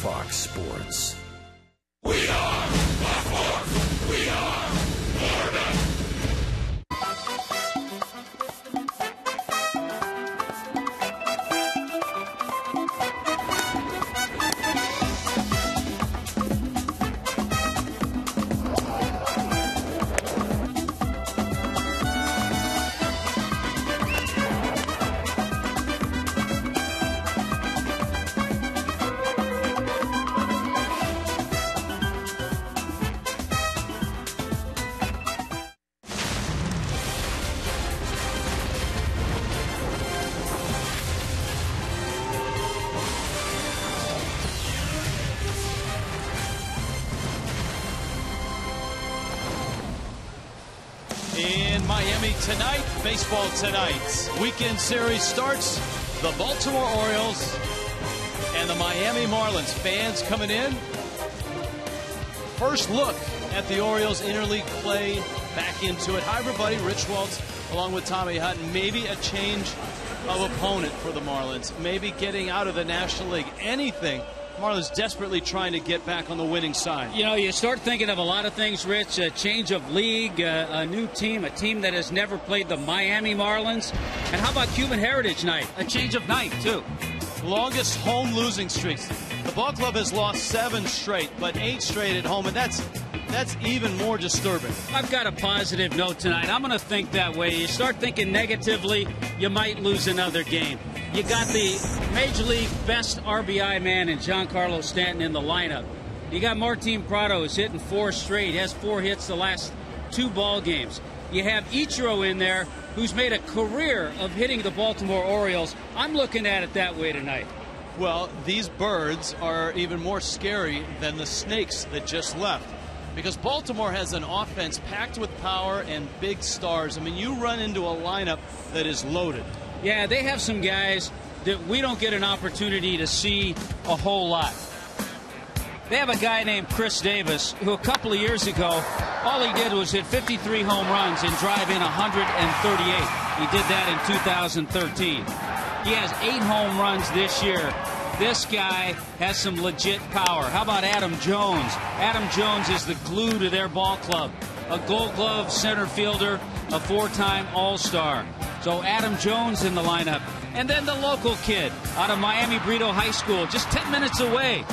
Fox Sports. We are Weekend series starts. The Baltimore Orioles and the Miami Marlins. Fans coming in. First look at the Orioles interleague play. Back into it. Hi, everybody. Rich Waltz along with Tommy Hutton. Maybe a change of opponent for the Marlins. Maybe getting out of the National League. Anything. Marlins desperately trying to get back on the winning side. You know, you start thinking of a lot of things, Rich. A change of league, uh, a new team, a team that has never played the Miami Marlins. And how about Cuban Heritage Night? A change of night, too. Longest home losing streaks. The ball club has lost seven straight, but eight straight at home, and that's that's even more disturbing. I've got a positive note tonight. I'm going to think that way. You start thinking negatively, you might lose another game. You got the Major League best RBI man in Giancarlo Stanton in the lineup. You got Martin Prado who's hitting four straight, has four hits the last two ball games. You have Ichiro in there who's made a career of hitting the Baltimore Orioles. I'm looking at it that way tonight. Well, these birds are even more scary than the snakes that just left. Because Baltimore has an offense packed with power and big stars. I mean, you run into a lineup that is loaded. Yeah, they have some guys that we don't get an opportunity to see a whole lot. They have a guy named Chris Davis who a couple of years ago, all he did was hit 53 home runs and drive in 138. He did that in 2013. He has eight home runs this year. This guy has some legit power. How about Adam Jones? Adam Jones is the glue to their ball club. A gold glove center fielder, a four time All Star. So Adam Jones in the lineup. And then the local kid out of Miami Brito High School, just 10 minutes away.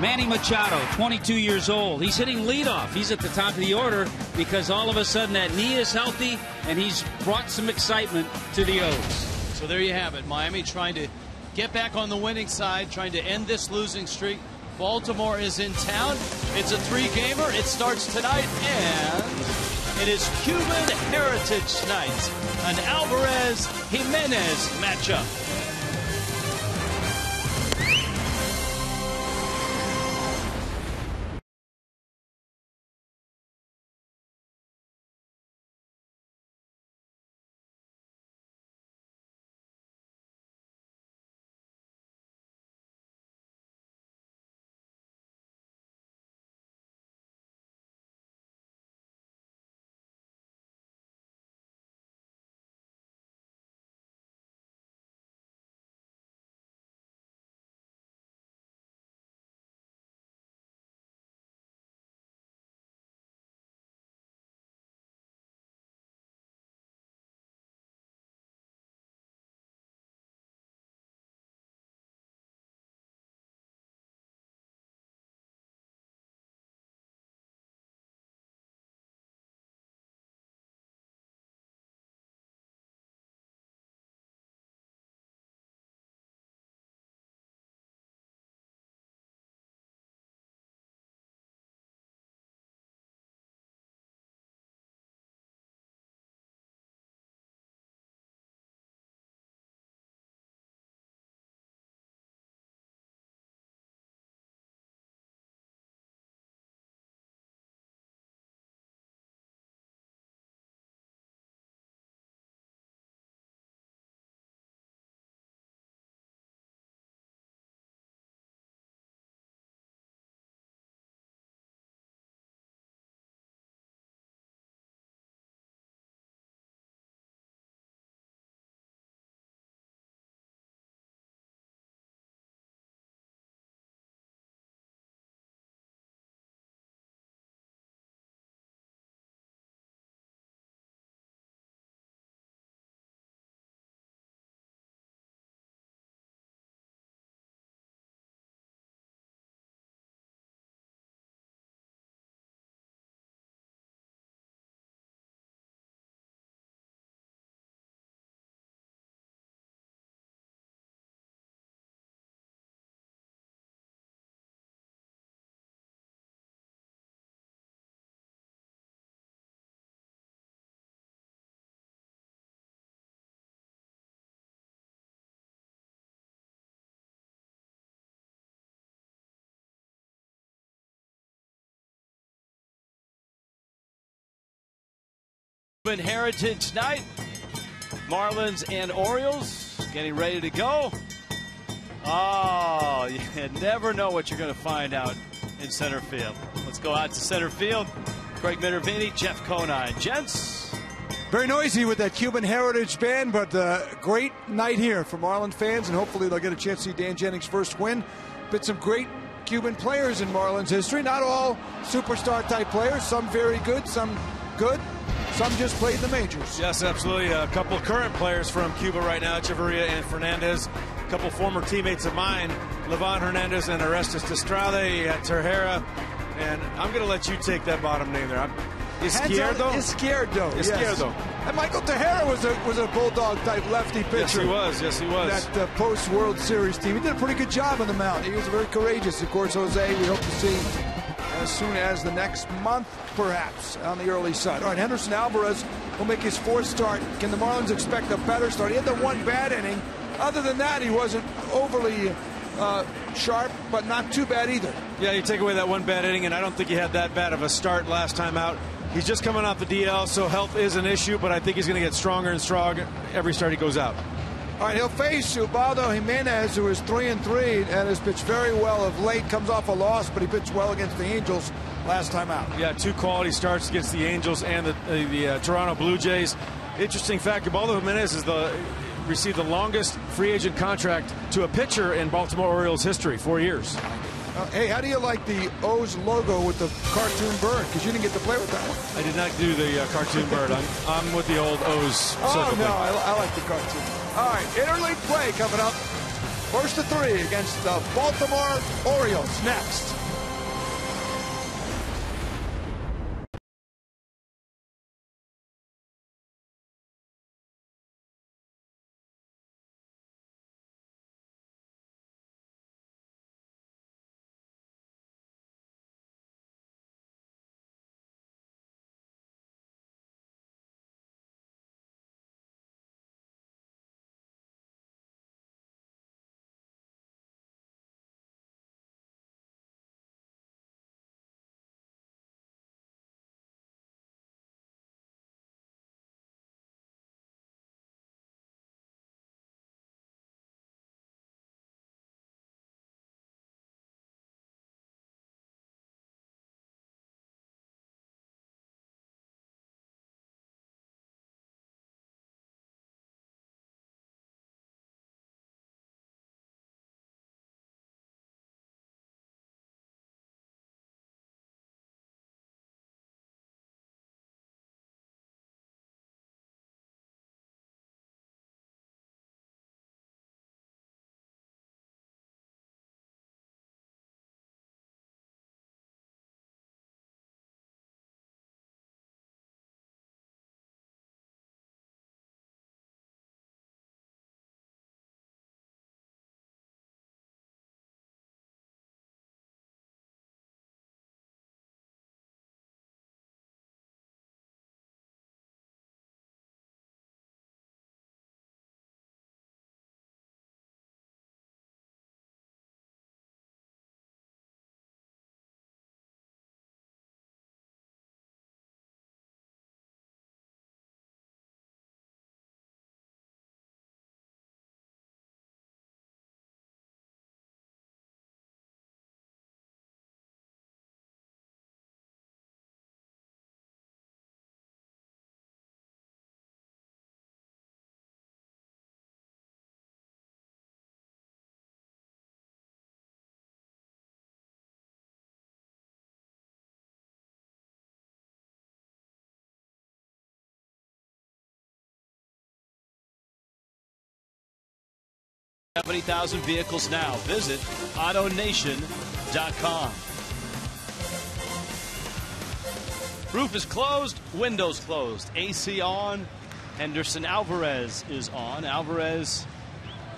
Manny Machado, 22 years old. He's hitting leadoff. He's at the top of the order because all of a sudden that knee is healthy and he's brought some excitement to the O's. So there you have it. Miami trying to get back on the winning side, trying to end this losing streak. Baltimore is in town. It's a three gamer. It starts tonight, and it is Cuban Heritage Night, an Alvarez Jimenez matchup. Cuban Heritage Night. Marlins and Orioles getting ready to go. Oh, you never know what you're going to find out in center field. Let's go out to center field. Craig Minervini, Jeff Conine. Gents. Very noisy with that Cuban Heritage Band, but uh, great night here for Marlin fans, and hopefully they'll get a chance to see Dan Jennings' first win. Been some great Cuban players in Marlins history. Not all superstar type players, some very good, some good, some just played the majors. Yes, absolutely. A couple current players from Cuba right now, Hechavarria and Fernandez. A couple former teammates of mine, Livan Hernandez and Orestes Destrade, uh, Tejera. And I'm going to let you take that bottom name there. I'm, Izquierdo? Izquierdo. Izquierdo. Yes. And Michael Tejera was a was a bulldog type lefty pitcher. Yes, he was. Yes, he was. That uh, post World Series team. He did a pretty good job on the mound. He was very courageous. Of course, Jose, we hope to see as soon as the next month, perhaps, on the early side. All right, Henderson Alvarez will make his fourth start. Can the Marlins expect a better start? He had the one bad inning. Other than that, he wasn't overly uh, sharp, but not too bad either. Yeah, you take away that one bad inning, and I don't think he had that bad of a start last time out. He's just coming off the DL, so health is an issue, but I think he's going to get stronger and stronger every start he goes out. All right, he'll face Ubaldo Jimenez, who is three and three and has pitched very well of late. Comes off a loss, but he pitched well against the Angels last time out. Yeah, two quality starts against the Angels and the, uh, the uh, Toronto Blue Jays. Interesting fact: Ubaldo Jimenez is the received the longest free agent contract to a pitcher in Baltimore Orioles history, four years. Uh, hey, how do you like the O's logo with the cartoon bird? Because you didn't get to play with that one. I did not do the uh, cartoon bird. I'm, I'm with the old O's. Oh, no. I, I like the cartoon. All right, interleague play coming up. First to three against the Baltimore Orioles next. Seventy thousand vehicles now. Visit AutoNation.com. Roof is closed, windows closed, AC on. Henderson Alvarez is on. Alvarez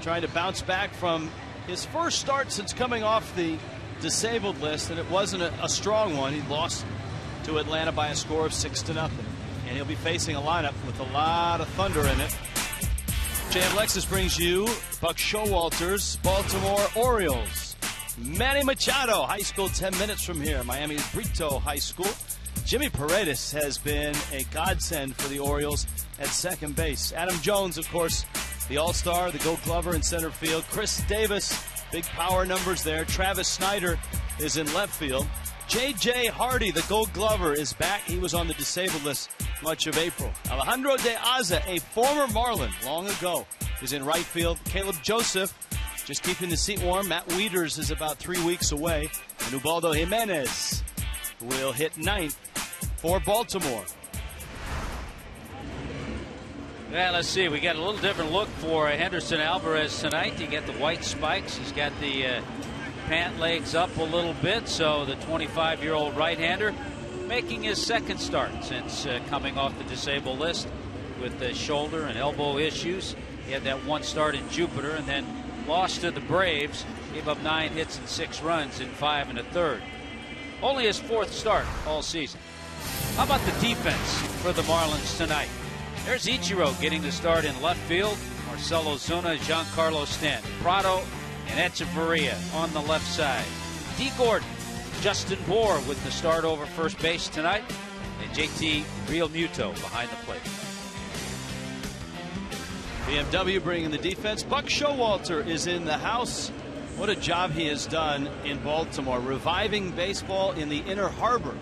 trying to bounce back from his first start since coming off the disabled list, and it wasn't a, a strong one. He lost to Atlanta by a score of six to nothing, and he'll be facing a lineup with a lot of thunder in it. JM Lexus brings you Buck Showalter's Baltimore Orioles. Manny Machado, high school 10 minutes from here. Miami's Brito High School. Jimmy Paredes has been a godsend for the Orioles at second base. Adam Jones, of course, the All Star, the Gold Glover in center field. Chris Davis, big power numbers there. Travis Snider is in left field. J.J. Hardy, the Gold Glover, is back. He was on the disabled list much of April. Alejandro De Aza, a former Marlin long ago, is in right field. Caleb Joseph, just keeping the seat warm. Matt Wieters is about three weeks away. And Ubaldo Jimenez will hit ninth for Baltimore. Yeah, let's see. We got a little different look for Henderson Alvarez tonight. You get the white spikes. He's got the uh, pant legs up a little bit. So the 25 year old right hander making his second start since uh, coming off the disabled list with the shoulder and elbow issues. He had that one start in Jupiter and then lost to the Braves. Gave up nine hits and six runs in five and a third. Only his fourth start all season. How about the defense for the Marlins tonight? There's Ichiro getting the start in left field. Marcell Ozuna, Giancarlo Stanton, Prado, and Hechavarria on the left side. Dee Gordon, Justin Bour with the start over first base tonight, and JT Realmuto behind the plate. BMW bringing the defense. Buck Showalter is in the house. What a job he has done in Baltimore, reviving baseball in the Inner Harbor.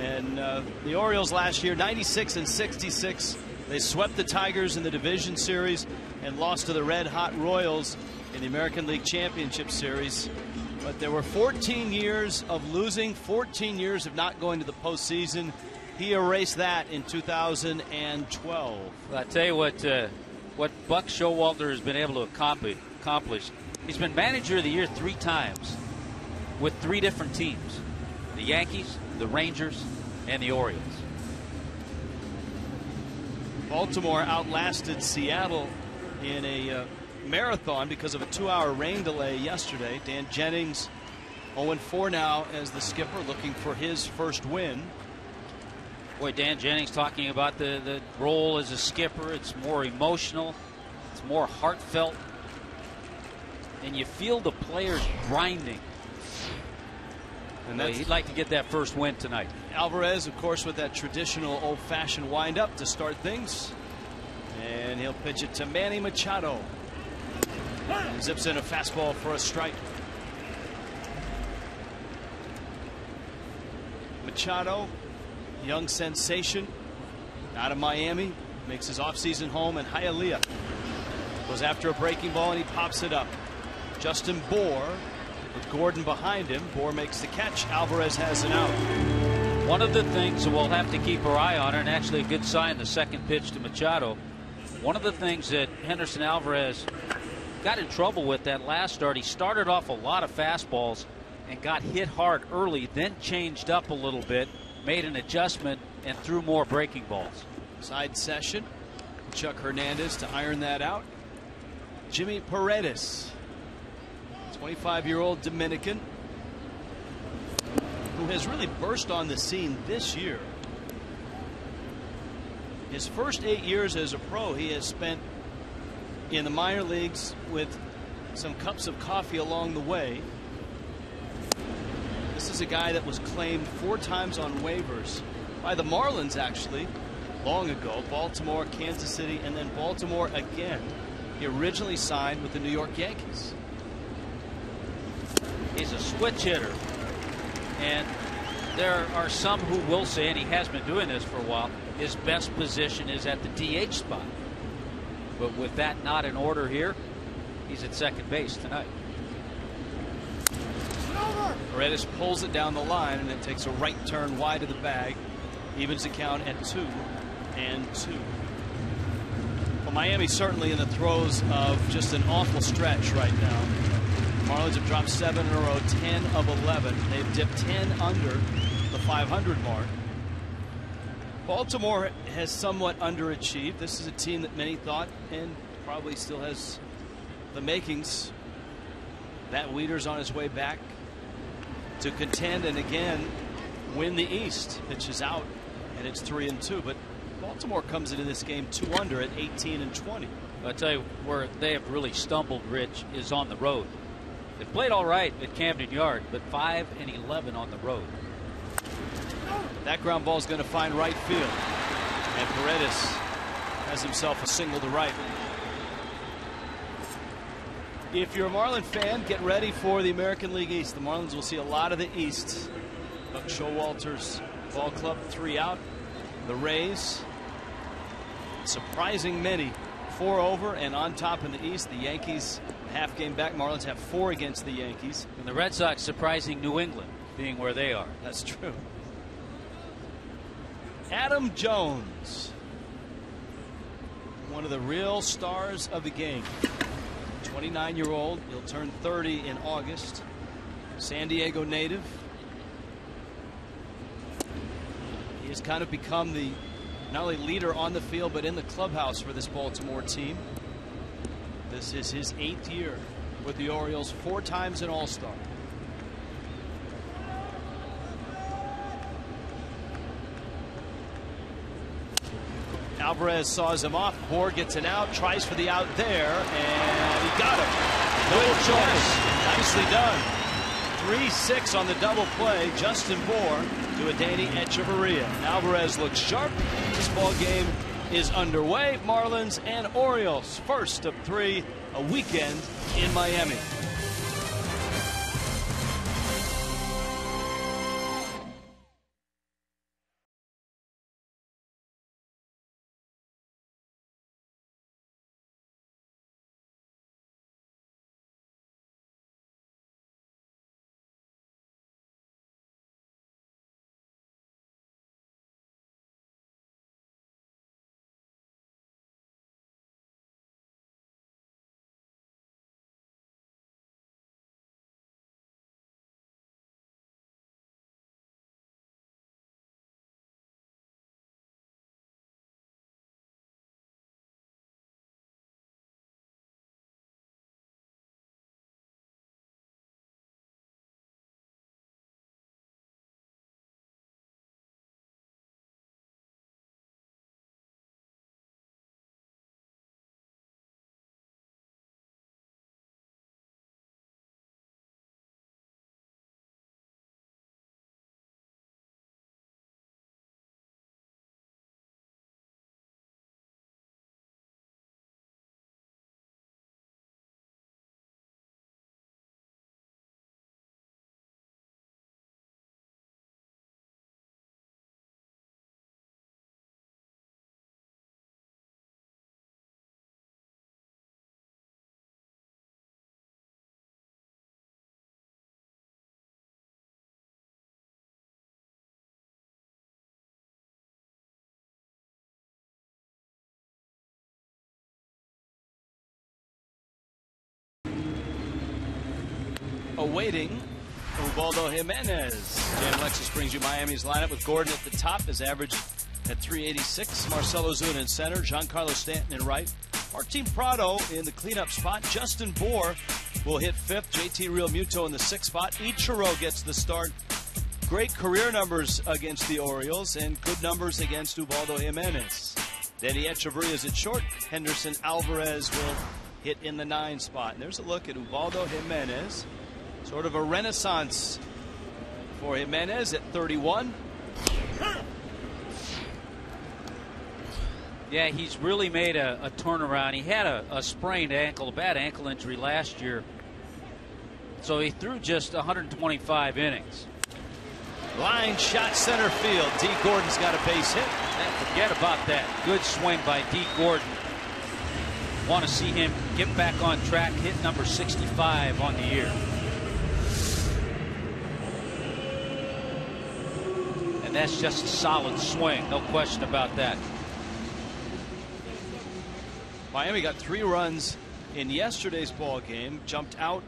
And uh, the Orioles last year, 96 and 66. They swept the Tigers in the division series and lost to the Red Hot Royals the American League Championship Series. But there were 14 years of losing, 14 years of not going to the postseason. He erased that in 2012. Well, I tell you what, uh, what Buck Showalter has been able to accomplish, accomplish. He's been manager of the year three times with three different teams: the Yankees, the Rangers, and the Orioles. Baltimore outlasted Seattle in a uh, marathon because of a two-hour rain delay yesterday. Dan Jennings 0-4 now as the skipper looking for his first win. Boy, Dan Jennings talking about the, the role as a skipper. It's more emotional. It's more heartfelt. And you feel the players grinding. And that's- he'd like to get that first win tonight. Alvarez, of course, with that traditional old-fashioned windup to start things. And he'll pitch it to Manny Machado. Zips in a fastball for a strike. Machado, young sensation out of Miami, makes his offseason home in Hialeah. Goes after a breaking ball and he pops it up. Justin Bour with Gordon behind him. Bour makes the catch. Alvarez has an out. One of the things we'll have to keep our eye on, and actually a good sign, the second pitch to Machado. One of the things that Henderson Alvarez got in trouble with that last start, he started off a lot of fastballs and got hit hard early, then changed up a little bit, made an adjustment, and threw more breaking balls. Side session. Chuck Hernandez to iron that out. Jimmy Paredes, 25 year old Dominican, who has really burst on the scene this year. His first eight years as a pro, he has spent in the minor leagues with some cups of coffee along the way. This is a guy that was claimed four times on waivers by the Marlins, actually, long ago. Baltimore, Kansas City, and then Baltimore again. He originally signed with the New York Yankees. He's a switch hitter. And there are some who will say, and he has been doing this for a while, his best position is at the DH spot. But with that not in order here, he's at second base tonight. Paredes pulls it down the line and then takes a right turn wide of the bag. Evens the count at two and two. Well, Miami certainly in the throes of just an awful stretch right now. Marlins have dropped seven in a row, 10 of 11. They've dipped 10 under the 500 mark. Baltimore has somewhat underachieved. This is a team that many thought and probably still has the makings. Matt Wieters on his way back to contend and again win the East. Pitch is out and it's three and two. But Baltimore comes into this game two under at 18 and 20. I'll tell you where they have really stumbled, Rich, is on the road. They've played all right at Camden Yard, but 5 and 11 on the road. That ground ball is going to find right field. And Paredes has himself a single to right. If you're a Marlin fan, get ready for the American League East. The Marlins will see a lot of the East. Buck Showalter's ball club, three out. The Rays, surprising many, four over and on top in the East. The Yankees, half game back. Marlins have four against the Yankees. And the Red Sox surprising New England, being where they are. That's true. Adam Jones, one of the real stars of the game. 29 year old. He'll turn 30 in August. San Diego native. He has kind of become the not only leader on the field but in the clubhouse for this Baltimore team. This is his eighth year with the Orioles, four times an All Star. Alvarez saws him off. Bour gets an out, tries for the out there, and he got him. Good choice. Nicely done. 3 6 on the double play. Justin Bour to a Danny Hechavarria. Alvarez looks sharp. This ball game is underway. Marlins and Orioles, first of three, a weekend in Miami. Awaiting Ubaldo Jimenez. JM Lexus brings you Miami's lineup with Gordon at the top, his average at 386. Marcell Ozuna in center, Giancarlo Stanton in right. Martin Prado in the cleanup spot. Justin Bour will hit fifth. JT Realmuto in the sixth spot. Ichiro gets the start. Great career numbers against the Orioles and good numbers against Ubaldo Jimenez. Danny Hechavarria is at short. Henderson Alvarez will hit in the nine spot. And there's a look at Ubaldo Jimenez. Sort of a renaissance for Jimenez at 31. Yeah, he's really made a, a turnaround. He had a, a, sprained ankle, a bad ankle injury last year. So he threw just 125 innings. Line shot center field. Dee Gordon's got a base hit. And forget about that. Good swing by Dee Gordon. Want to see him get back on track, hit number 65 on the year. And that's just a solid swing, no question about that. Miami got three runs in yesterday's ball game, jumped out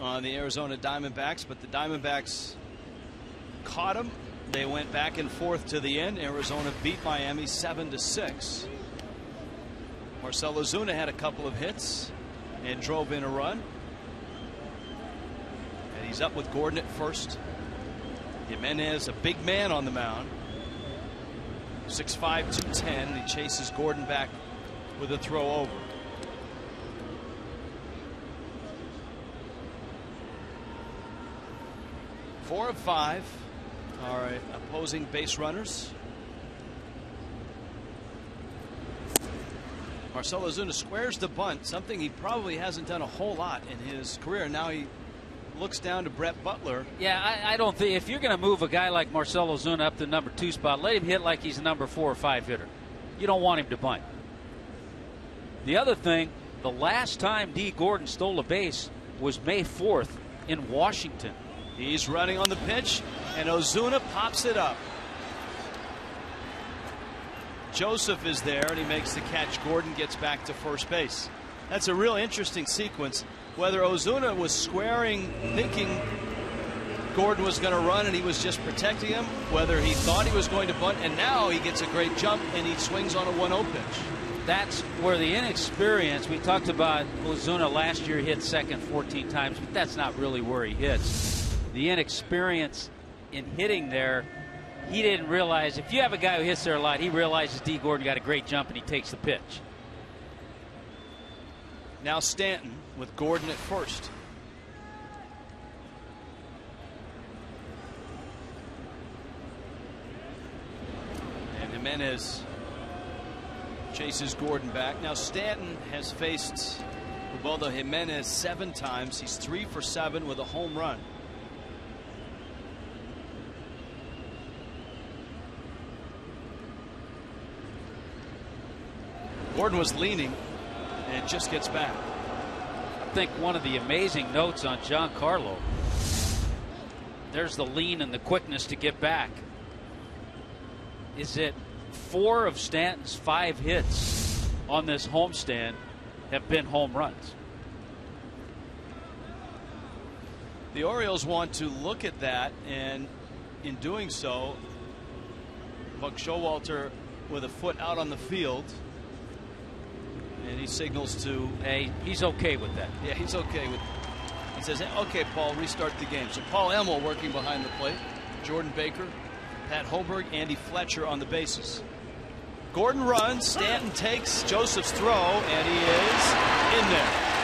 on the Arizona Diamondbacks, but the Diamondbacks caught them. They went back and forth to the end. Arizona beat Miami 7 to 6. Marcell Ozuna had a couple of hits and drove in a run. And he's up with Gordon at first. Jimenez, a big man on the mound. 6'5", 210. He chases Gordon back with a throw over. Four of five. our opposing base runners. Marcell Ozuna squares the bunt, something he probably hasn't done a whole lot in his career. Now he looks down to Brett Butler. Yeah, I, I don't think if you're going to move a guy like Marcell Ozuna up to number two spot, let him hit like he's a number four or five hitter. You don't want him to bunt. The other thing, the last time Dee Gordon stole a base was May 4th in Washington. He's running on the pitch, and Ozuna pops it up. Joseph is there, and he makes the catch. Gordon gets back to first base. That's a real interesting sequence. Whether Ozuna was squaring, thinking Gordon was going to run and he was just protecting him, whether he thought he was going to bunt, and now he gets a great jump and he swings on a 1 0 pitch. That's where the inexperience, we talked about Ozuna last year hit second 14 times, but that's not really where he hits. The inexperience in hitting there, he didn't realize. If you have a guy who hits there a lot, he realizes Dee Gordon got a great jump and he takes the pitch. Now Stanton with Gordon at first. And Jimenez chases Gordon back. Now Stanton has faced Ubaldo Jimenez seven times. He's three for seven with a home run. Gordon was leaning and just gets back. I think one of the amazing notes on Giancarlo. There's the lean and the quickness to get back. Is it four of Stanton's five hits on this homestand have been home runs? The Orioles want to look at that, and in doing so, Buck Showalter with a foot out on the field and he signals to. Hey, he's okay with that. Yeah, he's okay with. He says, "Okay, Paul, restart the game." So Paul Emmel working behind the plate, Jordan Baker, Pat Hoberg, Andy Fletcher on the bases. Gordon runs, Stanton takes Joseph's throw, and he is in there.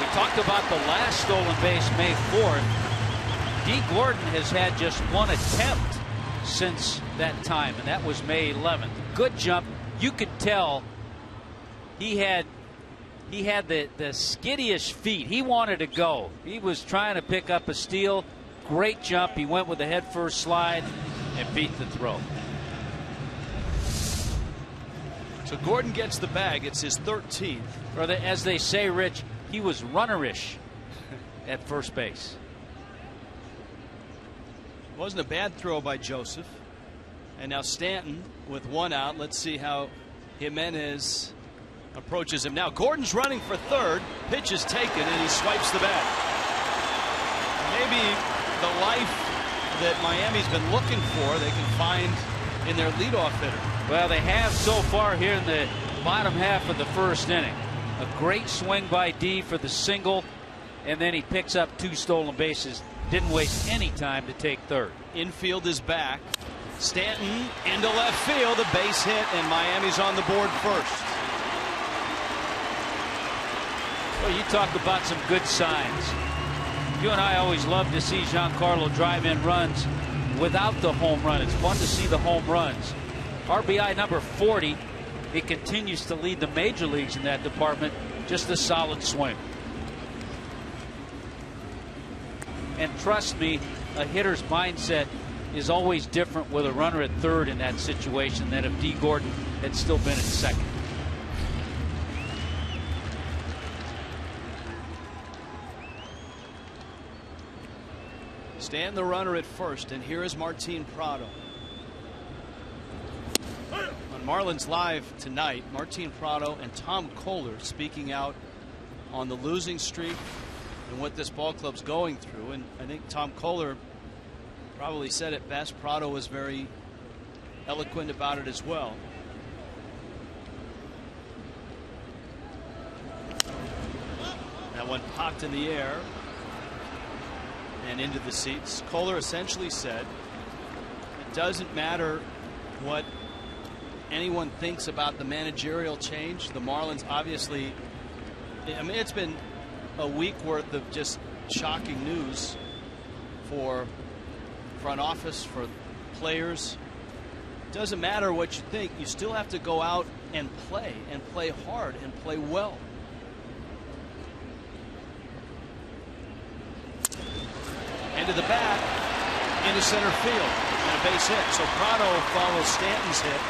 We talked about the last stolen base May 4th. Dee Gordon has had just one attempt since that time, and that was May 11th. Good jump. You could tell he had he had the, the skittish feet. He wanted to go. He was trying to pick up a steal. Great jump. He went with a head first slide and beat the throw. So Gordon gets the bag. It's his 13th. Or the, as they say, Rich, he was runnerish at first base. Wasn't a bad throw by Joseph. And now Stanton with one out. Let's see how Jimenez approaches him now. Gordon's running for third. Pitch is taken, and he swipes the bat. Maybe the life that Miami's been looking for, they can find in their leadoff hitter. Well, they have so far here in the bottom half of the first inning. A great swing by Dee for the single, and then he picks up two stolen bases. Didn't waste any time to take third. Infield is back. Stanton into left field, a base hit, and Miami's on the board first. Well, you talk about some good signs. You and I always love to see Giancarlo drive in runs without the home run. It's fun to see the home runs. RBI number 40. He continues to lead the major leagues in that department. Just a solid swing. And trust me, a hitter's mindset is always different with a runner at third in that situation than if Dee Gordon had still been at second. Stand the runner at first, and here is Martin Prado. On Marlins Live tonight, Martin Prado and Tom Koehler speaking out on the losing streak and what this ball club's going through. And I think Tom Koehler probably said it best. Prado was very eloquent about it as well. That one popped in the air and into the seats. Koehler essentially said it doesn't matter what anyone thinks about the managerial change. The Marlins obviously, I mean, it's been a week worth of just shocking news for front office, for players. Doesn't matter what you think, you still have to go out and play, and play hard, and play well. Into the bat, into center field, and a base hit. So Prado follows Stanton's hit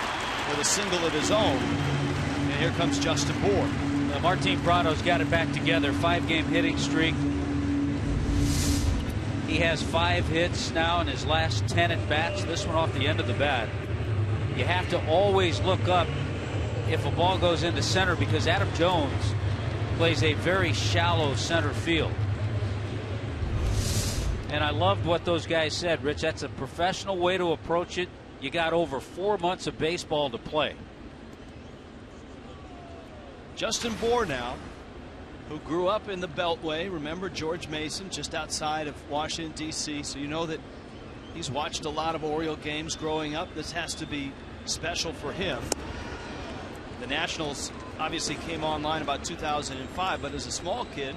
with a single of his own. And here comes Justin Bour. Uh, Martin Prado's got it back together. Five game hitting streak. He has five hits now in his last 10 at bats. This one off the end of the bat. You have to always look up if a ball goes into center because Adam Jones plays a very shallow center field. And I loved what those guys said, Rich. That's a professional way to approach it. You got over four months of baseball to play. Justin Bour now, who grew up in the Beltway. Remember George Mason, just outside of Washington, D.C., so you know that he's watched a lot of Oriole games growing up. This has to be special for him. The Nationals obviously came online about 2005, but as a small kid,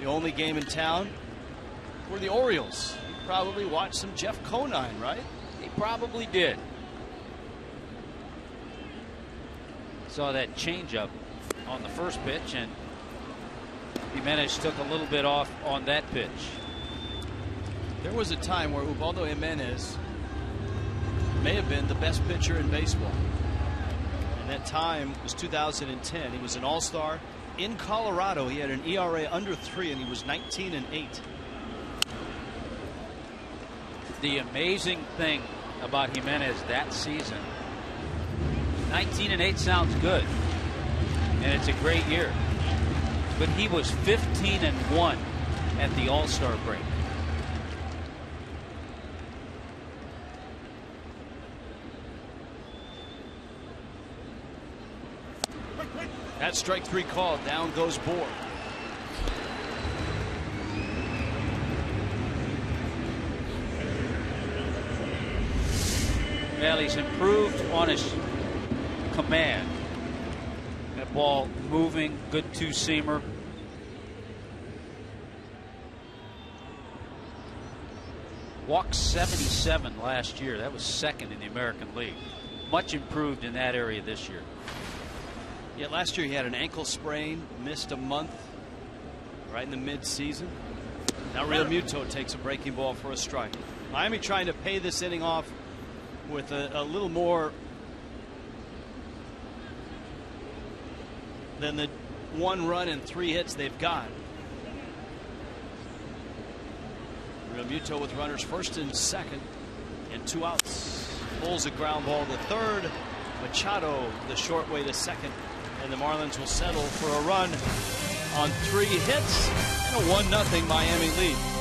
the only game in town were the Orioles. You probably watched some Jeff Conine, right? He probably did. Saw that changeup on the first pitch, and Jimenez took a little bit off on that pitch. There was a time where Ubaldo Jimenez may have been the best pitcher in baseball. And that time was 2010. He was an all-star in Colorado. He had an ERA under three, and he was 19 and 8. The amazing thing about Jimenez that season 19 and 8 sounds good, and it's a great year. But he was 15 and 1 at the All Star break. That strike three call. Down goes Bour. He's improved on his command. That ball moving, good two seamer. Walked 77 last year. That was second in the American League. Much improved in that area this year. Yeah, last year he had an ankle sprain, missed a month right in the mid-season. Now Realmuto takes a breaking ball for a strike. Miami trying to pay this inning off with a, a little more than the one run and three hits they've got. Realmuto with runners first and second and two outs. Pulls a ground ball to third. Machado the short way to second. And the Marlins will settle for a run on three hits and a 1 0 Miami lead.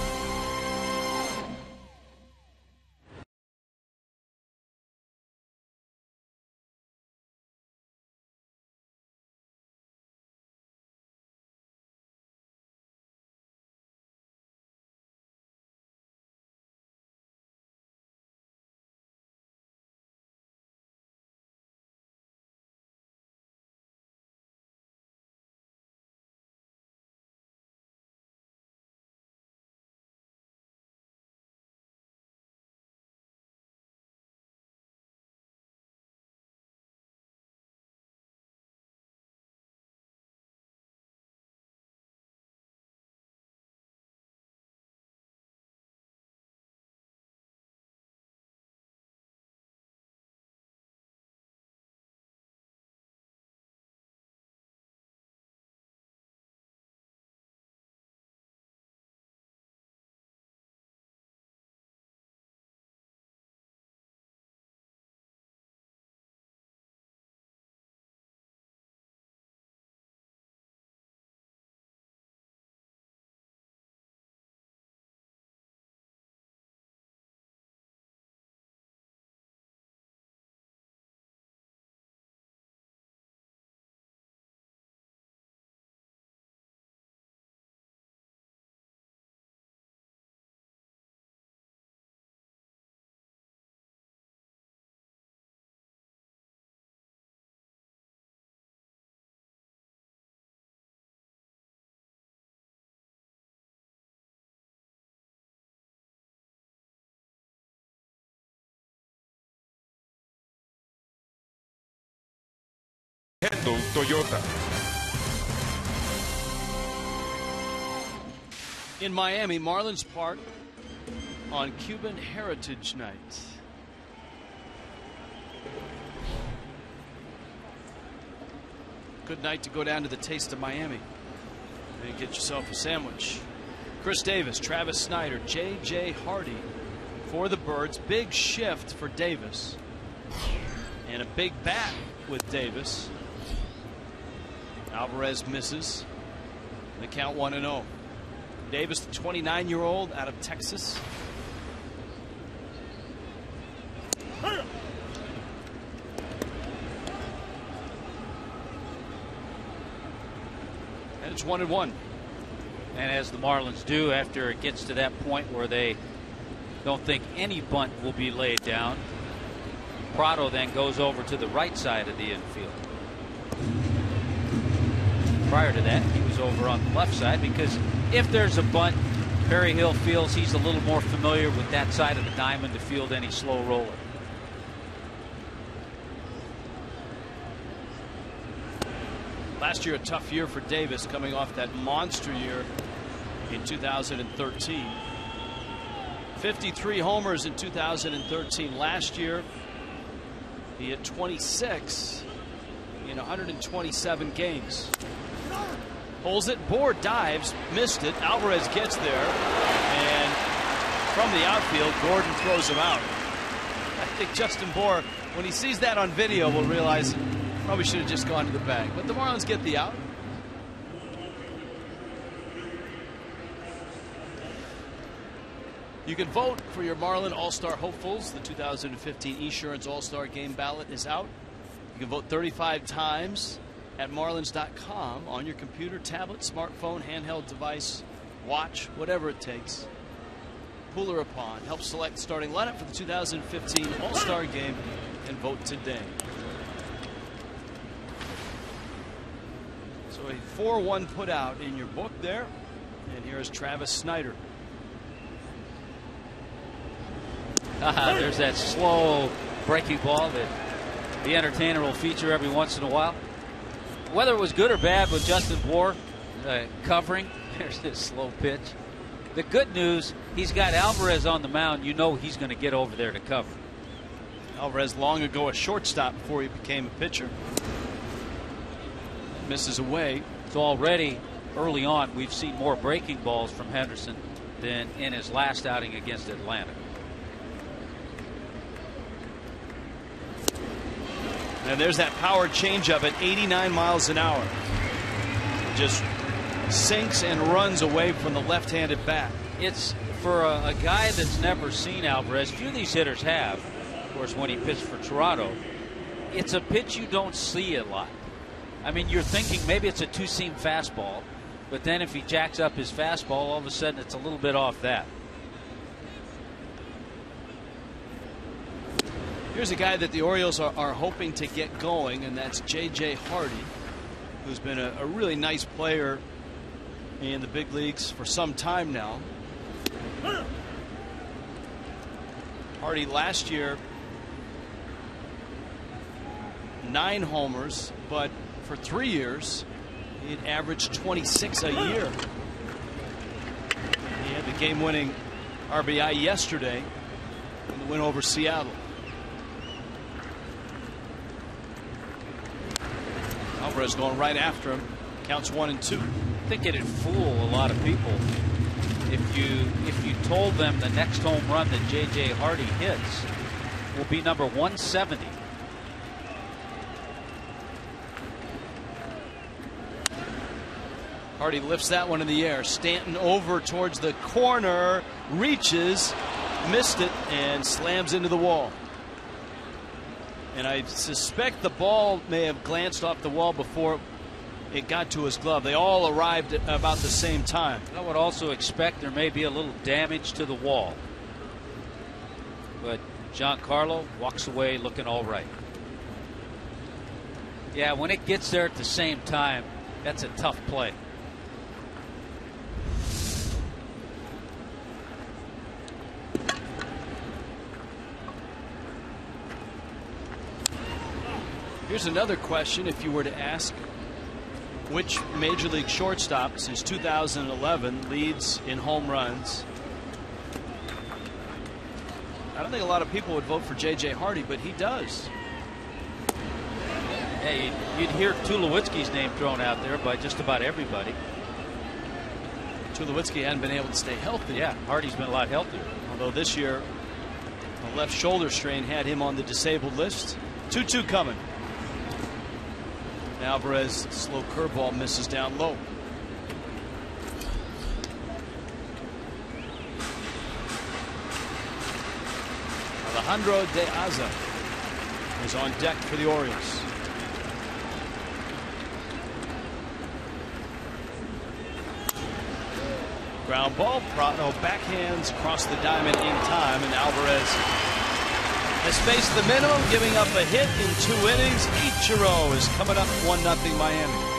Toyota. In Miami, Marlins Park on Cuban Heritage Night. Good night to go down to the Taste of Miami and get yourself a sandwich. Chris Davis, Travis Snider, J.J. Hardy for the Birds. Big shift for Davis. And a big bat with Davis. Alvarez misses. The count 1 0. Davis, the 29 year old out of Texas. And it's 1 and 1. And as the Marlins do after it gets to that point where they don't think any bunt will be laid down, Prado then goes over to the right side of the infield. Prior to that, he was over on the left side because if there's a bunt, Perry Hill feels he's a little more familiar with that side of the diamond to field any slow roller. Last year, a tough year for Davis coming off that monster year in 2013. 53 homers in 2013. Last year, he had 26 in 127 games. Pulls it, Bour dives, missed it. Alvarez gets there, and from the outfield, Gordon throws him out. I think Justin Bour, when he sees that on video, will realize probably should have just gone to the bag. But the Marlins get the out. You can vote for your Marlin All Star hopefuls. The 2015 Esurance All Star Game ballot is out. You can vote 35 times at marlins.com on your computer, tablet, smartphone, handheld device, watch, whatever it takes. Puller upon. Help select starting lineup for the 2015 All Star Game and vote today. So a 4 1 put out in your book there. And here is Travis Snider. Ah, there's that slow breaking ball that the entertainer will feature every once in a while. Whether it was good or bad with Justin Bour uh, covering, there's this slow pitch. The good news, he's got Alvarez on the mound. You know he's going to get over there to cover. Alvarez long ago a shortstop before he became a pitcher. Misses away. So already early on, we've seen more breaking balls from Henderson than in his last outing against Atlanta. And there's that power changeup at 89 miles an hour. Just sinks and runs away from the left-handed bat. It's for a, a, guy that's never seen Alvarez. Few of these hitters have. Of course, when he pitched for Toronto, it's a pitch you don't see a lot. I mean, you're thinking maybe it's a two-seam fastball, but then if he jacks up his fastball, all of a sudden it's a little bit off that. Here's a guy that the Orioles are, are hoping to get going, and that's J.J. Hardy, who's been a, a really nice player in the big leagues for some time now. Hardy last year, nine homers, but for three years, he had averaged 26 a year. He had the game winning RBI yesterday in the win over Seattle. Alvarez going right after him. Counts one and two. I think it'd fool a lot of people if you if you told them the next home run that J.J. Hardy hits will be number 170. Hardy lifts that one in the air. Stanton over towards the corner, reaches, missed it, and slams into the wall. And I suspect the ball may have glanced off the wall before it got to his glove. They all arrived at about the same time. I would also expect there may be a little damage to the wall. But Giancarlo walks away looking all right. Yeah, when it gets there at the same time, that's a tough play. Here's another question if you were to ask which major league shortstop since 2011 leads in home runs. I don't think a lot of people would vote for J.J. Hardy, but he does. Yeah, you'd, you'd hear Tulowitzki's name thrown out there by just about everybody. Tulowitzki hadn't been able to stay healthy. Yeah, Hardy's been a lot healthier. Although this year, a left shoulder strain had him on the disabled list. 2 2 coming. Alvarez, slow curveball, misses down low. Alejandro De Aza is on deck for the Orioles. Ground ball, Prado backhands across the diamond in time, and Alvarez has faced the minimum, giving up a hit in two innings. Ichiro is coming up 1 0 Miami.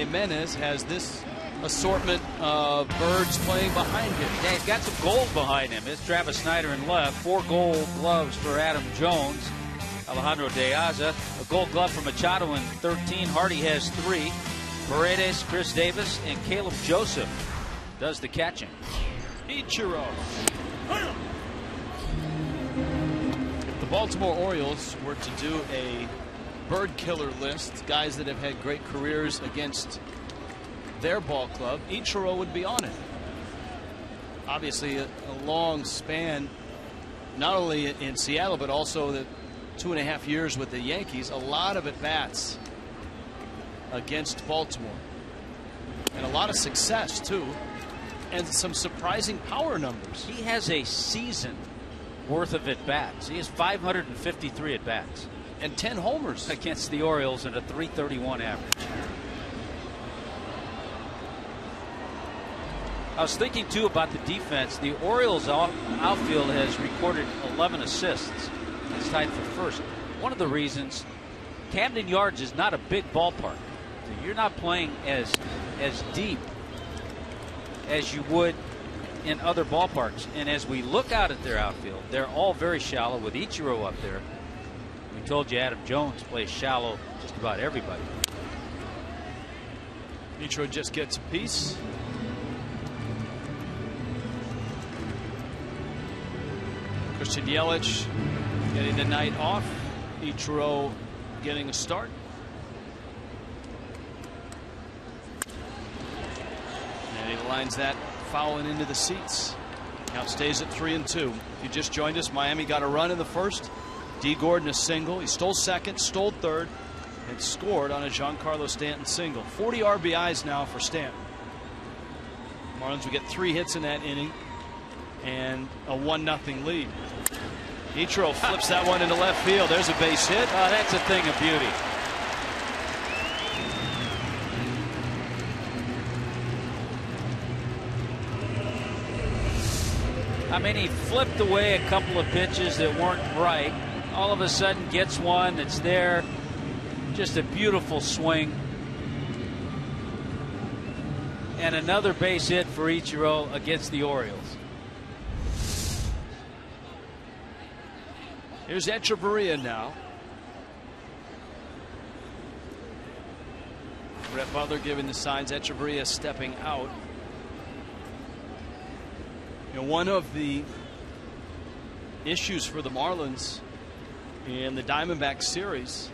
Jimenez has this assortment of birds playing behind him. Yeah, he's got some gold behind him. It's Travis Snider in left. Four gold gloves for Adam Jones. Alejandro De Aza. A gold glove for Machado in 13. Hardy has three. Paredes, Chris Davis, and Caleb Joseph does the catching. Ichiro. If the Baltimore Orioles were to do a bird killer list, guys that have had great careers against their ball club, Ichiro would be on it. Obviously, a, a long span, not only in Seattle, but also the two and a half years with the Yankees, a lot of at bats against Baltimore. And a lot of success, too, and some surprising power numbers. He has a season worth of at bats. He has 553 at bats. And 10 homers against the Orioles and a 331 average. I was thinking too about the defense. The Orioles outfield has recorded 11 assists. It's tied for first. One of the reasons Camden Yards is not a big ballpark. So you're not playing as as deep as you would in other ballparks. And as we look out at their outfield, they're all very shallow with Ichiro up there. We told you Adam Jones plays shallow just about everybody. Nitro just gets a piece. Christian Yelich getting the night off. Ichiro getting a start. And he lines that fouling into the seats. Count stays at three and two. If you just joined us, Miami got a run in the first. Dee Gordon a single. He stole second, stole third, and scored on a Giancarlo Stanton single. 40 RBIs now for Stanton. Marlins would get three hits in that inning. and a 1 0 lead. Ichiro flips that one into left field. There's a base hit. Oh, that's a thing of beauty. I mean, he flipped away a couple of pitches that weren't right. All of a sudden, gets one that's there. Just a beautiful swing. And another base hit for Ichiro against the Orioles. Here's Hechavarria now. Brett Butler giving the signs. Hechavarria stepping out. You know, one of the issues for the Marlins in the Diamondback series,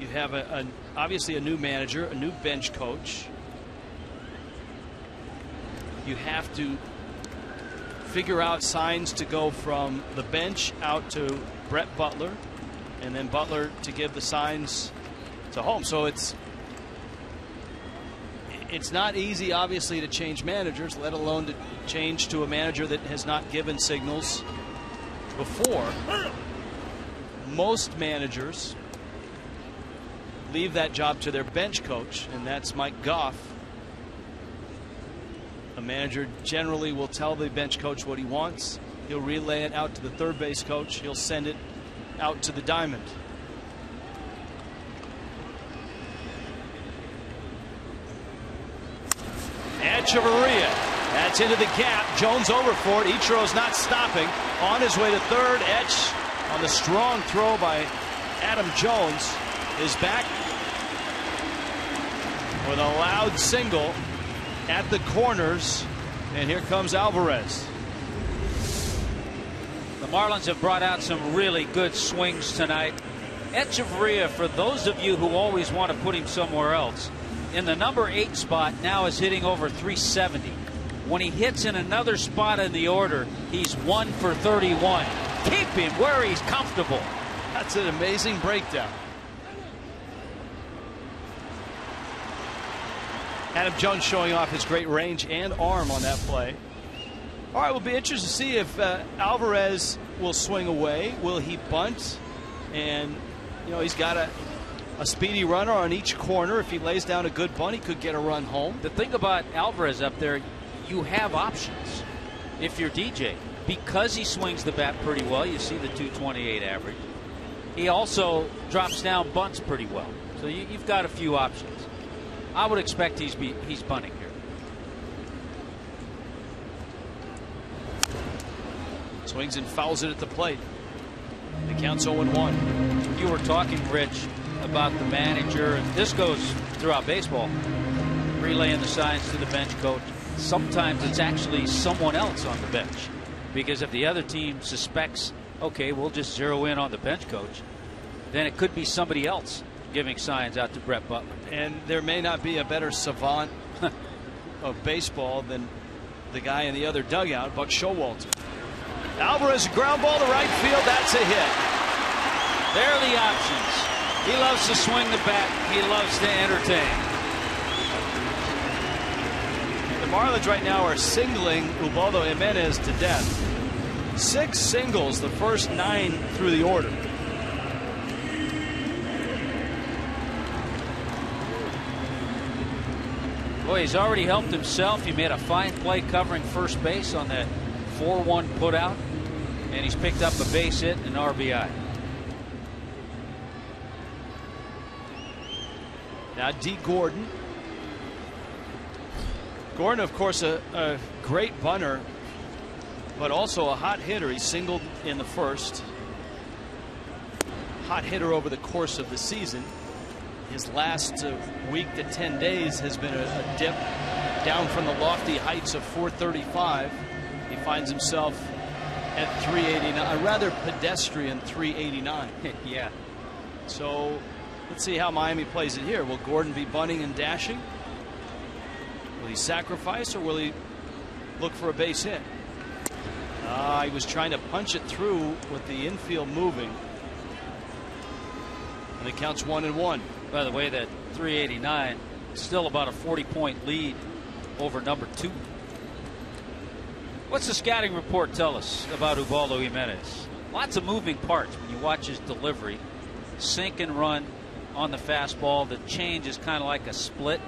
you have a, a obviously a new manager, a new bench coach. You have to figure out signs to go from the bench out to Brett Butler, and then Butler to give the signs to home. So it's it's not easy, obviously, to change managers, let alone to change to a manager that has not given signals before. Most managers leave that job to their bench coach, and that's Mike Goff. A manager generally will tell the bench coach what he wants. He'll relay it out to the third base coach. He'll send it out to the diamond. Hechavarria. That's into the gap. Jones over for it. Ichiro's not stopping. On his way to third. Etch on the strong throw by Adam Jones is back with a loud single at the corners. And here comes Alvarez. The Marlins have brought out some really good swings tonight. Hechavarria, for those of you who always want to put him somewhere else, in the number eight spot now is hitting over 370. When he hits in another spot in the order, he's one for 31. Keep him where he's comfortable. That's an amazing breakdown. Adam Jones showing off his great range and arm on that play. All right, we'll be interested to see if uh, Alvarez will swing away. Will he bunt? And, you know, he's got a, a speedy runner on each corner. If he lays down a good bunt, he could get a run home. The thing about Alvarez up there, you have options if you're DJ. Because he swings the bat pretty well, you see the 228 average. He also drops down bunts pretty well. So you, have got a few options. I would expect he's be, he's bunting here. Swings and fouls it at the plate. The count's 0 1. You were talking, Rich, about the manager, and this goes throughout baseball, relaying the signs to the bench coach. Sometimes it's actually someone else on the bench because if the other team suspects, okay, we'll just zero in on the bench coach, then it could be somebody else giving signs out to Brett Butler. And there may not be a better savant of baseball than the guy in the other dugout, Buck Showalter. Alvarez ground ball to right field. That's a hit. There are the options. He loves to swing the bat. He loves to entertain. The Marlins right now are singling Ubaldo Jimenez to death. Six singles, the first nine through the order. Boy, he's already helped himself. He made a fine play covering first base on that 4 1 putout, and he's picked up a base hit and an RBI. Now, Dee Gordon. Gordon, of course, a, a great bunter, but also a hot hitter. He singled in the first. Hot hitter over the course of the season. His last uh, week to 10 days has been a, a dip down from the lofty heights of 435. He finds himself at 389, a rather pedestrian 389. yeah. So let's see how Miami plays it here. Will Gordon be bunting and dashing? Will he sacrifice or will he look for a base hit? Ah, he was trying to punch it through with the infield moving. And it counts one and one. By the way, that 389 still about a 40 point lead over number two. What's the scouting report tell us about Ubaldo Jimenez? Lots of moving parts when you watch his delivery. Sink and run on the fastball. The change is kind of like a split.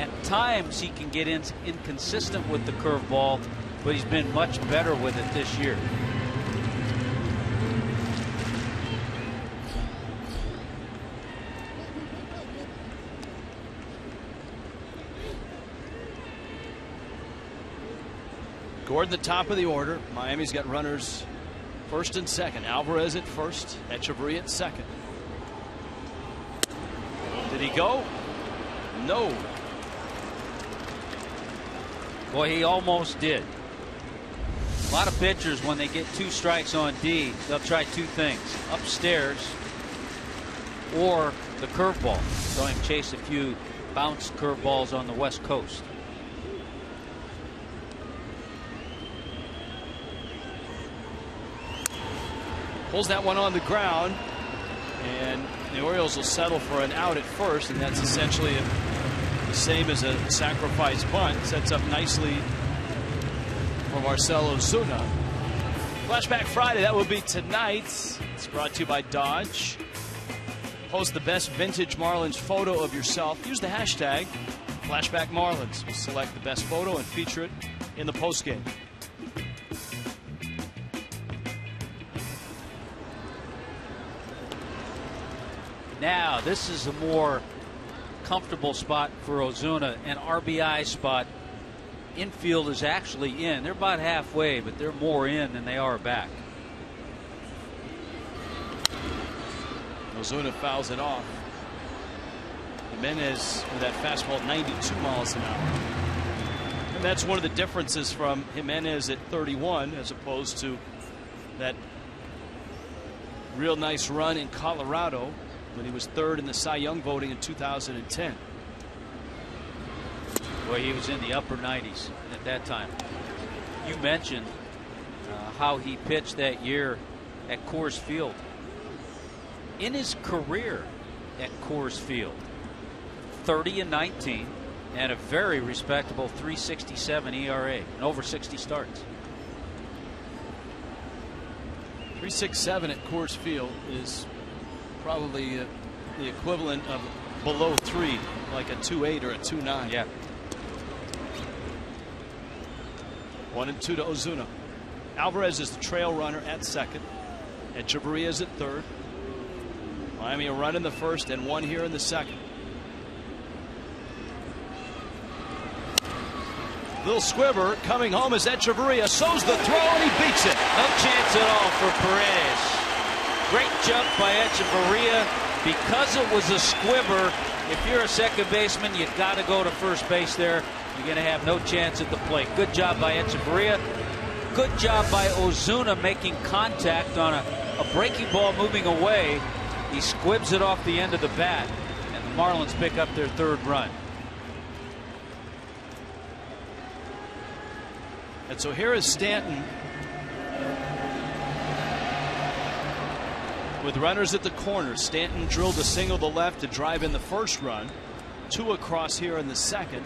At times he can get in, inconsistent with the curveball, but he's been much better with it this year. Gordon, the top of the order. Miami's got runners first and second. Alvarez at first, Hechavarria at second. Did he go? No. Boy, he almost did. A lot of pitchers, when they get two strikes on Dee, they'll try two things upstairs or the curveball. So him chase a few bounce curveballs on the West Coast. Pulls that one on the ground, and the Orioles will settle for an out at first, and that's essentially a, the same as a sacrifice bunt. Sets up nicely for Marcell Ozuna. Flashback Friday, that will be tonight. It's brought to you by Dodge. Post the best vintage Marlins photo of yourself. Use the hashtag Flashback Marlins. We'll select the best photo and feature it in the postgame. Now, this is a more comfortable spot for Ozuna, an RBI spot. Infield is actually in. They're about halfway, but they're more in than they are back. Ozuna fouls it off. Jimenez with that fastball 92 miles an hour. And that's one of the differences from Jimenez at 31 as opposed to that real nice run in Colorado when he was third in the Cy Young voting in 2010. Well, he was in the upper 90s at that time. You mentioned uh, how he pitched that year at Coors Field. In his career at Coors Field, 30 and 19, and a very respectable 367 ERA and over 60 starts. 367 at Coors Field is probably uh, the equivalent of below three, like a 2-8 or a 2-9. Yeah. One and two to Ozuna. Alvarez is the trail runner at second. Hechavarria is at third. Miami a run in the first and one here in the second. Little squibber coming home is Hechavarria sows the throw and he beats it. No chance at all for Perez. Great jump by Hechavarria. Because it was a squibber, if you're a second baseman, you've got to go to first base there. You're going to have no chance at the plate. Good job by Hechavarria. Good job by Ozuna making contact on a, a breaking ball moving away. He squibs it off the end of the bat, and the Marlins pick up their third run. And so here is Stanton with runners at the corner. Stanton drilled a single to left to drive in the first run. Two across here in the second.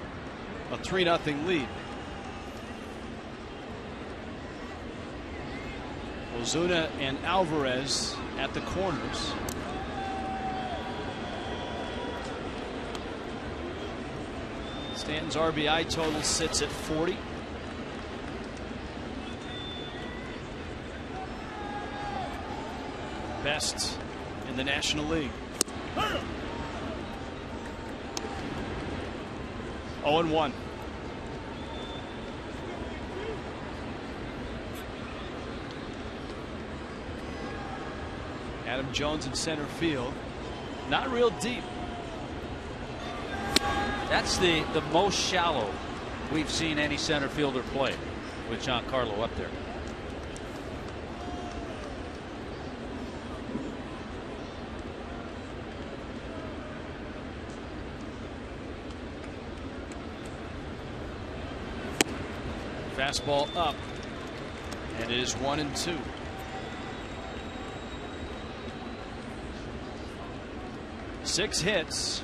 A 3 0 lead. Ozuna and Alvarez at the corners. Stanton's RBI total sits at 40. Best in the National League. 0 and 1. Adam Jones in center field. Not real deep. That's the, the most shallow we've seen any center fielder play with Giancarlo up there. Fastball up. And it is one and two. Six hits,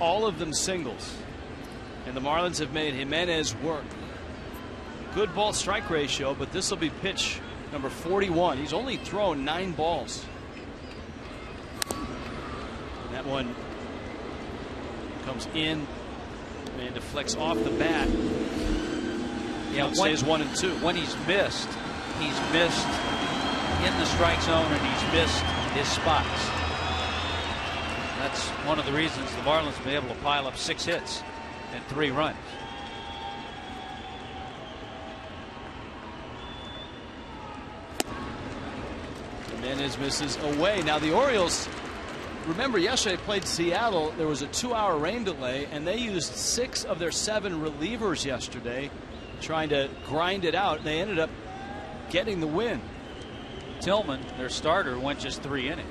all of them singles. And the Marlins have made Jimenez work. good ball strike ratio, but this will be pitch number 41. He's only thrown nine balls. And that one comes in and deflects off the bat. Yeah, Count stays one and two. When he's missed, he's missed in the strike zone and he's missed his spots. That's one of the reasons the Marlins have been able to pile up six hits and three runs. Jimenez misses away. Now the Orioles, remember yesterday played Seattle. There was a two-hour rain delay, and they used six of their seven relievers yesterday, trying to grind it out. And they ended up getting the win. Tillman, their starter, went just three innings.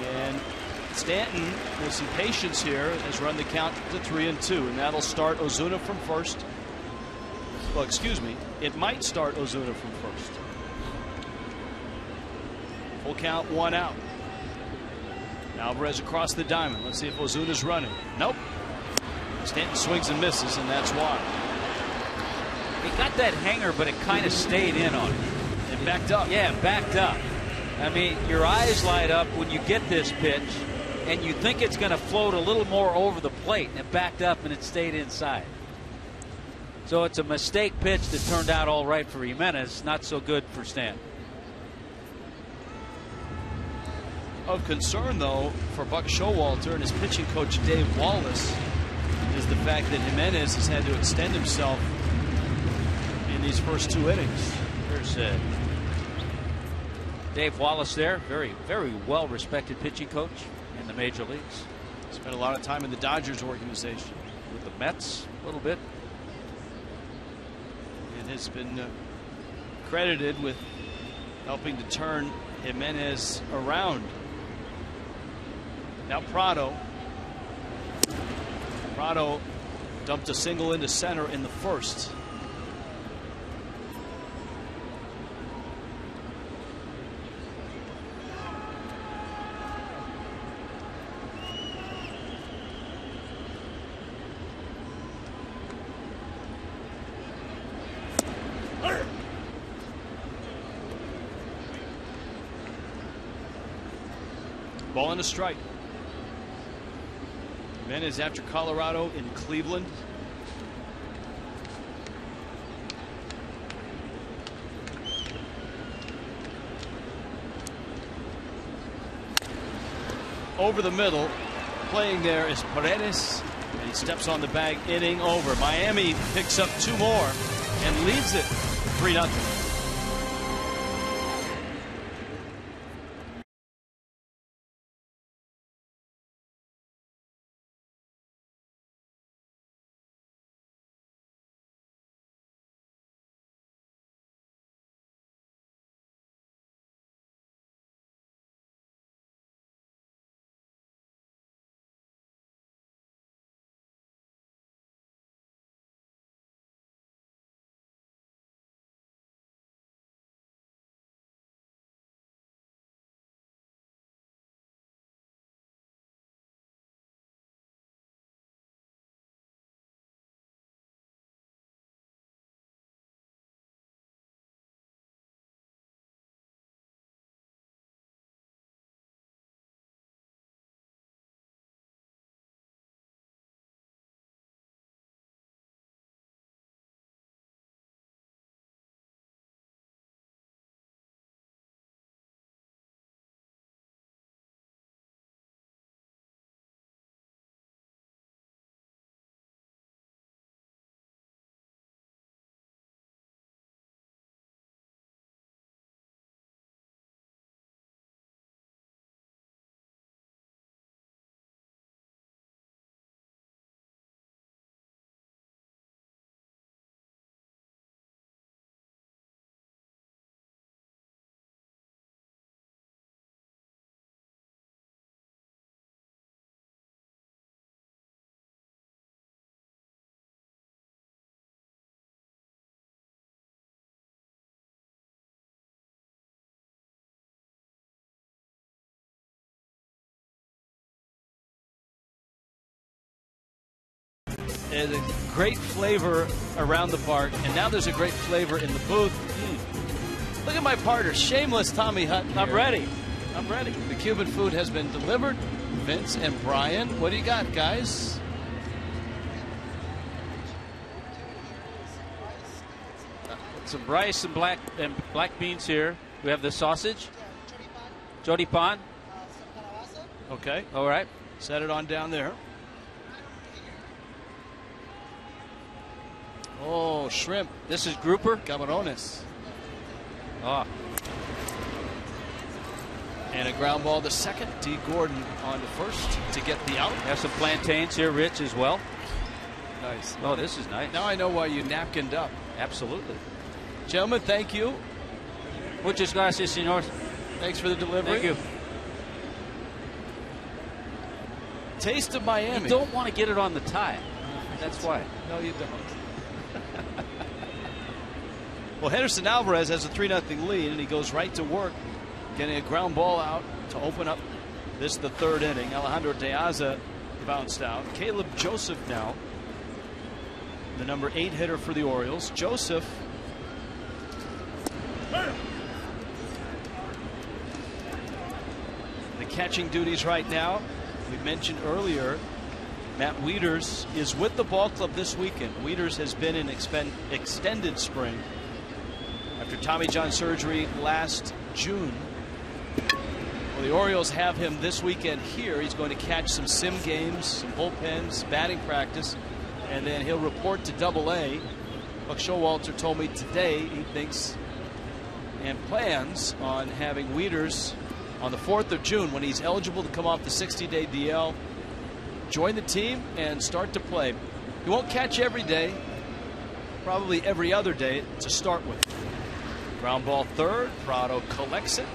And Stanton, with some patience here, has run the count to three and two, and that'll start Ozuna from first. Well, excuse me, it might start Ozuna from first. Full count, one out. Alvarez across the diamond. Let's see if Ozuna's running. Nope. Stanton swings and misses, and that's why. He got that hanger, but it kind of stayed in on him. It backed up. Yeah, backed up. I mean, your eyes light up when you get this pitch, and you think it's going to float a little more over the plate, and it backed up and it stayed inside. So it's a mistake pitch that turned out all right for Jimenez, not so good for Stanton. Of concern, though, for Buck Showalter and his pitching coach Dave Wallace is the fact that Jimenez has had to extend himself in these first two innings. There's uh, Dave Wallace there, very, very well respected pitching coach in the major leagues. Spent a lot of time in the Dodgers organization. With the Mets, a little bit. And has been uh, credited with helping to turn Jimenez around. Now Prado. Prado dumped a single into center in the first. Ball and a strike. Jimenez after Colorado in Cleveland. Over the middle, playing there is Paredes, and he steps on the bag, inning over. Miami picks up two more and leads it 3 0. There's a great flavor around the park, and now there's a great flavor in the booth. Mm. Look at my partner, shameless Tommy Hutton. I'm ready. I'm ready. The Cuban food has been delivered. Vince and Brian, what do you got, guys? Some rice and black and black beans here. We have the sausage. Jody Pan. Okay, All right. set it on down there. Oh, shrimp, This is grouper. camarones, Ah. and a ground ball. The second, D. Gordon on the first to get the out. have some plantains here, Rich, as well. Nice. Oh, this is nice. Now I know why you napkined up, Absolutely. gentlemen. Thank you. Muchas gracias, señor. Thanks for the delivery. Thank you. Taste of Miami. You don't want to get it on the tie. That's why. No, you don't. Well, Henderson Alvarez has a 3 0 lead, and he goes right to work, getting a ground ball out to open up this the third inning. Alejandro De Aza bounced out. Caleb Joseph now, the number eight hitter for the Orioles. Joseph. The catching duties right now. We mentioned earlier Matt Wieters is with the ball club this weekend. Wieters has been in extended spring after Tommy John surgery last June. Well, the Orioles have him this weekend here. He's going to catch some sim games, some bullpens, batting practice, and then he'll report to Double A. Buck Showalter told me today he thinks and plans on having Wieters on the 4th of June when he's eligible to come off the 60-day DL join the team and start to play. He won't catch every day, probably every other day to start with. Ground ball third, Prado collects it,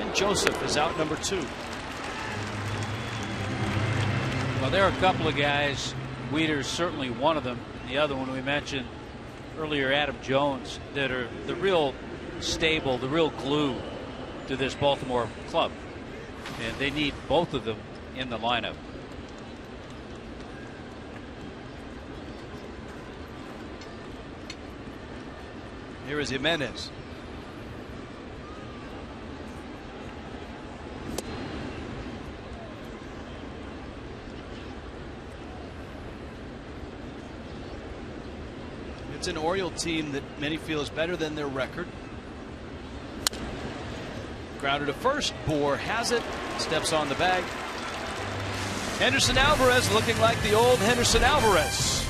and Joseph is out number two. Well, there are a couple of guys. Wieters's certainly one of them. The other one we mentioned earlier, Adam Jones, that are the real stable, the real glue to this Baltimore club. And they need both of them in the lineup. Here is Jimenez. It's an Oriole team that many feel is better than their record. Grounded to first. Bour has it. Steps on the bag. Henderson Alvarez looking like the old Henderson Alvarez.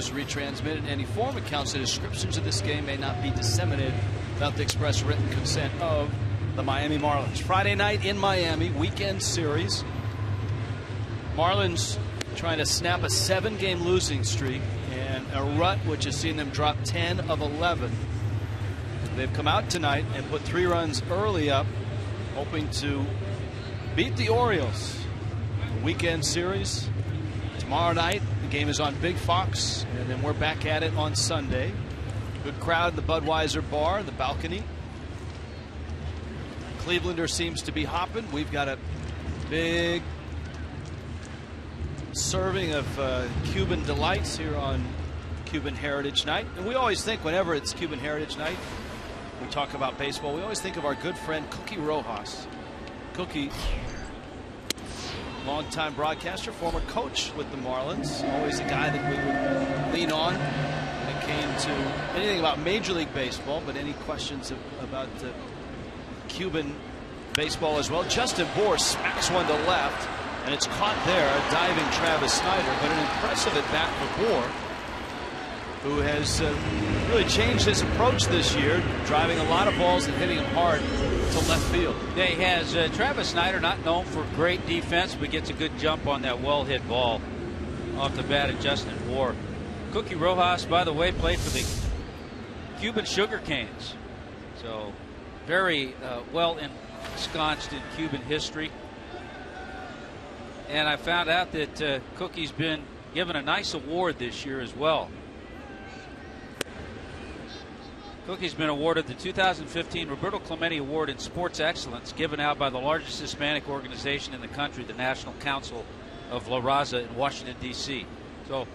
News retransmitted any form. Accounts and descriptions of this game may not be disseminated without the express written consent of the Miami Marlins. Friday night in Miami, weekend series. Marlins trying to snap a seven game losing streak and a rut which has seen them drop 10 of 11. They've come out tonight and put three runs early up, hoping to beat the Orioles. Weekend series tomorrow night. Game is on Big Fox, and then we're back at it on Sunday. Good crowd in the Budweiser bar, the balcony. Clevelander seems to be hopping. We've got a big serving of uh, Cuban delights here on Cuban Heritage Night. And we always think whenever it's Cuban Heritage Night, we talk about baseball, we always think of our good friend Cookie Rojas. Cookie, longtime broadcaster, former coach with the Marlins, always a guy that we would lean on when it came to anything about Major League Baseball, but any questions about uh, Cuban baseball as well. Justin Bour smacks one to left, and it's caught there, diving Travis Snider, but an impressive at bat for Bour, who has uh, really changed his approach this year, driving a lot of balls and hitting them hard to left field. Yeah, he has. Uh, Travis Snider, not known for great defense, but gets a good jump on that well hit ball off the bat of Justin Bour. Cookie Rojas, by the way, played for the Cuban Sugar Canes. So very uh, well ensconced in Cuban history. And I found out that uh, Cookie's been given a nice award this year as well. Cookie's been awarded the 2015 Roberto Clemente Award in Sports Excellence, given out by the largest Hispanic organization in the country, the National Council of La Raza in Washington, D.C. So,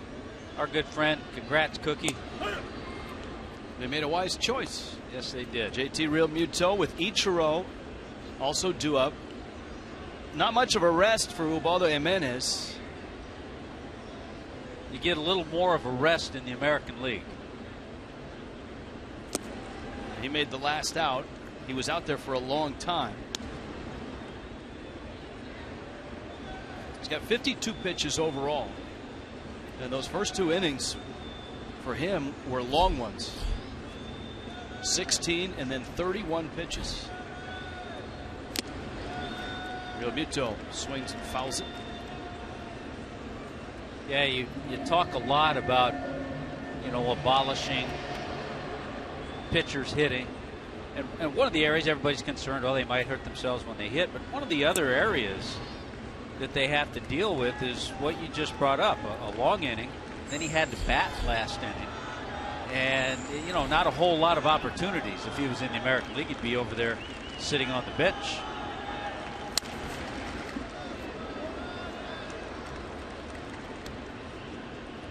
our good friend, congrats, Cookie. They made a wise choice. Yes, they did. JT Real Realmuto with Ichiro also due up. Not much of a rest for Ubaldo Jimenez. You get a little more of a rest in the American League. He made the last out. He was out there for a long time. He's got 52 pitches overall. And those first two innings for him were long ones. 16 and then 31 pitches. Realmuto swings and fouls it. Yeah, you, you talk a lot about, you know, abolishing pitchers hitting. And, and, one of the areas everybody's concerned, well, they might hurt themselves when they hit. But one of the other areas that they have to deal with is what you just brought up a, a long inning. Then he had to bat last inning. And, you know, not a whole lot of opportunities. If he was in the American League, he'd be over there sitting on the bench.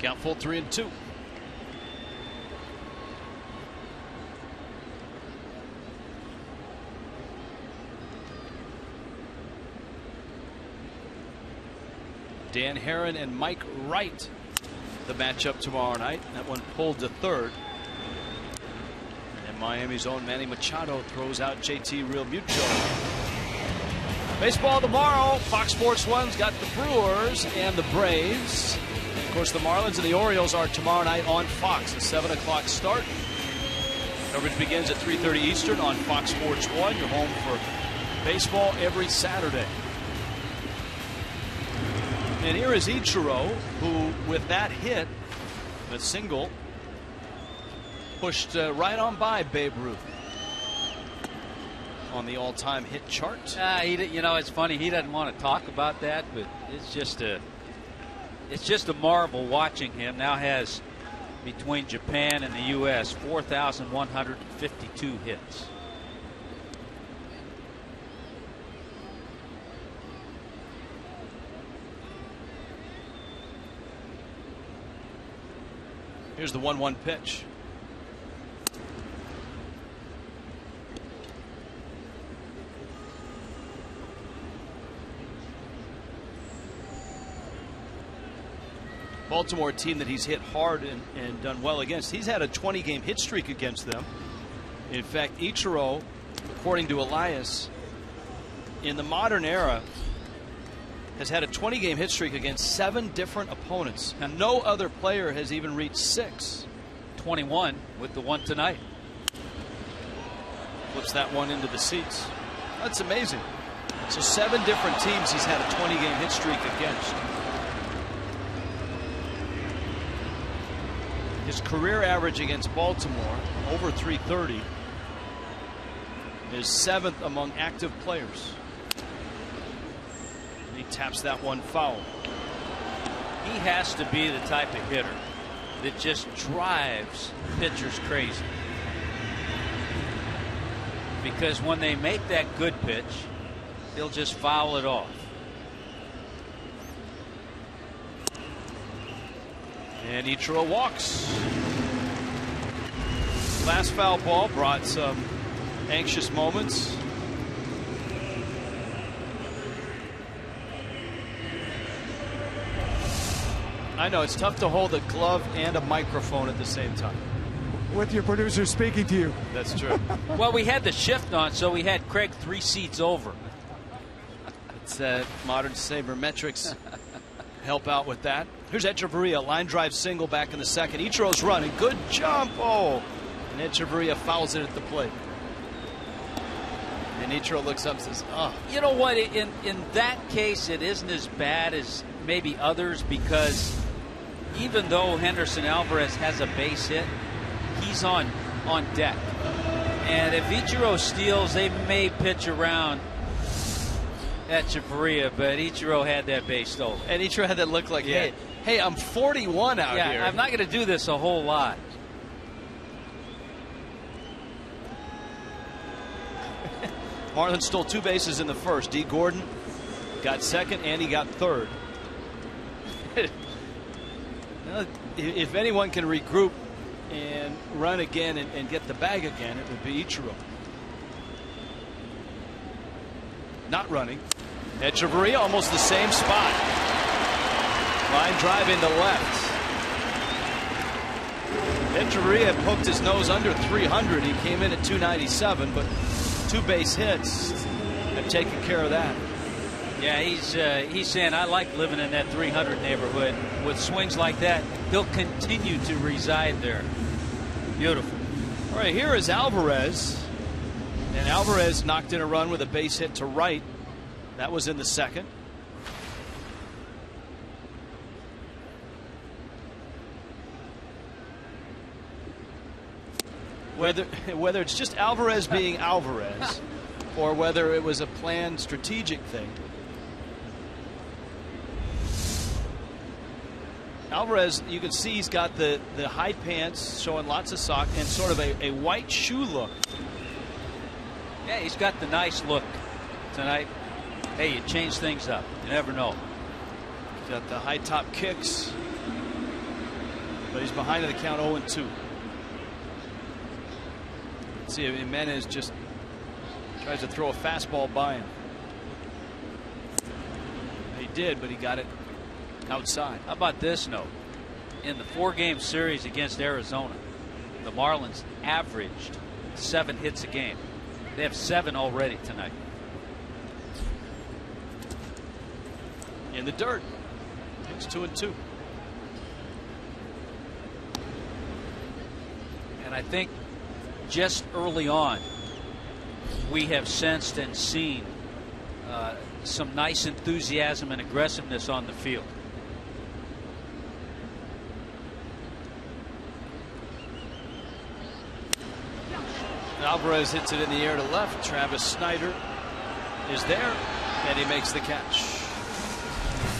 Count full three and two. Dan Haren and Mike Wright the matchup tomorrow night. That one pulled to third. And Miami's own Manny Machado throws out JT Realmuto. Baseball tomorrow. Fox Sports One's got the Brewers and the Braves. Of course, the Marlins and the Orioles are tomorrow night on Fox. A 7 o'clock start. Coverage begins at 3.30 Eastern on Fox Sports 1. Your home for baseball every Saturday. And here is Ichiro, who, with that hit, the single, pushed uh, right on by Babe Ruth on the all-time hit chart. Uh, he, you know, it's funny. He doesn't want to talk about that, but it's just a, it's just a marvel watching him. Now has between Japan and the U.S. 4,152 hits. Here's the 1 1 pitch. Baltimore team that he's hit hard and, and done well against. He's had a 20 game hit streak against them. In fact, Ichiro, according to Elias, in the modern era, has had a 20 game hit streak against seven different opponents. No other player has even reached six. 21 with the one tonight. Flips that one into the seats. That's amazing. So, seven different teams he's had a 20 game hit streak against. His career average against Baltimore, over 330, is seventh among active players. And he taps that one foul. He has to be the type of hitter that just drives pitchers crazy. Because when they make that good pitch, they'll just foul it off. And Ichiro walks. Last foul ball brought some anxious moments. I know it's tough to hold a glove and a microphone at the same time. With your producer speaking to you. That's true. well, we had the shift on, so we had Craig three seats over. It's uh, modern sabermetrics help out with that. Here's Hechavarria, line drive single back in the second. Ichiro's running, good jump. Oh, and Hechavarria fouls it at the plate. And Ichiro looks up and says, "Oh, You know what? In in that case, it isn't as bad as maybe others because even though Henderson Alvarez has a base hit, he's on on deck. And if Ichiro steals, they may pitch around Hechavarria, but Ichiro had that base stolen. And Ichiro had that look like, Yeah. hey, hey, I'm 41 out yeah, here. I'm not going to do this a whole lot. Marlins stole two bases in the first. D. Gordon got second, and he got third. If anyone can regroup and run again and, and get the bag again, it would be Ichiro. Not running. Hechavarria almost the same spot. Line drive into left. Hechavarria poked his nose under 300. He came in at 297, but two base hits have taken care of that. Yeah, he's uh, he's saying I like living in that 300 neighborhood. With swings like that, he'll continue to reside there. Beautiful. All right, here is Alvarez. And Alvarez knocked in a run with a base hit to right. That was in the second. Whether whether it's just Alvarez being Alvarez or whether it was a planned strategic thing. Alvarez, you can see he's got the, the high pants showing lots of sock and sort of a, a white shoe look. Yeah, he's got the nice look tonight. Hey, you change things up. You never know. Got the high top kicks. But he's behind in the count 0 and 2. See, Jimenez just tries to throw a fastball by him. He did, but he got it outside. How about this note? In the four game series against Arizona, the Marlins averaged seven hits a game. They have seven already tonight. In the dirt. It's 2 and 2. And I think just early on, we have sensed and seen uh, some nice enthusiasm and aggressiveness on the field. Alvarez hits it in the air to left. Travis Snider is there, and he makes the catch.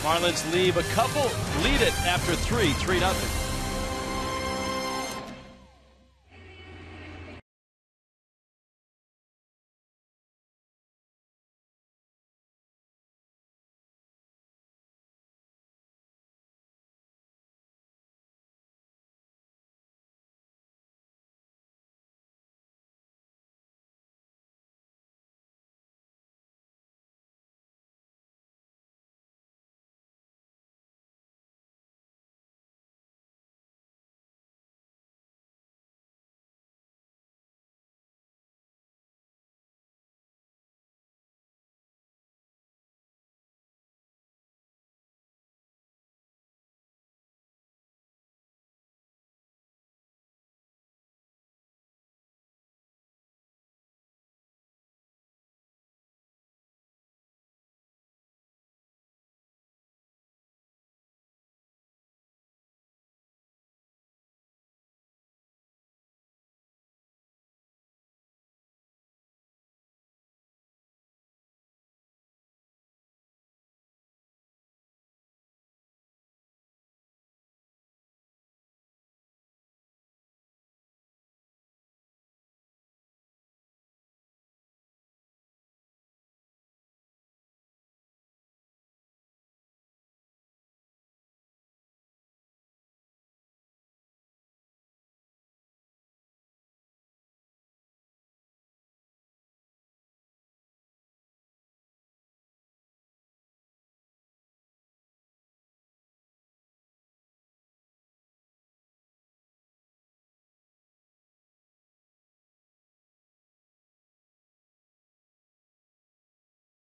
Marlins leave a couple, lead it after three, 3 nothing.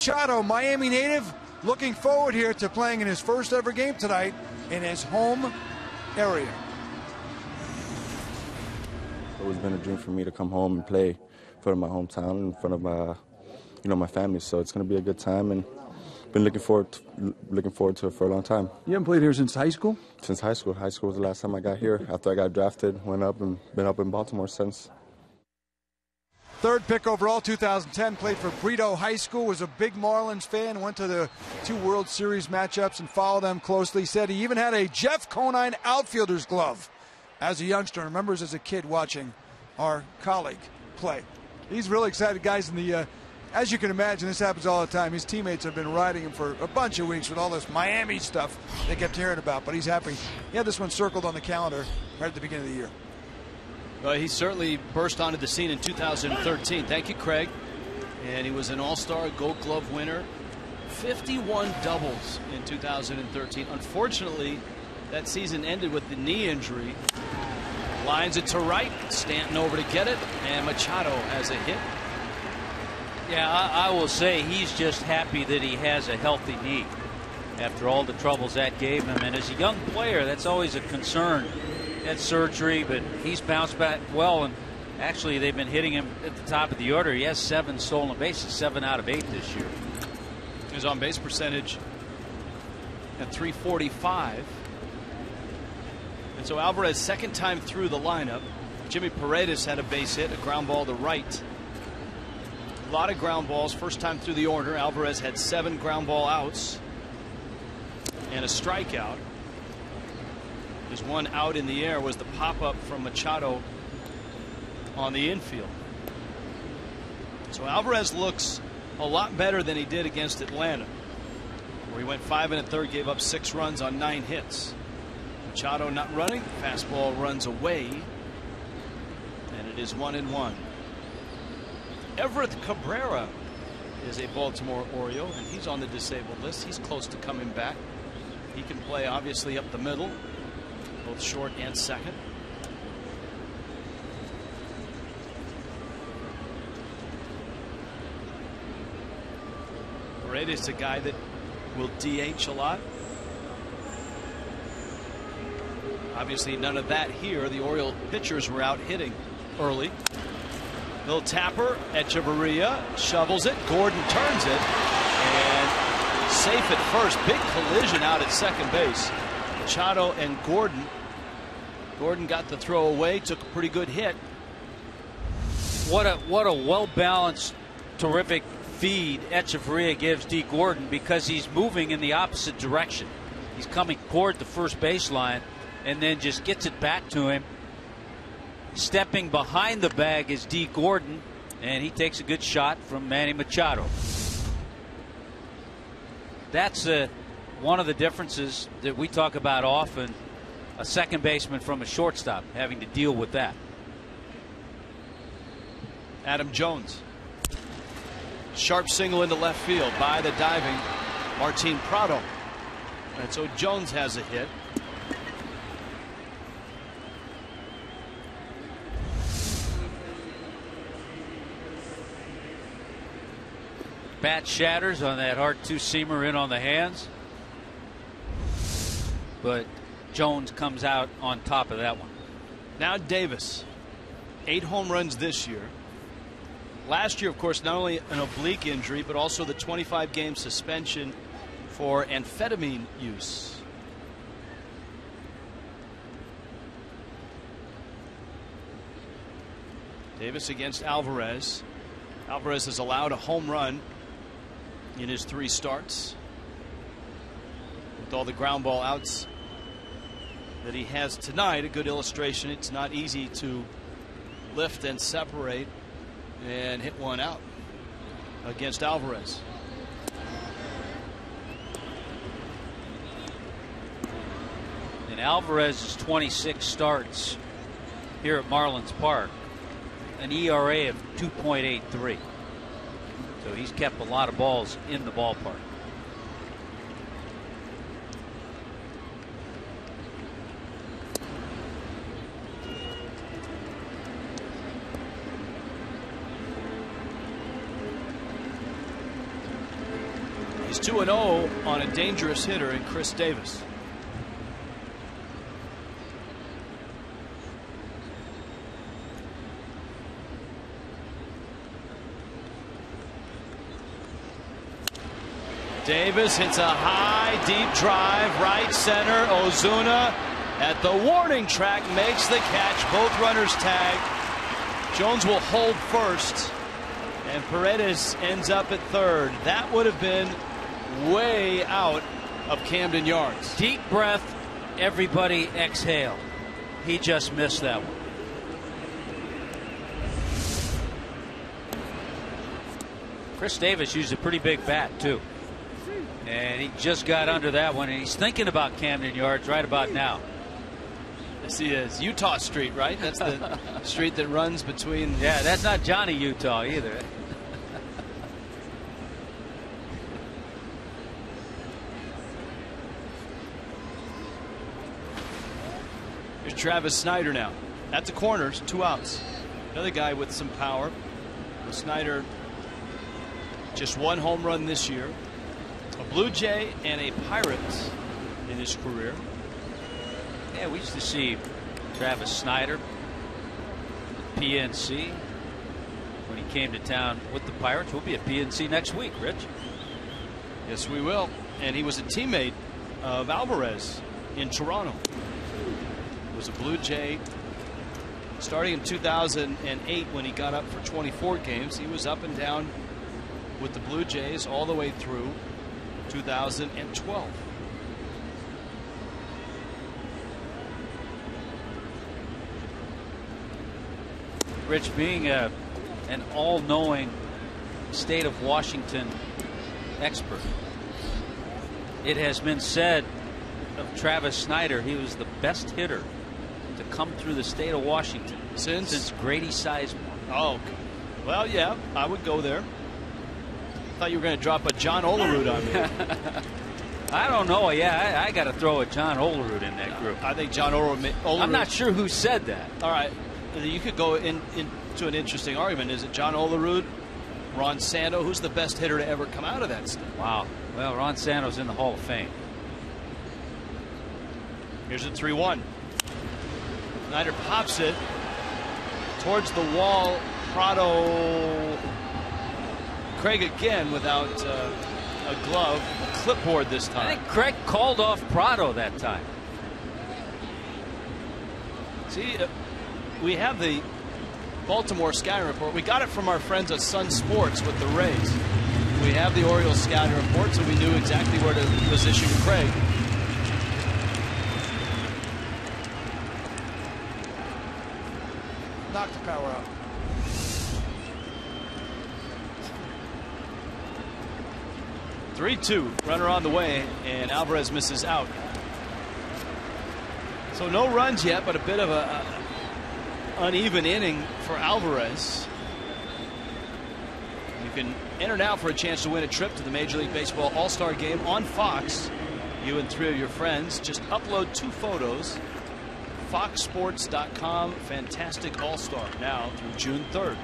Machado, Miami native, looking forward here to playing in his first ever game tonight in his home area. It's always been a dream for me to come home and play in front of my hometown, in front of my, you know, my family. So it's going to be a good time, and been looking forward to, looking forward to it for a long time. You haven't played here since high school? Since high school. High school was the last time I got here. After I got drafted, went up and been up in Baltimore since. Third pick overall, 2010, played for Brito High School, was a big Marlins fan, went to the two World Series matchups and followed them closely. Said he even had a Jeff Conine outfielder's glove as a youngster. Remembers as a kid watching our colleague play. He's really excited, guys. In the, uh, as you can imagine, this happens all the time. His teammates have been riding him for a bunch of weeks with all this Miami stuff they kept hearing about. But he's happy. He had this one circled on the calendar right at the beginning of the year. Well, he certainly burst onto the scene in 2013. Thank you, Craig. And he was an All Star Gold Glove winner. 51 doubles in 2013. Unfortunately, that season ended with the knee injury. Lines it to right. Stanton over to get it. And Machado has a hit. Yeah, I, I will say he's just happy that he has a healthy knee after all the troubles that gave him. And as a young player, that's always a concern had surgery, but he's bounced back well. And actually, they've been hitting him at the top of the order. He has seven stolen bases, seven out of eight this year. His on base percentage at 345. And so Alvarez, second time through the lineup. Jimmy Paredes had a base hit, a ground ball to right. A lot of ground balls, first time through the order. Alvarez had seven ground ball outs and a strikeout. His one out in the air was the pop up from Machado on the infield. So Alvarez looks a lot better than he did against Atlanta, where he went five and a third, gave up six runs on nine hits. Machado not running, fastball runs away, and it is one and one. Everth Cabrera is a Baltimore Oriole, and he's on the disabled list. He's close to coming back. He can play obviously up the middle, both short and second. Paredes is a guy that will DH a lot. Obviously, none of that here. The Oriole pitchers were out hitting early. Little tapper, Hechavarria shovels it. Gordon turns it. And safe at first. Big collision out at second base. Machado and Gordon. Gordon got the throw away, took a pretty good hit. What a what a well balanced, terrific feed Hechavarria gives D. Gordon because he's moving in the opposite direction. He's coming toward the first baseline and then just gets it back to him. Stepping behind the bag is D. Gordon, and he takes a good shot from Manny Machado. That's a, one of the differences that we talk about often a second baseman from a shortstop having to deal with that. Adam Jones. Sharp single into left field by the diving Martin Prado. And so Jones has a hit. Bat shatters on that hard two seamer in on the hands. But Jones comes out on top of that one. Now Davis. Eight home runs this year. Last year, of course, not only an oblique injury, but also the 25 game suspension for amphetamine use. Davis against Alvarez. Alvarez has allowed a home run in his three starts. With all the ground ball outs that he has tonight, a good illustration. It's not easy to lift and separate and hit one out against Alvarez. And Alvarez's 26 starts here at Marlins Park, an ERA of 2.83. So he's kept a lot of balls in the ballpark. 2 0 on a dangerous hitter in Chris Davis. Davis hits a high, deep drive, right center. Ozuna at the warning track makes the catch. Both runners tag. Jones will hold first, and Paredes ends up at third. That would have been way out of Camden Yards. Deep breath, everybody exhale. He just missed that one. Chris Davis used a pretty big bat, too. And he just got under that one, and he's thinking about Camden Yards right about now. Yes, he is. Utah Street, right? That's the street that runs between. Yeah, that's not Johnny Utah either. Here's Travis Snider now. At the corners, two outs. Another guy with some power. Snyder, just one home run this year. A Blue Jay and a Pirate in his career. Yeah, we used to see Travis Snider, PNC, when he came to town with the Pirates. We'll be at PNC next week, Rich. Yes, we will. And he was a teammate of Alvarez in Toronto. Was a Blue Jay. Starting in 2008 when he got up for 24 games, he was up and down with the Blue Jays all the way through 2012. Rich, being a, an all knowing state of Washington expert, it has been said of Travis Snider, he was the best hitter come through the state of Washington Since? since Grady Sizemore. Oh, well, yeah, I would go there. Thought you were going to drop a John Olerud on me. I don't know. Yeah, I, I got to throw a John Olerud in that group. I think John Olerud. Olerud I'm not sure who said that. All right, you could go in, into an interesting argument. Is it John Olerud, Ron Santo? Who's the best hitter to ever come out of that state? Wow. Well, Ron Santo's in the Hall of Fame. Here's a 3 1. Snider pops it towards the wall. Prado. Craig again without uh, a glove, a clipboard this time. I think Craig called off Prado that time. See, uh, we have the Baltimore scouting report. We got it from our friends at Sun Sports with the Rays. We have the Orioles scouting report, so we knew exactly where to position Craig. Knock the power out. Three two, runner on the way, and Alvarez misses out. So no runs yet, but a bit of a, a uneven inning for Alvarez. You can enter now for a chance to win a trip to the Major League Baseball All Star Game on Fox. You and three of your friends just upload two photos. FoxSports.com, fantastic All Star now through June 3rd.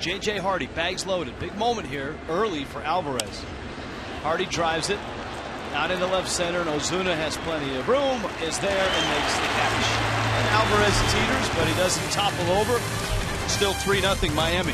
J.J. Hardy, bags loaded. Big moment here early for Alvarez. Hardy drives it out into left center, and Ozuna has plenty of room, is there and makes the catch. And Alvarez teeters, but he doesn't topple over. Still 3 0 Miami.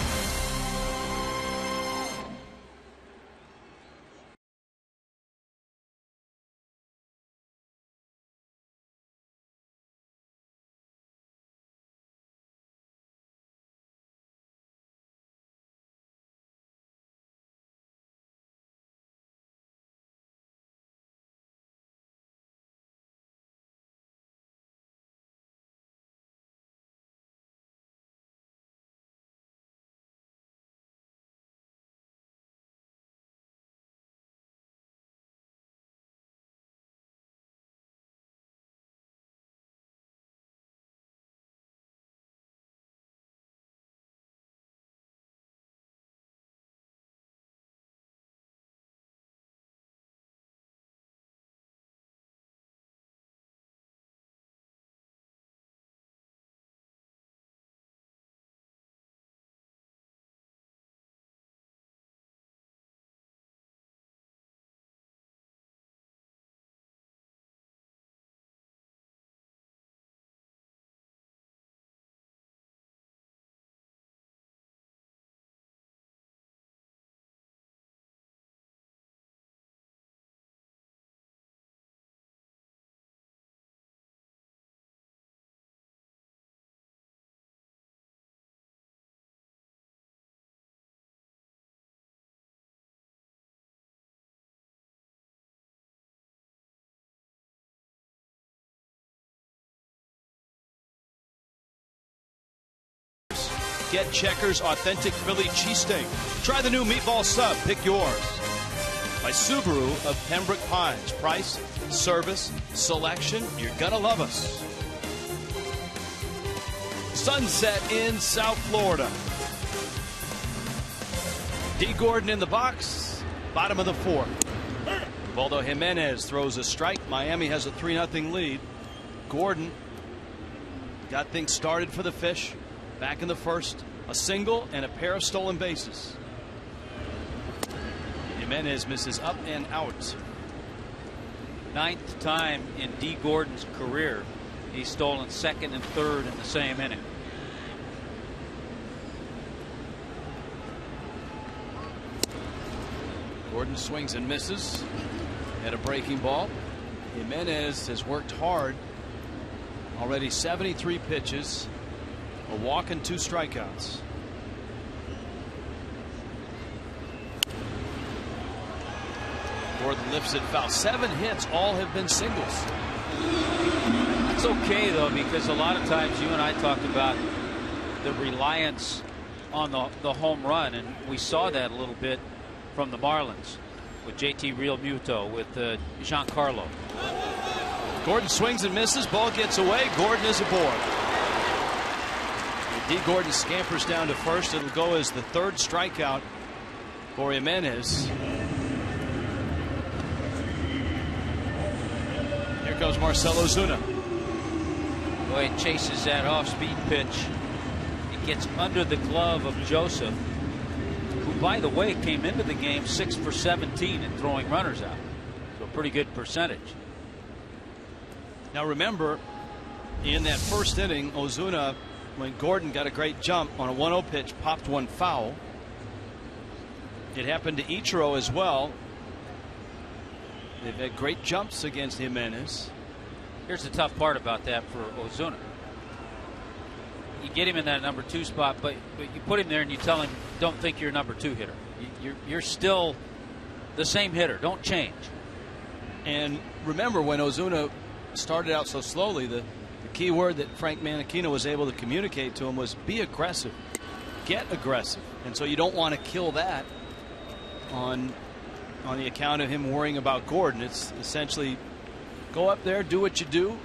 Get Checkers Authentic Philly Cheesesteak. Try the new meatball sub. Pick yours. By Subaru of Pembroke Pines. Price, service, selection. You're going to love us. Sunset in South Florida. D. Gordon in the box. Bottom of the fourth. Ubaldo Jimenez throws a strike. Miami has a 3 0 lead. Gordon got things started for the fish. Back in the first, a single and a pair of stolen bases. Jimenez misses up and out. Ninth time in D. Gordon's career, he's stolen second and third in the same inning. Gordon swings and misses at a breaking ball. Jimenez has worked hard. Already 73 pitches, a walk and two strikeouts. Gordon lifts it foul. Seven hits, all have been singles. It's okay though because a lot of times you and I talked about the reliance on the the home run and we saw that a little bit from the Marlins with JT Realmuto with uh, Giancarlo. Gordon swings and misses. Ball gets away. Gordon is aboard. D. Gordon scampers down to first. It'll go as the third strikeout for Jimenez. Here comes Marcell Ozuna. Boy, it chases that off speed pitch. It gets under the glove of Joseph, who, by the way, came into the game six for 17 and throwing runners out. So a pretty good percentage. Now remember, in that first inning, Ozuna, when Gordon got a great jump on a 1 0 pitch, popped one foul. It happened to Ichiro as well. They've had great jumps against Jimenez. Here's the tough part about that for Ozuna. You get him in that number two spot, but, but you put him there and you tell him, don't think you're a number two hitter. You, you're, you're still the same hitter. Don't change. And remember when Ozuna started out so slowly, the key word that Frank Menechino was able to communicate to him was be aggressive, get aggressive. And so you don't want to kill that on on the account of him worrying about Gordon. It's essentially go up there, do what you do,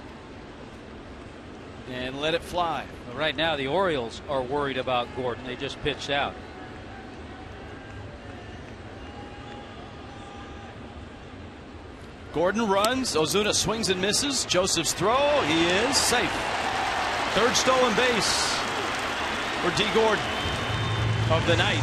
and let it fly. Right now, the Orioles are worried about Gordon. They just pitched out. Gordon runs. Ozuna swings and misses. Joseph's throw. He is safe. Third stolen base for D. Gordon of the night.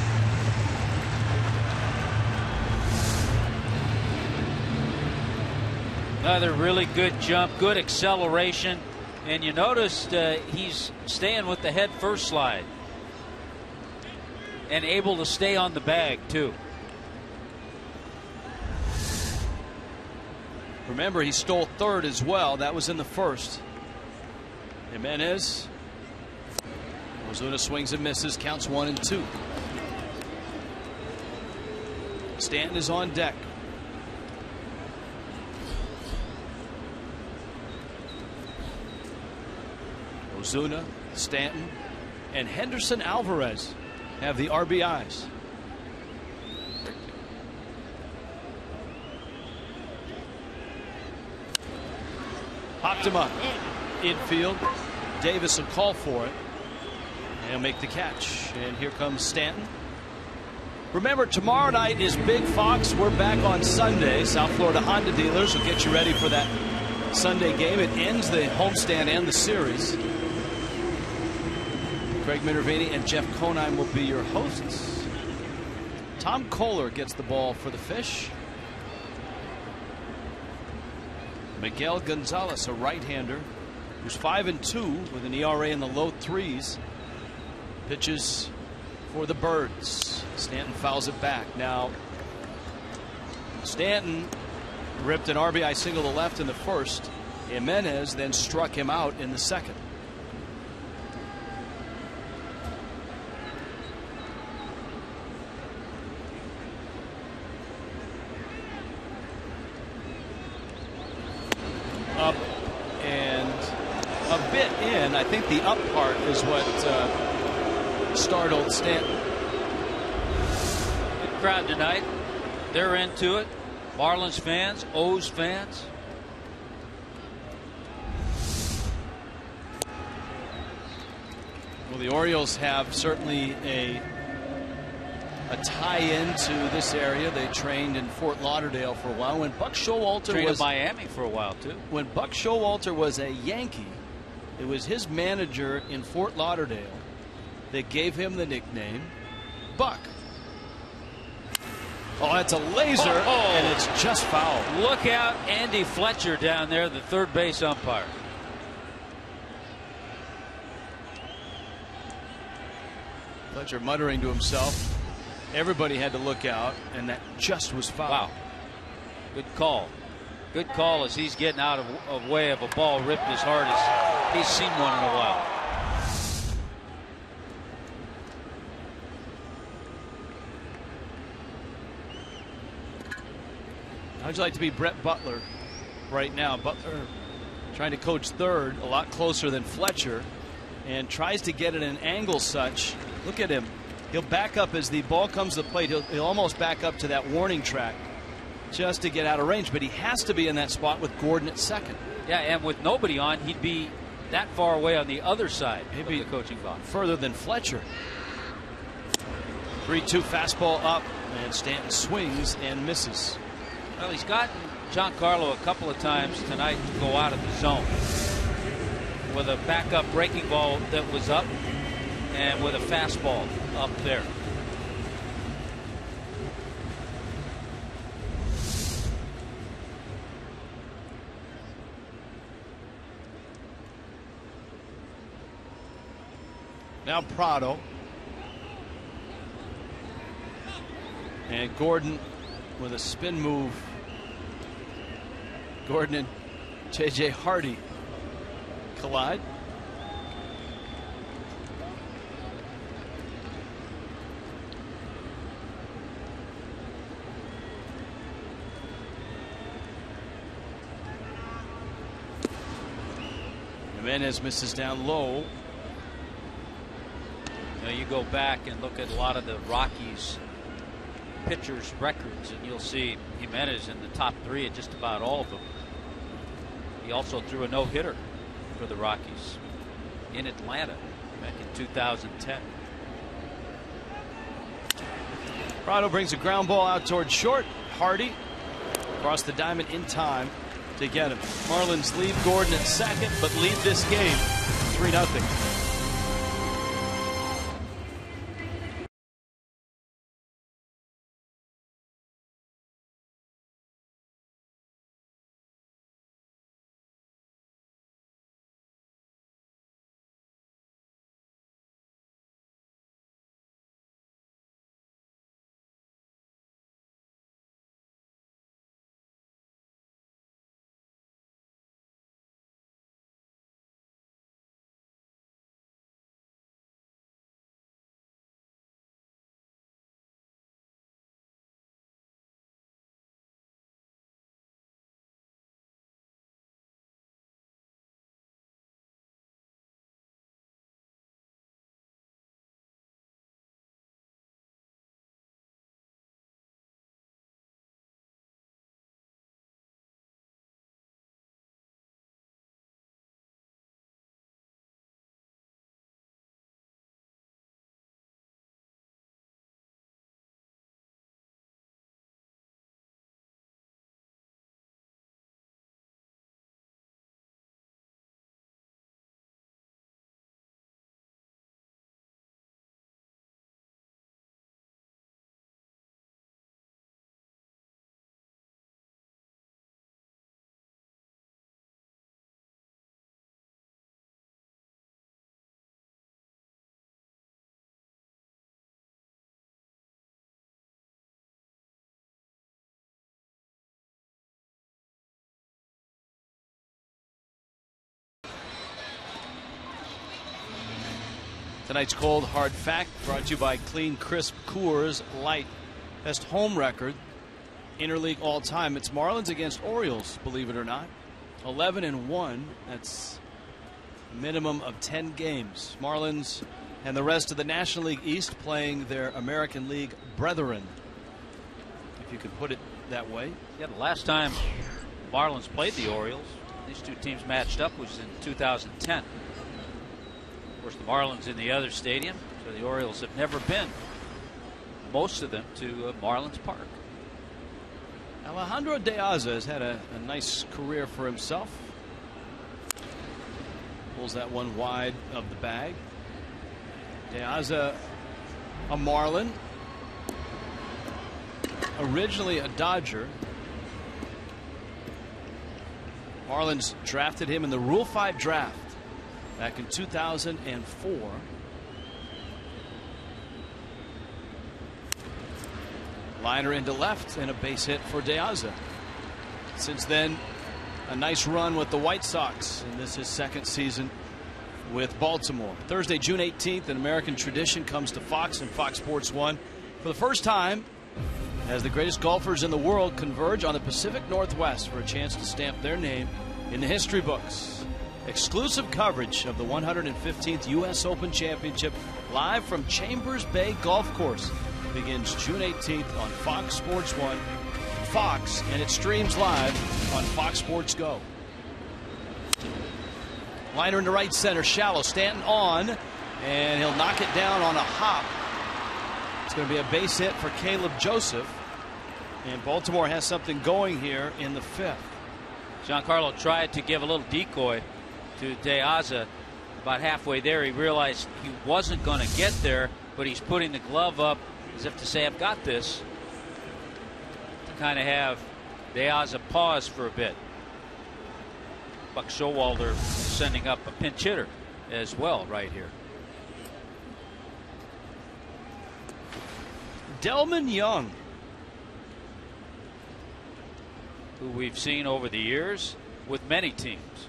Another really good jump, good acceleration. And you noticed uh, he's staying with the head first slide and able to stay on the bag, too. Remember, he stole third as well. That was in the first. Jimenez. Ozuna swings and misses, counts one and two. Stanton is on deck. Ozuna, Stanton, and Henderson Alvarez have the RBIs. Popped him up. Infield. Davis will call for it. And he'll make the catch. And here comes Stanton. Remember, tomorrow night is Big Fox. We're back on Sunday. South Florida Honda dealers will get you ready for that Sunday game. It ends the homestand and the series. Craig Minervini and Jeff Conine will be your hosts. Tom Koehler gets the ball for the fish. Miguel Gonzalez, a right-hander, who's five and two with an ERA in the low threes, pitches for the Birds. Stanton fouls it back. Now, Stanton ripped an RBI single to left in the first. Jimenez then struck him out in the second. Up and a bit in. I think the up part is what uh, startled Stanton. Good crowd tonight. They're into it. Marlins fans, O's fans. Well, the Orioles have certainly a a tie-in to this area. They trained in Fort Lauderdale for a while. When Buck Showalter Trained was in Miami for a while too. when Buck Showalter was a Yankee, it was his manager in Fort Lauderdale that gave him the nickname Buck. Oh, that's a laser, Oh, oh. and it's just foul. Look out, Andy Fletcher down there, the third base umpire. Fletcher muttering to himself. Everybody had to look out, and that just was foul. Wow. Good call. Good call as he's getting out of, of way of a ball ripped as hard as he's seen one in a while. How'd you like to be Brett Butler right now? Butler trying to coach third, a lot closer than Fletcher, and tries to get at an angle such. Look at him. He'll back up as the ball comes to the plate. He'll, he'll almost back up to that warning track just to get out of range, but he has to be in that spot with Gordon at second. Yeah, and with nobody on, he'd be that far away on the other side Maybe- of the coaching box. Further than Fletcher. 3 2 fastball up, and Stanton swings and misses. Well, he's gotten Giancarlo a couple of times tonight to go out of the zone with a backup breaking ball that was up and with a fastball up there. Now Prado. And Gordon with a spin move. Gordon and J.J. Hardy collide. Jimenez misses down low. You, know, you go back and look at a lot of the Rockies pitchers' records, and you'll see Jimenez in the top three at just about all of them. He also threw a no hitter for the Rockies in Atlanta back in 2010. Prado brings a ground ball out towards short. Hardy across the diamond in time to get him. Marlins lead Gordon at second, but lead this game 3 0. Tonight's cold hard fact brought to you by Clean Crisp Coors Light. Best home record, interleague all time. It's Marlins against Orioles, believe it or not. 11 and 1. That's a minimum of 10 games. Marlins and the rest of the National League East playing their American League brethren, if you could put it that way. Yeah, the last time Marlins played the Orioles, these two teams matched up was in 2010. Of course, the Marlins in the other stadium, so the Orioles have never been, most of them, to uh, Marlins Park. Alejandro De Aza has had a, a nice career for himself. Pulls that one wide of the bag. De Aza, a Marlin. Originally a Dodger. Marlins drafted him in the Rule 5 draft back in 2004. Liner into left and a base hit for De Aza. Since then, a nice run with the White Sox, and this is second season with Baltimore. Thursday, June 18th, an American tradition comes to Fox and Fox Sports 1 for the first time as the greatest golfers in the world converge on the Pacific Northwest for a chance to stamp their name in the history books. Exclusive coverage of the 115th U.S. Open Championship live from Chambers Bay Golf Course begins June 18th on Fox Sports 1, Fox, and it streams live on Fox Sports Go. Liner into right center, shallow, Stanton on, and he'll knock it down on a hop. It's going to be a base hit for Caleb Joseph, and Baltimore has something going here in the fifth. Giancarlo tried to give a little decoy to De Aza. About halfway there, he realized he wasn't going to get there, but he's putting the glove up as if to say, I've got this. To kind of have De Aza pause for a bit. Buck Showalter sending up a pinch hitter as well right here. Delmon Young, who we've seen over the years with many teams.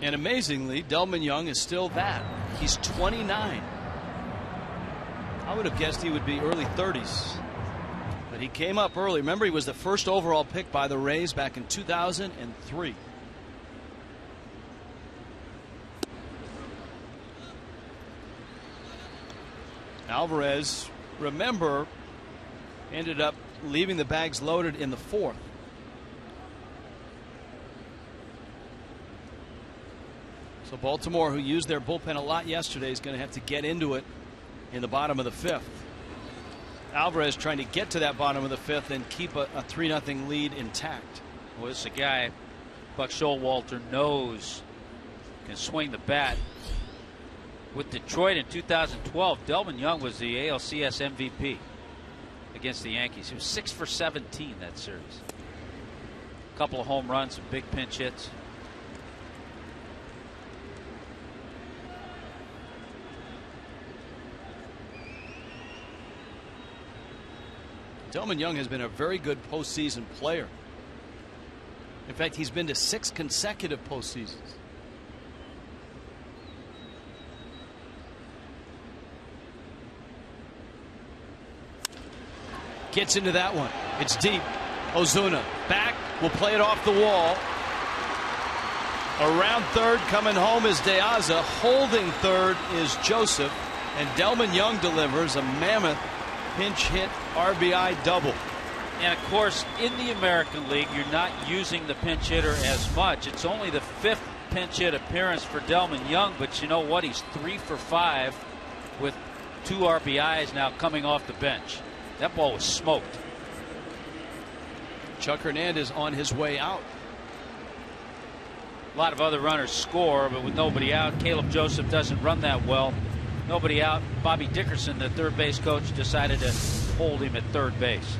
And amazingly, Delmon Young is still that. He's 29. I would have guessed he would be early 30s. But he came up early. Remember, he was the first overall pick by the Rays back in 2003. Alvarez, remember, ended up leaving the bags loaded in the fourth. So Baltimore, who used their bullpen a lot yesterday, is going to have to get into it in the bottom of the fifth. Alvarez trying to get to that bottom of the fifth and keep a, a 3 0 lead intact. Well, this is a guy Buck Showalter knows can swing the bat. With Detroit in 2012, Delmon Young was the ALCS MVP against the Yankees. He was 6 for 17 that series. A couple of home runs, some big pinch hits. Delmon Young has been a very good postseason player. In fact, he's been to six consecutive postseasons. Gets into that one. It's deep. Ozuna back. Will play it off the wall. Around third, coming home is De Aza. Holding third is Joseph. And Delmon Young delivers a mammoth pinch hit RBI double. And of course, in the American League, you're not using the pinch hitter as much. It's only the fifth pinch hit appearance for Delmon Young, but you know what? He's three for five with two RBIs now coming off the bench. That ball was smoked. Chuck Hernandez on his way out. A lot of other runners score, but with nobody out, Caleb Joseph doesn't run that well. Nobody out. Bobby Dickerson, the third base coach, decided to hold him at third base.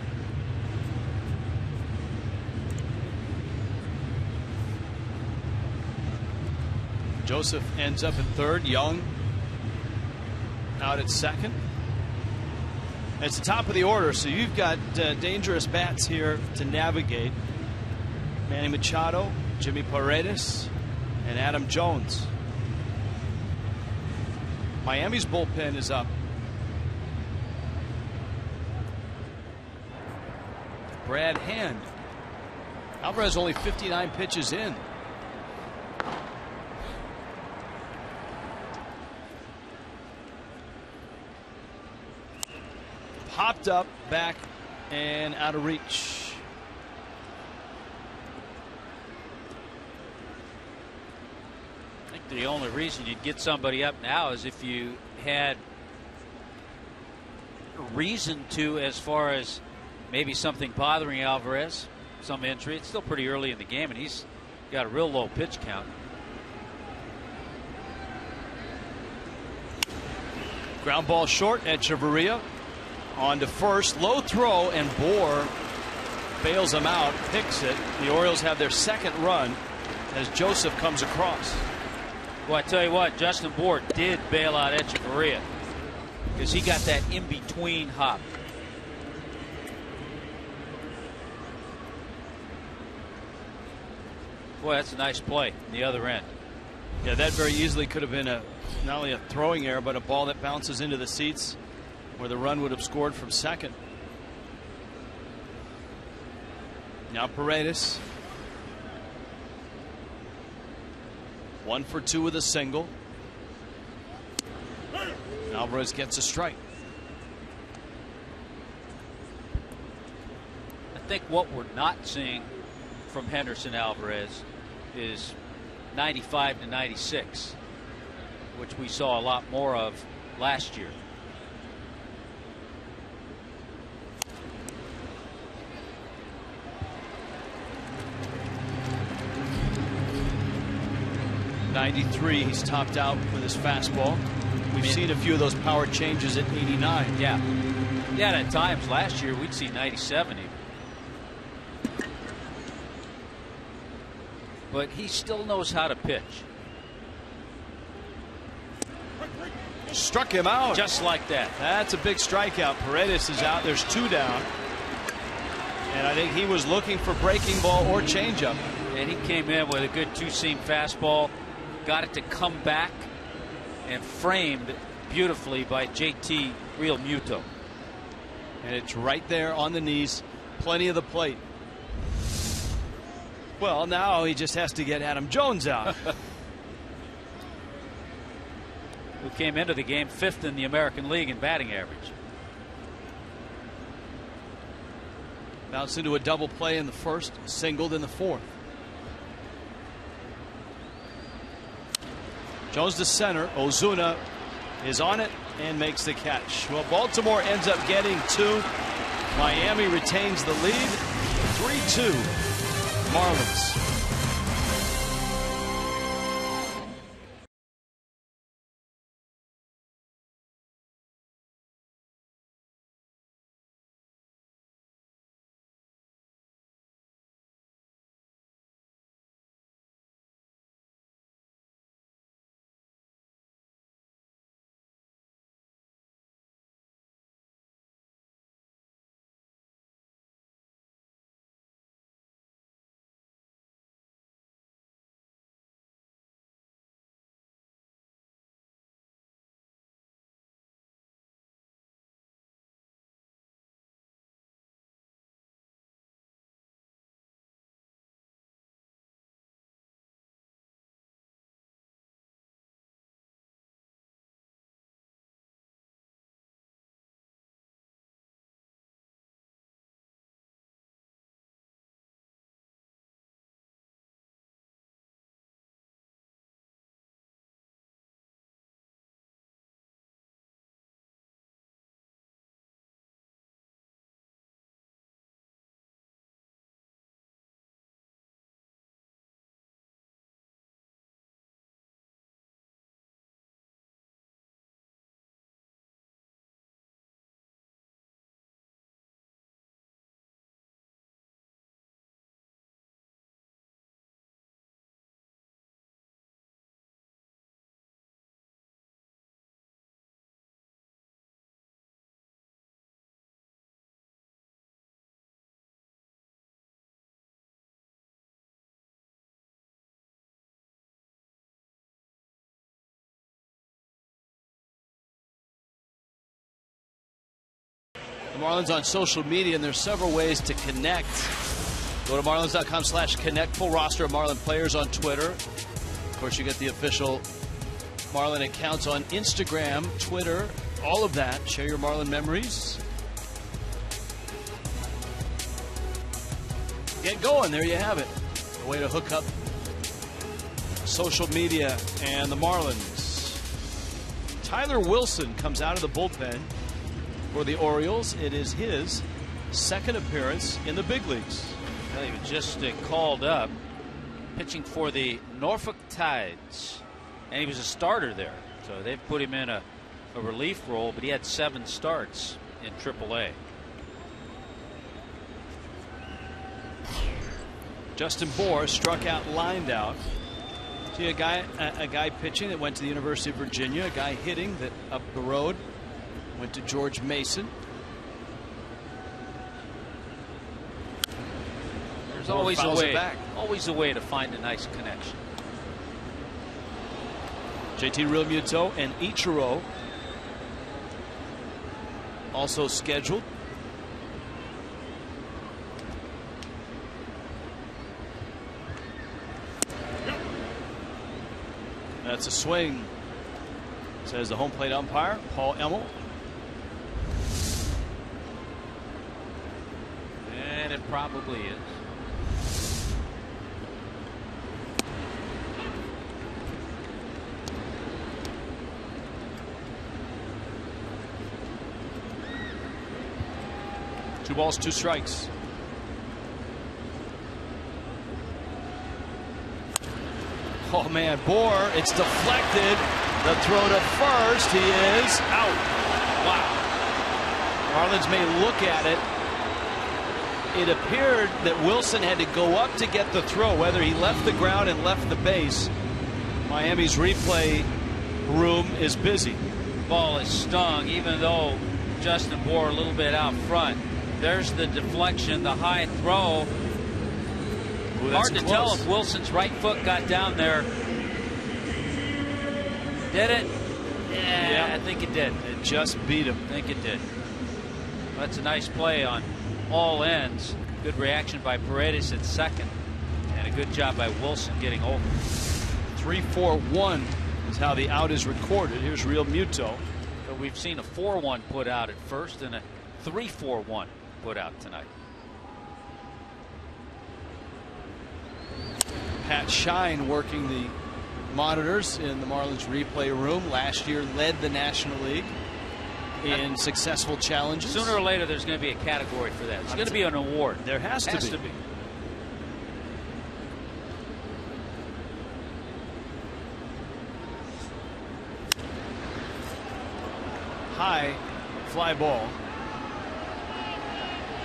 Joseph ends up at third. Young out at second. It's the top of the order, so you've got uh, dangerous bats here to navigate. Manny Machado, Jimmy Paredes, and Adam Jones. Miami's bullpen is up. Brad Hand. Alvarez only 59 pitches in. Popped up, back, and out of reach. The only reason you'd get somebody up now is if you had reason to, as far as maybe something bothering Alvarez, some injury. It's still pretty early in the game, and he's got a real low pitch count. Ground ball short Hechavarria. On to first. Low throw, and Bour bails him out, picks it. The Orioles have their second run as Joseph comes across. Well, I tell you what, Justin Bour did bail out Hechavarria because he got that in between hop. Boy, that's a nice play. The other end. Yeah, that very easily could have been a not only a throwing error, but a ball that bounces into the seats where the run would have scored from second. Now Paredes. One for two with a single. Alvarez gets a strike. I think what we're not seeing from Henderson Alvarez is 95 to 96, which we saw a lot more of last year. Ninety-three. He's topped out with his fastball. We've seen a few of those power changes at 89. Yeah. Yeah, at times last year we'd see 97 even. But he still knows how to pitch. Struck him out. Just like that. That's a big strikeout. Paredes is out. There's two down. And I think he was looking for breaking ball or changeup. And he came in with a good two seam fastball, got it to come back, and framed beautifully by JT Real Realmuto. And it's right there on the knees, plenty of the plate. Well, now he just has to get Adam Jones out. Who came into the game fifth in the American League in batting average. Bounced into a double play in the first, singled in the fourth. Jones to center. Ozuna is on it and makes the catch. Well, Baltimore ends up getting two. Miami retains the lead. 3 2 Marlins. Marlins on social media, and there's several ways to connect. Go to marlins.com slash connect. Full roster of Marlin players on Twitter. Of course, you get the official Marlin accounts on Instagram, Twitter, all of that. Share your Marlin memories. Get going. There you have it. A way to hook up social media and the Marlins. Tyler Wilson comes out of the bullpen for the Orioles. It is his second appearance in the big leagues. Well, he was just uh, called up pitching for the Norfolk Tides, and he was a starter there. So they've put him in a, a relief role, but he had seven starts in AAA. Justin Bour struck out, lined out. See a guy, a, a, guy pitching that went to the University of Virginia, a guy hitting that up the road went to George Mason. There's always a way, always a way to find a nice connection. JT Realmuto and Ichiro also scheduled That's a swing, says the home plate umpire, Paul Emmel. And it probably is. Two balls, two strikes. Oh man, Bour, it's deflected. The throw to first. He is out. Wow. Marlins may look at it. It appeared that Wilson had to go up to get the throw, whether he left the ground and left the base. Miami's replay room is busy. Ball is stung, even though Justin Bour a little bit out front. There's the deflection, the high throw. Ooh, Hard to close. tell if Wilson's right foot got down there. Did it? Yeah, yeah, I think it did. It just beat him. I think it did. That's a nice play on all ends. Good reaction by Paredes at second. And a good job by Wilson getting over. 3 4 1 is how the out is recorded. Here's Realmuto. But we've seen a 4 1 put out at first and a 3 4 1 put out tonight. Pat Shine working the monitors in the Marlins replay room. Last year led the National League in successful challenges. Sooner or later, there's going to be a category for that. It's going to be an award. There has, has to, be. to be. High fly ball.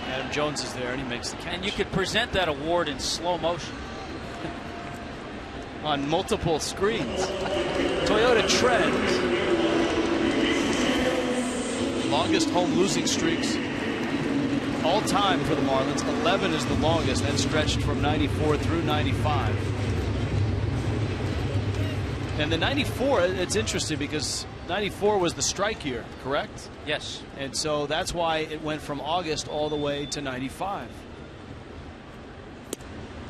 Adam Jones is there and he makes the catch. And you could present that award in slow motion on multiple screens. Toyota Trends. Longest home losing streaks all time for the Marlins. 11 is the longest and stretched from 94 through 95. And the 94, it's interesting because 94 was the strike year, correct? Yes. And so that's why it went from August all the way to 95.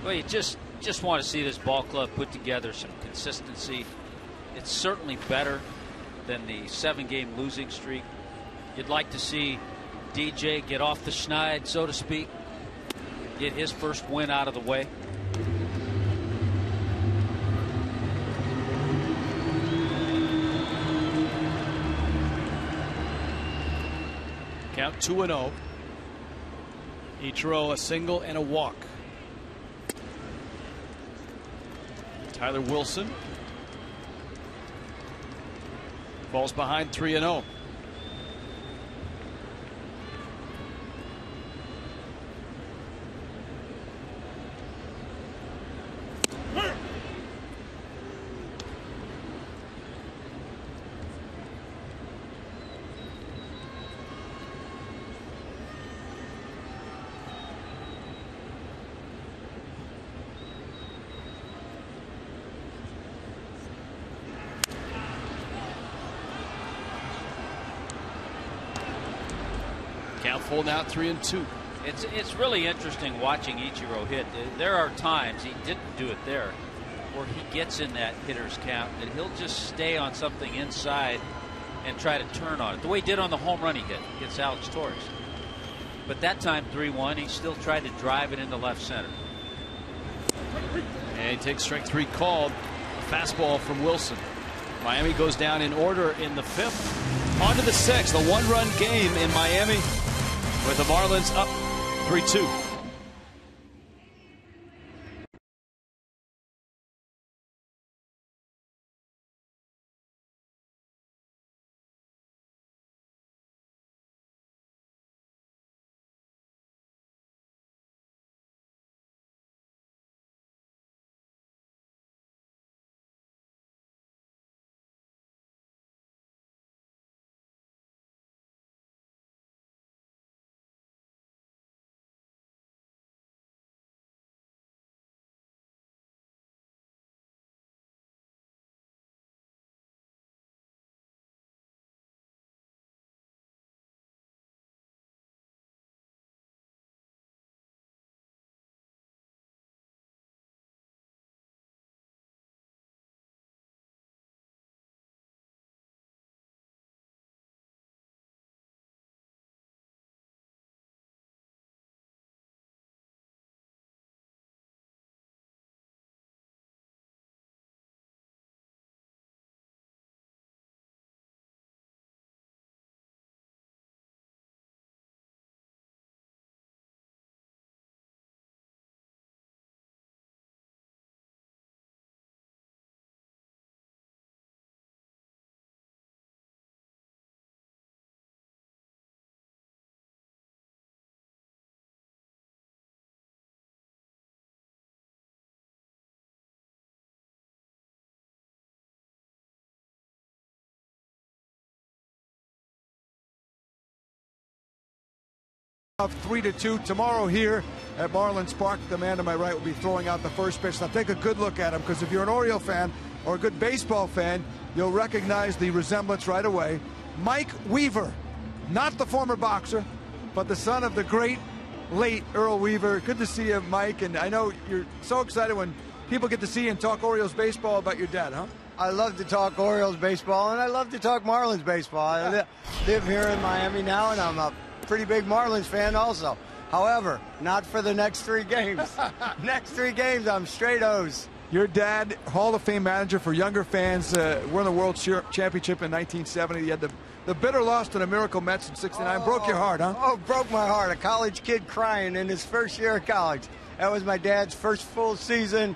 Well, you just just want to see this ball club put together some consistency. It's certainly better than the seven game losing streak. You'd like to see DJ get off the schneid, so to speak, get his first win out of the way. Count 2 and 0. Ichiro a single and a walk. Tyler Wilson falls behind 3 and 0. Full now, three and two. It's it's really interesting watching Ichiro hit. There are times he didn't do it there, where he gets in that hitter's count and he'll just stay on something inside and try to turn on it. The way he did on the home run he hit against Alex Torres. But that time 3-1, he still tried to drive it into left center. And he takes strike three called. A fastball from Wilson. Miami goes down in order in the fifth. On to the sixth. A one run game in Miami with the Marlins up 3 2. Of three to two tomorrow here at Marlins Park. The man to my right will be throwing out the first pitch. Now take a good look at him because if you're an Oriole fan or a good baseball fan, you'll recognize the resemblance right away. Mike Weaver, not the former boxer, but the son of the great late Earl Weaver. Good to see you, Mike. And I know you're so excited when people get to see you and talk Orioles baseball about your dad, huh? I love to talk Orioles baseball, and I love to talk Marlins baseball. I live here in Miami now, and I'm a pretty big Marlins fan also. However, not for the next three games. next three games, I'm straight O's. Your dad, Hall of Fame manager for younger fans, uh, won the World Championship in 1970. You had the, the bitter loss to the Miracle Mets in 69. Broke your heart, huh? Oh, broke my heart. A college kid crying in his first year of college. That was my dad's first full season,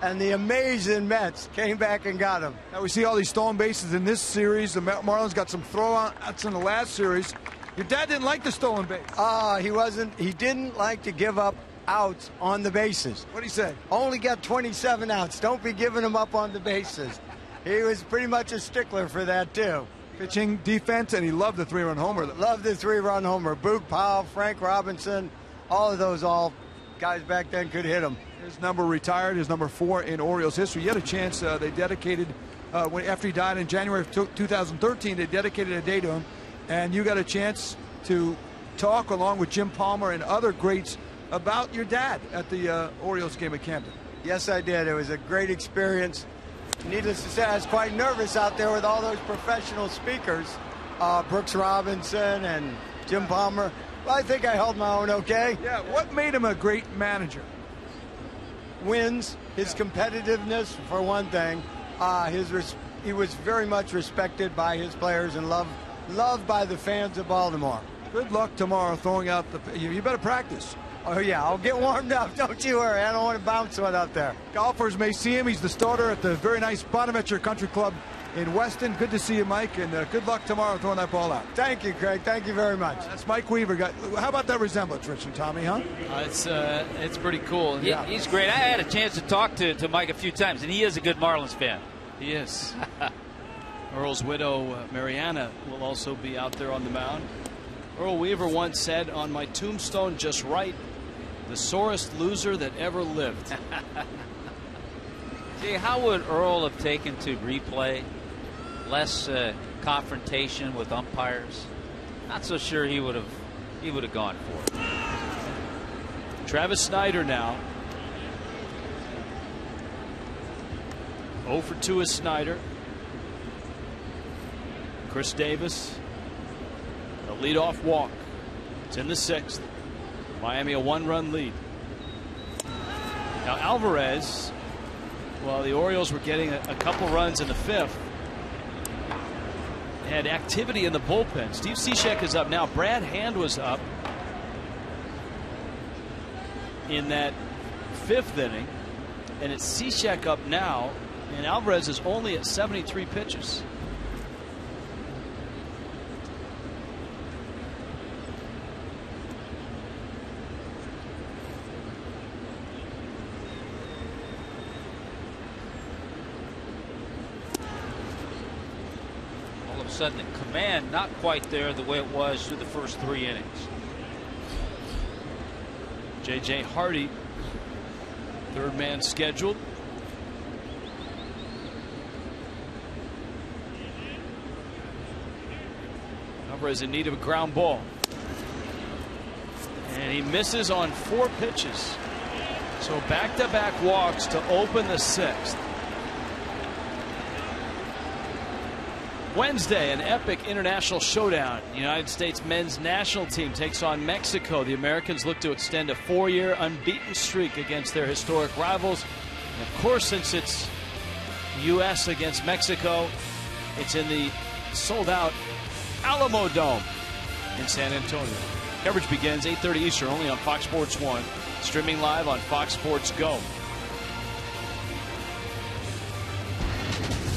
and the amazing Mets came back and got him. Now we see all these stolen bases in this series. The Marlins got some throwouts in the last series. Your dad didn't like the stolen base. Ah, he wasn't. He didn't like to give up outs on the bases. What he say? Only got 27 outs. Don't be giving them up on the bases. He was pretty much a stickler for that too. Pitching, defense, and he loved the three-run homer. Loved the three-run homer. Boog Powell, Frank Robinson, all of those all guys back then could hit him. His number retired. His number four in Orioles history. You had a chance. Uh, they dedicated uh, when after he died in January of 2013. They dedicated a day to him, and you got a chance to talk along with Jim Palmer and other greats about your dad at the uh, Orioles game at Camden. Yes, I did. It was a great experience. Needless to say, I was quite nervous out there with all those professional speakers, uh, Brooks Robinson and Jim Palmer. Well, I think I held my own okay. Yeah. What made him a great manager? Wins, his competitiveness for one thing. Uh, his res- he was very much respected by his players and loved loved by the fans of Baltimore. Good luck tomorrow throwing out the. You, you better practice. Oh yeah, I'll get warmed up. Don't you worry. I don't want to bounce one out there. Golfers may see him. He's the starter at the very nice Bonaventure Country Club in Weston. Good to see you, Mike, and uh, good luck tomorrow throwing that ball out. Thank you, Craig. Thank you very much. That's Mike Weaver. Got, how about that resemblance, Rich and Tommy, huh? Uh, it's uh, it's pretty cool. He- He's great. I had a chance to talk to, to Mike a few times, and he is a good Marlins fan. He is. Earl's widow, uh, Mariana, will also be out there on the mound. Earl Weaver once said, On my tombstone, just right, the sorest loser that ever lived. See, how would Earl have taken to replay? Less uh, confrontation with umpires. Not so sure he would have he would have gone for it. Travis Snider now. 0 for 2 is Snyder. Chris Davis, a leadoff walk. It's in the sixth. Miami a one run lead. Now Alvarez while the Orioles were getting a, a couple runs in the fifth. Had activity in the bullpen. Steve Cishek is up now. Brad Hand was up in that fifth inning. And it's Cishek up now. And Alvarez is only at 73 pitches. All of command not quite there the way it was through the first three innings. J.J. Hardy, third man scheduled. Alvarez in need of a ground ball. And he misses on four pitches. So back to back walks to open the sixth. Wednesday, an epic international showdown. The United States men's national team takes on Mexico. The Americans look to extend a four year unbeaten streak against their historic rivals. And of course, since it's U.S. against Mexico, it's in the sold out Alamo Dome in San Antonio. Coverage begins 8:30 Eastern only on Fox Sports 1, streaming live on Fox Sports Go.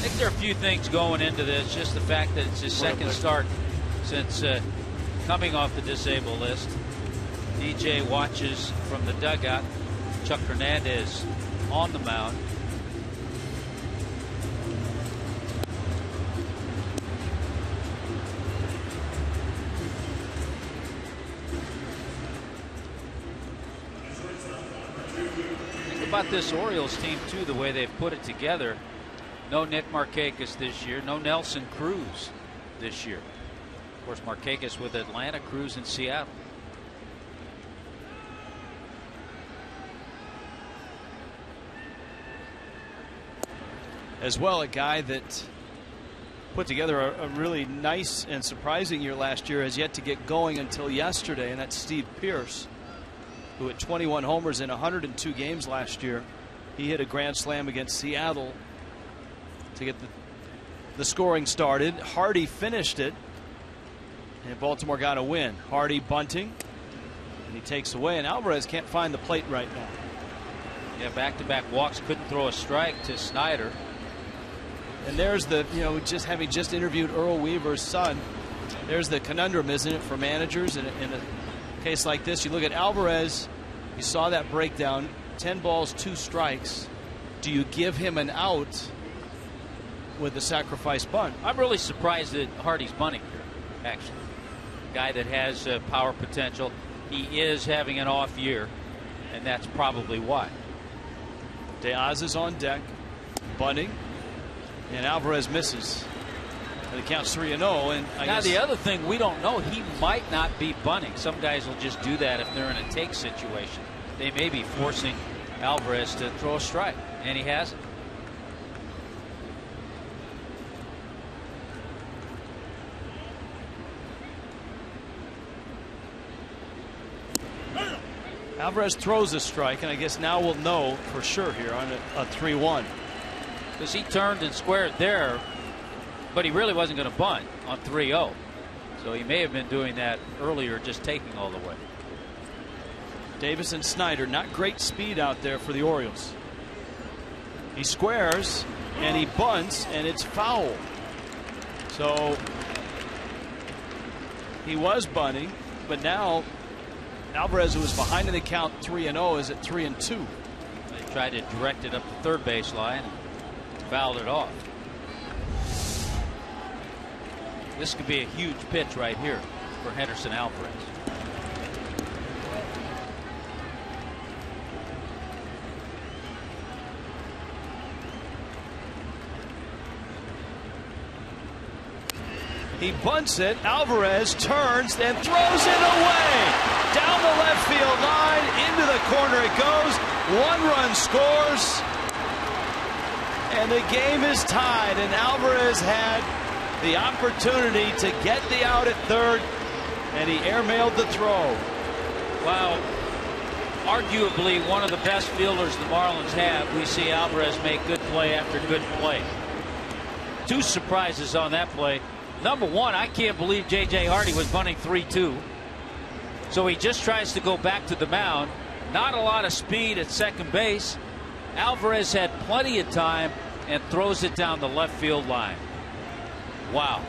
I think there are a few things going into this. Just the fact that it's his second start since uh, coming off the disabled list. DJ watches from the dugout. Chuck Hernandez on the mound. Think about this Orioles team too, the way they've put it together. No Nick Markakis this year. No Nelson Cruz this year. Of course, Markakis with Atlanta, Cruz in Seattle. as well a guy that put together a, a, really nice and surprising year last year has yet to get going until yesterday and that's Steve Pearce who had 21 homers in 102 games last year he hit a grand slam against Seattle to get the, the scoring started Hardy finished it and Baltimore got a win Hardy bunting and he takes away and Alvarez can't find the plate right now yeah back-to-back -back walks couldn't throw a strike to Snider and there's the, you know, just having just interviewed Earl Weaver's son, there's the conundrum, isn't it, for managers in a, in a case like this? You look at Alvarez, you saw that breakdown 10 balls, two strikes. Do you give him an out with the sacrifice bunt? I'm really surprised that Hardy's bunting here, actually. Guy that has uh, power potential. He is having an off year, and that's probably why. De Aza is on deck, bunting. And Alvarez misses. And it counts 3 and 0. And I now, the other thing we don't know, he might not be bunting. Some guys will just do that if they're in a take situation. They may be forcing Alvarez to throw a strike, and he hasn't. Alvarez throws a strike, and I guess now we'll know for sure here on a 3 1 because he turned and squared there, but he really wasn't going to bunt on 3 0. So he may have been doing that earlier, just taking all the way. Davis and Snider, not great speed out there for the Orioles. He squares and he bunts, and it's foul. So he was bunting, but now Alvarez, who was behind in the count 3 and 0, is at 3 and 2. They tried to direct it up the third base line fouled it off. This could be a huge pitch right here for Henderson Alvarez. He bunts it. Alvarez turns and throws it away. Down the left field line. Into the corner it goes. One run scores. And the game is tied, and Alvarez had the opportunity to get the out at third, and he airmailed the throw. Wow. arguably one of the best fielders the Marlins have, we see Alvarez make good play after good play. Two surprises on that play. Number one, I can't believe J.J. Hardy was bunting 3 2. So he just tries to go back to the mound. Not a lot of speed at second base. Alvarez had plenty of time and throws it down the left field line. Wow.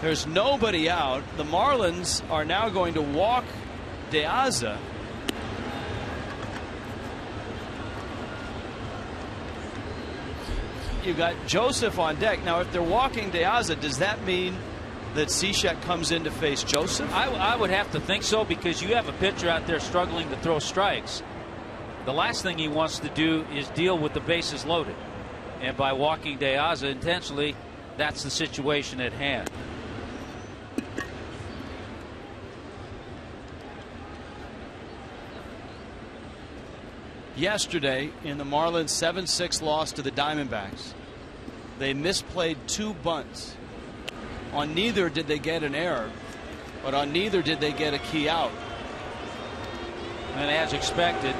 There's nobody out. The Marlins are now going to walk De Aza. You got Joseph on deck. Now, if they're walking De Aza, does that mean that Cishek comes in to face Joseph? I, I would have to think so because you have a pitcher out there struggling to throw strikes. The last thing he wants to do is deal with the bases loaded. And by walking De Aza intentionally, that's the situation at hand. Yesterday in the Marlins 7 6 loss to the Diamondbacks. They misplayed two bunts. On neither did they get an error, but on neither did they get a key out. And as expected,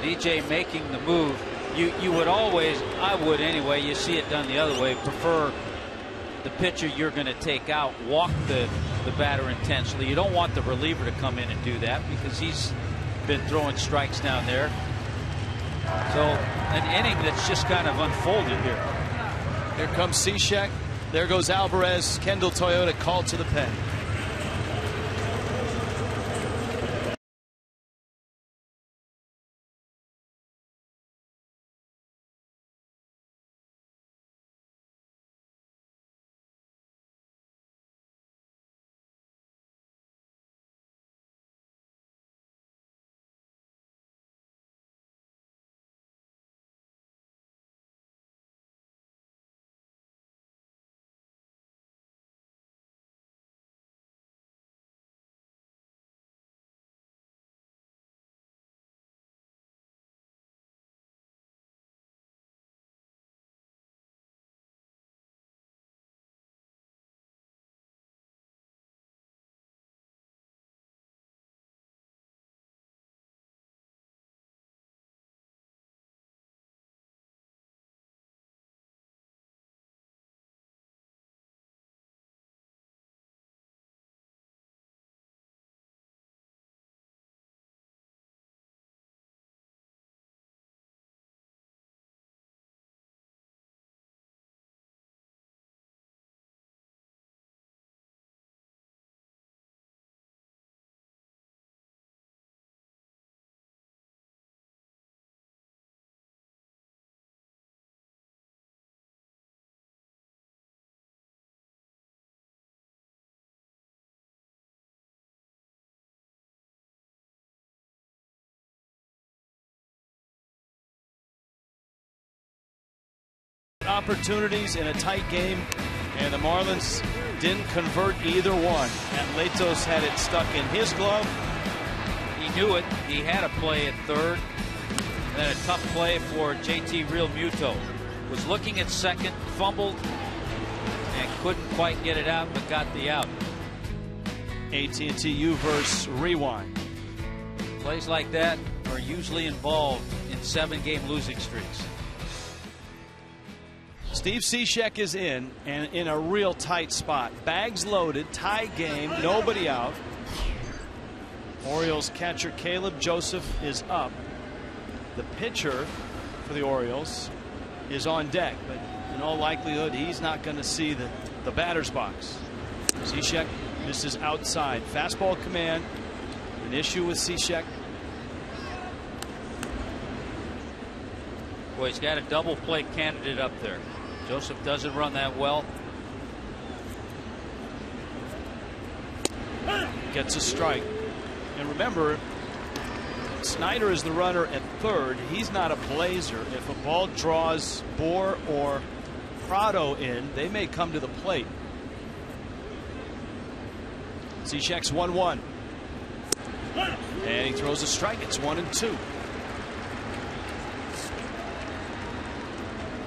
DJ making the move. You you would always, I would anyway, you see it done the other way, prefer the pitcher you're going to take out walk the, the batter intentionally. You don't want the reliever to come in and do that because he's been throwing strikes down there. So an inning that's just kind of unfolded here. Here comes Cishek. There goes Alvarez. Kendall Toyota called to the pen. Opportunities in a tight game, and the Marlins didn't convert either one. And Latos had it stuck in his glove. He knew it. He had a play at third. And then a tough play for JT Realmuto. Was looking at second, fumbled, and couldn't quite get it out, but got the out. AT&T U-verse rewind. Plays like that are usually involved in seven-game losing streaks. Steve Cishek is in and in a real tight spot. Bags loaded, tie game, nobody out. Orioles catcher Caleb Joseph is up. The pitcher for the Orioles is on deck, but in all likelihood, he's not going to see the, the batter's box. Cishek misses outside. Fastball command. An issue with Cishek. Boy, he's got a double play candidate up there. Joseph doesn't run that well. Gets a strike. And remember, Snider is the runner at third. He's not a blazer. If a ball draws Bour or Prado in, they may come to the plate. Cishek's 1 1. And he throws a strike. It's 1 and 2.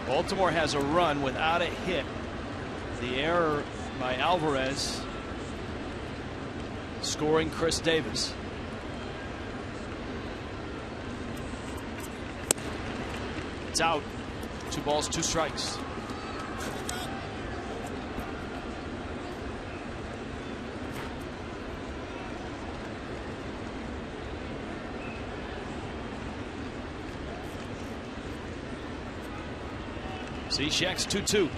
Baltimore has a run without a hit. The error by Alvarez scoring Chris Davis. It's out. Two balls, two strikes. Cishek's 2 2.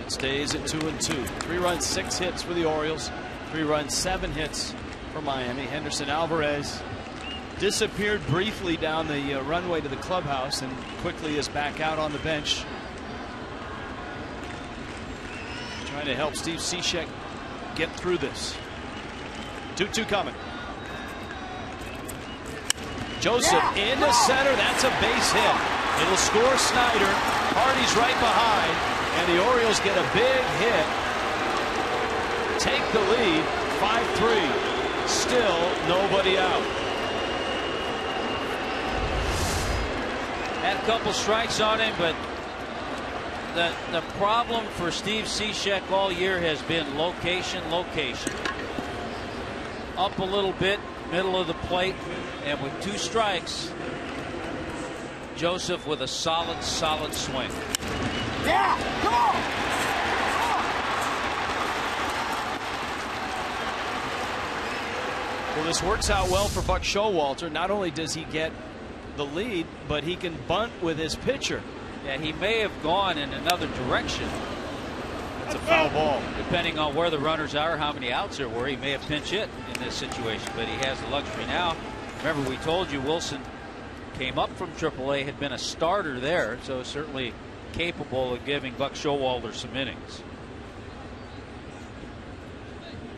It stays at 2 and 2. Three runs, six hits for the Orioles. Three runs, seven hits for Miami. Henderson Alvarez disappeared briefly down the uh, runway to the clubhouse and quickly is back out on the bench. Trying to help Steve Cishek get through this. 2 2 coming. Joseph in the center. That's a base hit. It'll score Snider. Hardy's right behind. And the Orioles get a big hit. Take the lead. 5 3. Still nobody out. Had a couple strikes on him, but the the problem for Steve Cishek all year has been location, location. Up a little bit, middle of the plate, and with two strikes, Joseph with a solid, solid swing. Yeah, come on! Well, this works out well for Buck Showalter. Not only does he get the lead, but he can bunt with his pitcher. Yeah, he may have gone in another direction. It's a foul ball. Depending on where the runners are, how many outs there were, he may have pinch hit in this situation, but he has the luxury now. Remember, we told you Wilson came up from AAA, had been a starter there, so certainly capable of giving Buck Showalter some innings.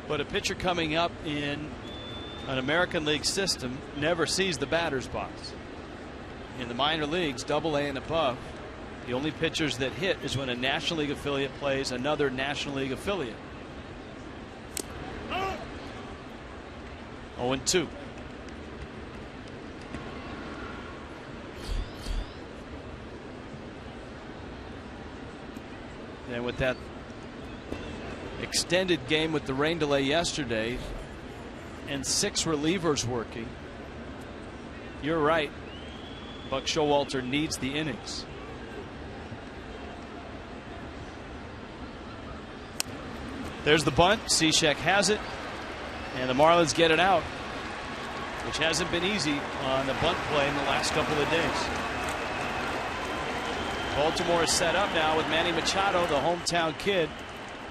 But a pitcher coming up in an American League system never sees the batter's box. In the minor leagues, double A and above, the only pitchers that hit is when a National League affiliate plays another National League affiliate. 0 2. And with that extended game with the rain delay yesterday and six relievers working, you're right. Buck Showalter needs the innings. There's the bunt. Cishek has it. And the Marlins get it out, which hasn't been easy on the bunt play in the last couple of days. Baltimore is set up now with Manny Machado, the hometown kid,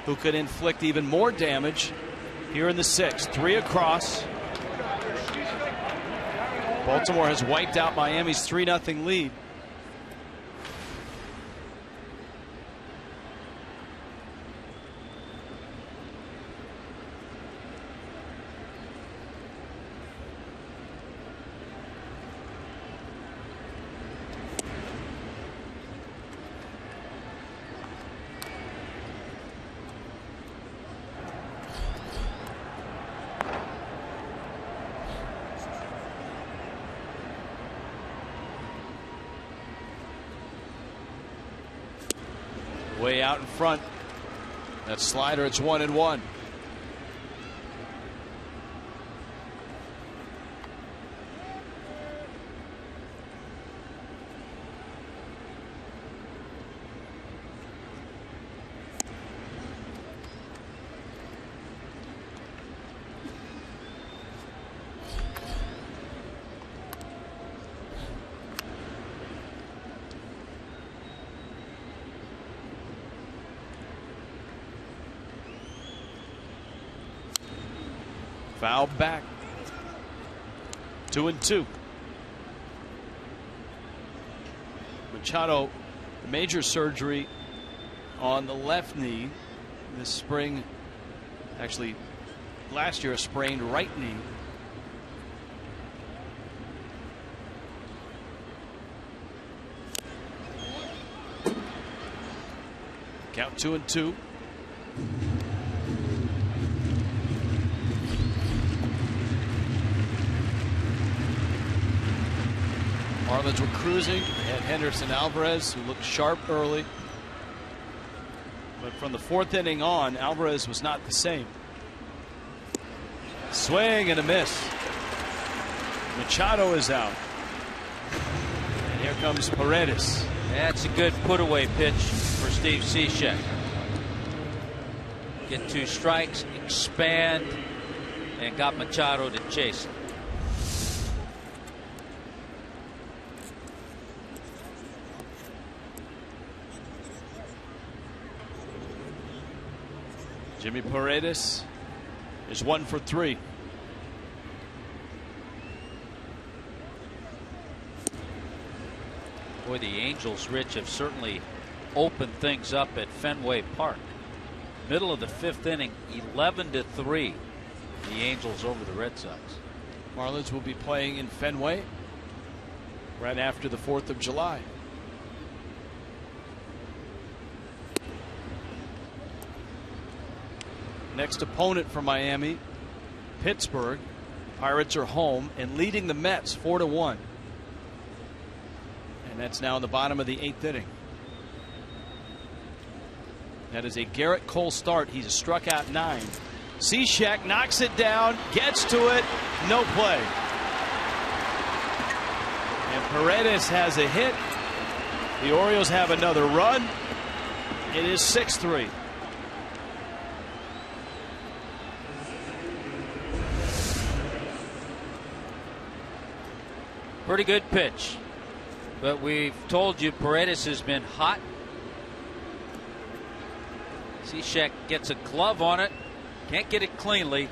who could inflict even more damage here in the sixth. Three across. Baltimore has wiped out Miami's 3 0 lead. Way out in front. That slider, it's one and one. Foul back. Two and two. Machado, major surgery on the left knee this spring. Actually, last year, a sprained right knee. Count two and two. Marlins were cruising. They had Henderson Alvarez, who looked sharp early. But from the fourth inning on, Alvarez was not the same. Swing and a miss. Machado is out. And here comes Paredes. That's a good put away pitch for Steve Cishek. Get two strikes, expand, and got Machado to chase. Jimmy Paredes is one for three. Boy, the Angels, Rich, have certainly opened things up at Fenway Park. Middle of the fifth inning, 11 to 3. The Angels over the Red Sox. Marlins will be playing in Fenway right after the 4th of July. Next opponent for Miami, Pittsburgh. Pirates are home and leading the Mets 4 to 1. And that's now in the bottom of the eighth inning. That is a Gerrit Cole start. He's struck out nine. Cishek knocks it down, gets to it, no play. And Paredes has a hit. The Orioles have another run. It is 6 3. Pretty good pitch. But we've told you Paredes has been hot. Cishek gets a glove on it. Can't get it cleanly.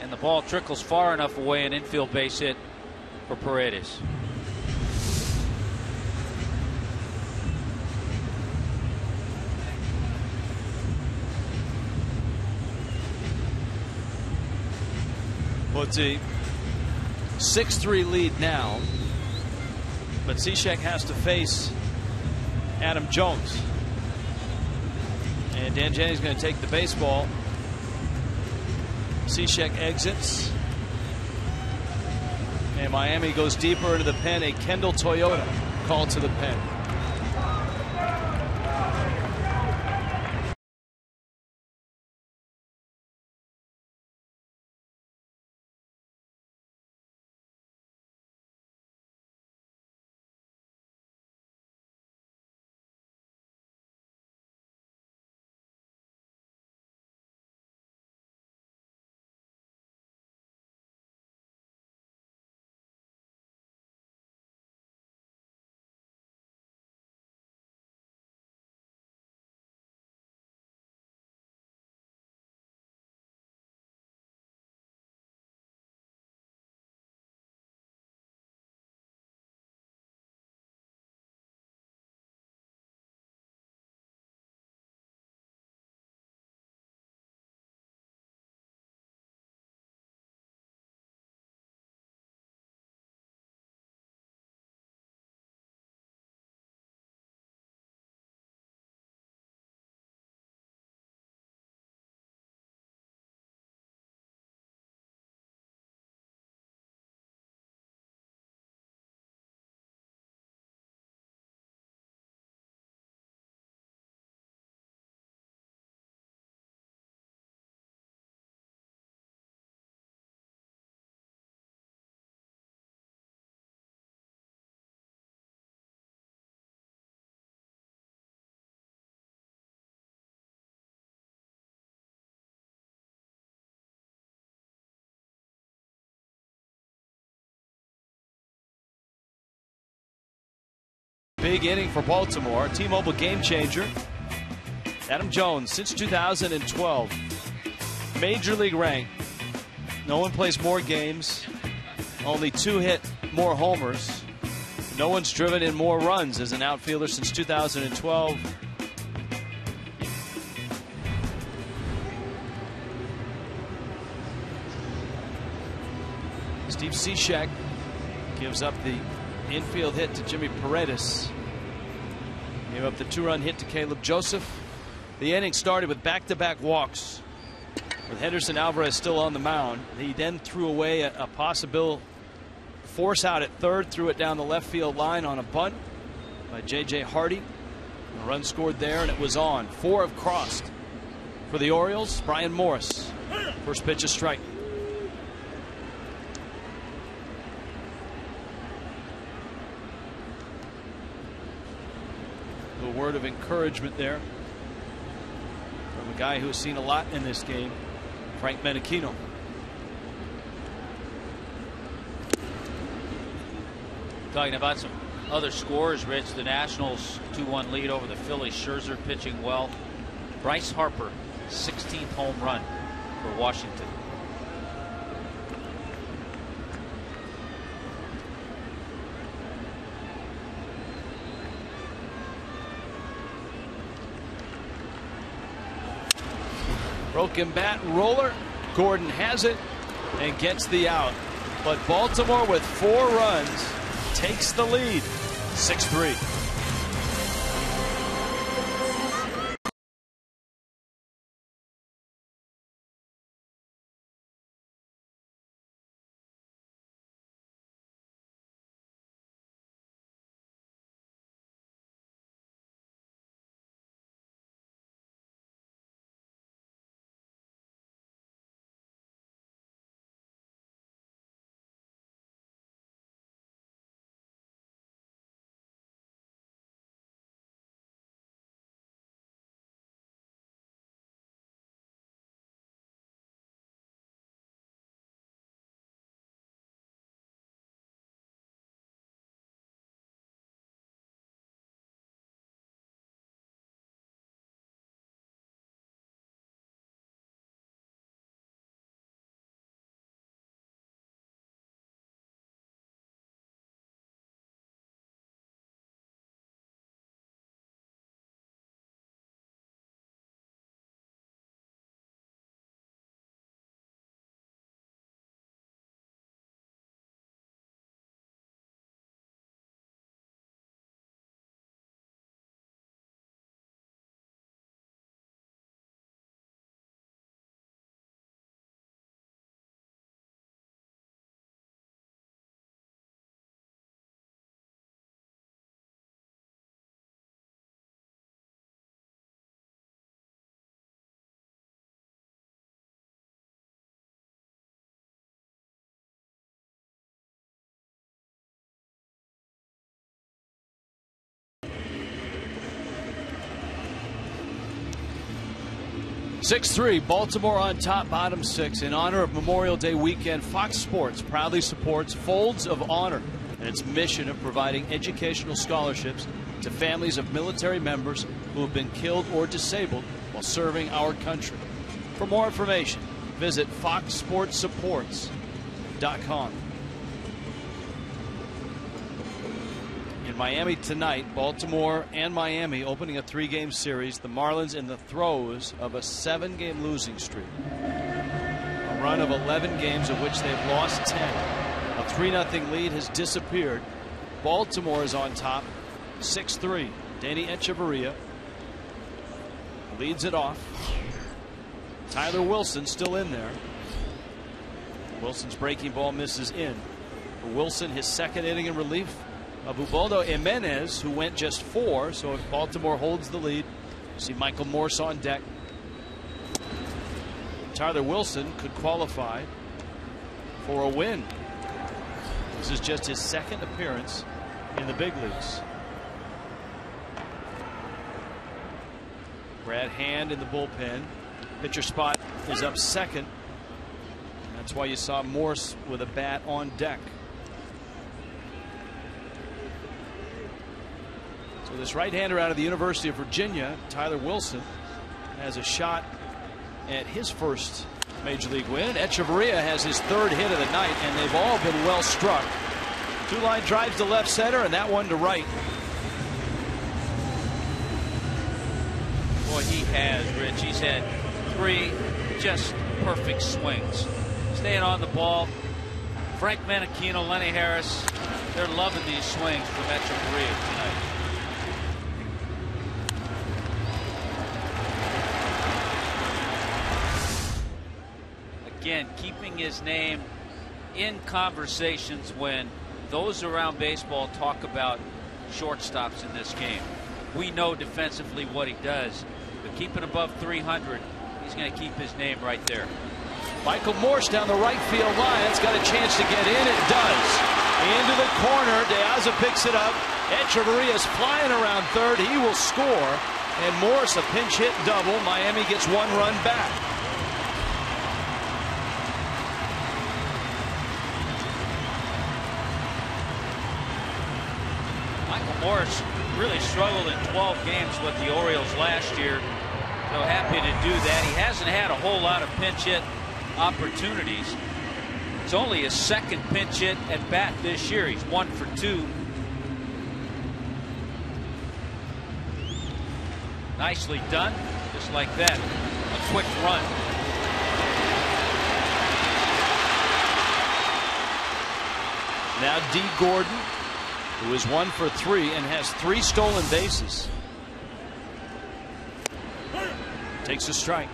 And the ball trickles far enough away an infield base hit for Paredes. Well, it's 6 3 lead now. But Cishek has to face Adam Jones. And Dan Jennings is going to take the baseball. Cishek exits. And Miami goes deeper into the pen. A Kendall Toyota call to the pen. Big inning for Baltimore. T Mobile game changer. Adam Jones, since 2012, major league ranked. No one plays more games. Only two hit more homers. No one's driven in more runs as an outfielder since 2012. Steve Cishek gives up the infield hit to Jimmy Paredes. Gave up the two-run hit to Caleb Joseph. The inning started with back-to-back walks. With Henderson Alvarez still on the mound, he then threw away a, a possible force out at third, threw it down the left field line on a bunt by J.J. Hardy. A run scored there, and it was on. Four have crossed for the Orioles. Brian Morris, first pitch a strike. Word of encouragement there from a guy who's seen a lot in this game, Frank Menechino. Talking about some other scores, Rich, the Nationals 2-1 lead over the Phillies. Scherzer pitching well. Bryce Harper, 16th home run for Washington. Broken bat roller. Gordon has it and gets the out. But Baltimore with four runs takes the lead 6 3. Six three, Baltimore on top, bottom six. In honor of Memorial Day weekend, Fox Sports proudly supports Folds of Honor and its mission of providing educational scholarships to families of military members who have been killed or disabled while serving our country. For more information, visit foxsportsupports.com. Miami tonight, Baltimore and Miami opening a three game series. The Marlins in the throes of a seven game losing streak. A run of 11 games of which they've lost 10. A 3 0 lead has disappeared. Baltimore is on top 6 3. Adeiny Hechavarria leads it off. Tyler Wilson still in there. Wilson's breaking ball misses in. Wilson, his second inning in relief of Ubaldo Jimenez, who went just four. So if Baltimore holds the lead, see Michael Morse on deck. Tyler Wilson could qualify for a win. This is just his second appearance in the big leagues. Brad Hand in the bullpen. Pitcher spot is up second. That's why you saw Morse with a bat on deck. So this right-hander out of the University of Virginia, Tyler Wilson, has a shot at his first major league win. Hechavarria has his third hit of the night, and they've all been well struck. Two line drives to left center, and that one to right. Boy, he has, Rich. He's had three just perfect swings. Staying on the ball. Frank Menechino, Lenny Harris, they're loving these swings from Hechavarria tonight. Again, keeping his name in conversations when those around baseball talk about shortstops in this game. We know defensively what he does, but keeping above 300, he's going to keep his name right there. Michael Morse down the right field line. It's got a chance to get in. It does. Into the corner. De Aza picks it up. Hechavarria is flying around third. He will score. And Morse, a pinch hit double. Miami gets one run back. Really struggled in 12 games with the Orioles last year. So happy to do that. He hasn't had a whole lot of pinch hit opportunities. It's only his second pinch hit at bat this year. He's one for two. Nicely done. Just like that. A quick run. Now Dee Gordon, who is one for three and has three stolen bases. Takes a strike.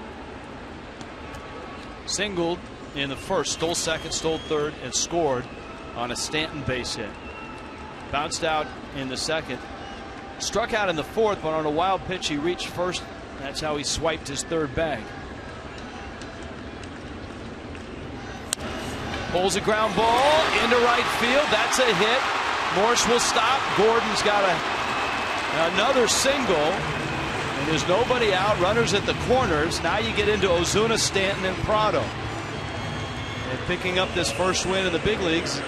Singled in the first, stole second, stole third, and scored on a Stanton base hit. Bounced out in the second. Struck out in the fourth, but on a wild pitch, he reached first. That's how he swiped his third bag. Pulls a ground ball into right field. That's a hit. Morse will stop. Gordon's got a, another single. And there's nobody out. Runners at the corners. Now you get into Ozuna, Stanton, and Prado. And picking up this first win in the big leagues.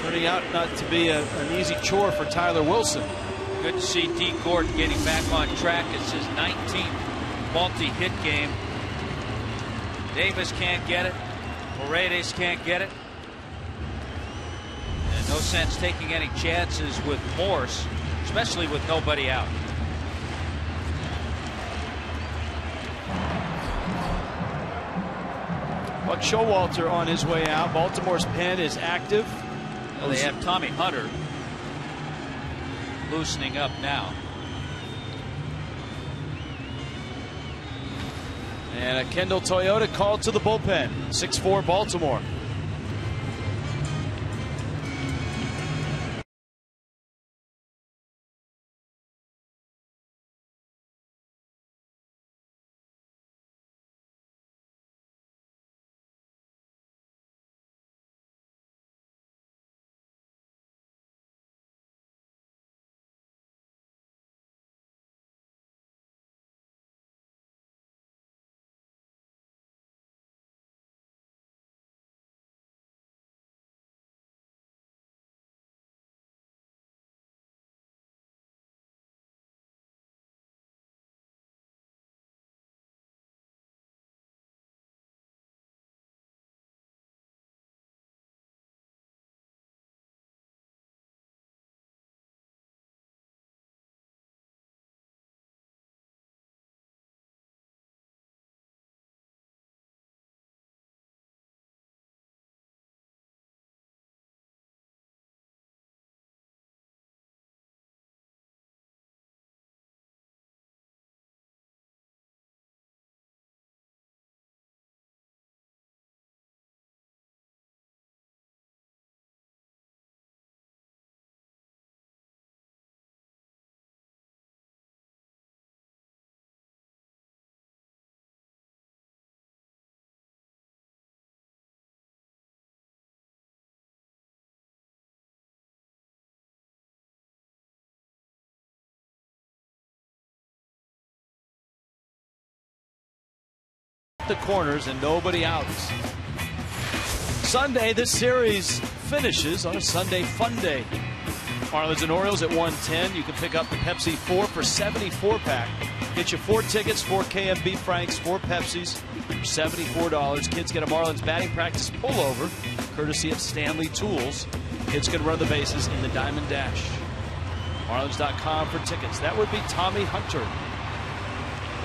Turning out not to be a, an easy chore for Tyler Wilson. Good to see Dee Gordon getting back on track. It's his 19th multi-hit game. Davis can't get it. Paredes can't get it. And no sense taking any chances with Morse, especially with nobody out. Buck Showalter on his way out. Baltimore's pen is active. Well, they have Tommy Hunter loosening up now. And a Kendall Toyota called to the bullpen. 6-4 Baltimore. The corners and nobody out. Sunday, this series finishes on a Sunday fun day. Marlins and Orioles at 110. You can pick up the Pepsi 4 for 74 pack. Get you four tickets, four KMB Franks, four Pepsis for $74. Kids get a Marlins batting practice pullover, courtesy of Stanley Tools. Kids can run the bases in the Diamond Dash. Marlins.com for tickets. That would be Tommy Hunter.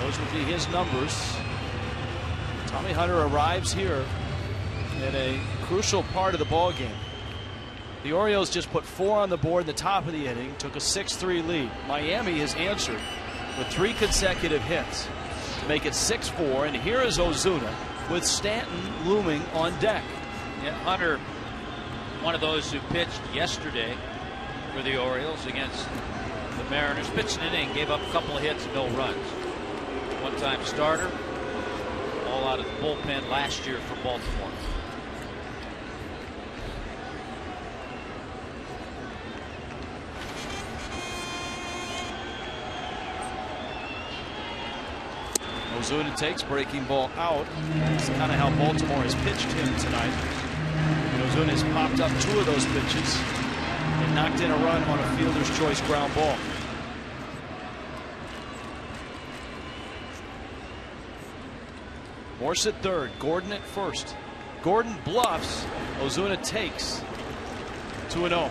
Those would be his numbers. Tommy Hunter arrives here at a crucial part of the ball game. The Orioles just put four on the board in the top of the inning, took a 6-3 lead. Miami has answered with three consecutive hits to make it 6-4, and here is Ozuna with Stanton looming on deck. Yeah, Hunter, one of those who pitched yesterday for the Orioles against the Mariners, pitched an inning, gave up a couple of hits, no runs. One-time starter, all out of the bullpen last year for Baltimore. Ozuna takes breaking ball out. That's kind of how Baltimore has pitched him tonight. And Ozuna has popped up two of those pitches and knocked in a run on a fielder's choice ground ball. Morse at third, Gordon at first. Gordon bluffs, Ozuna takes. 2 0. You love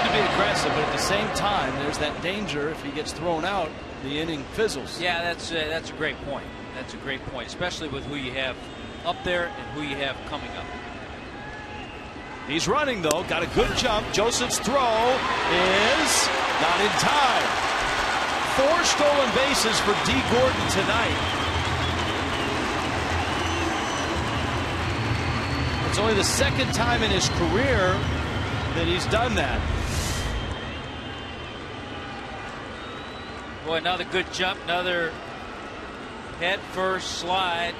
to be aggressive, but at the same time, there's that danger if he gets thrown out, the inning fizzles. Yeah, that's uh, that's a great point. That's a great point, especially with who you have up there and who you have coming up. He's running though, got a good jump. Joseph's throw is not in time. Four stolen bases for Dee Gordon tonight. It's only the second time in his career that he's done that. Boy, another good jump, another head first slide.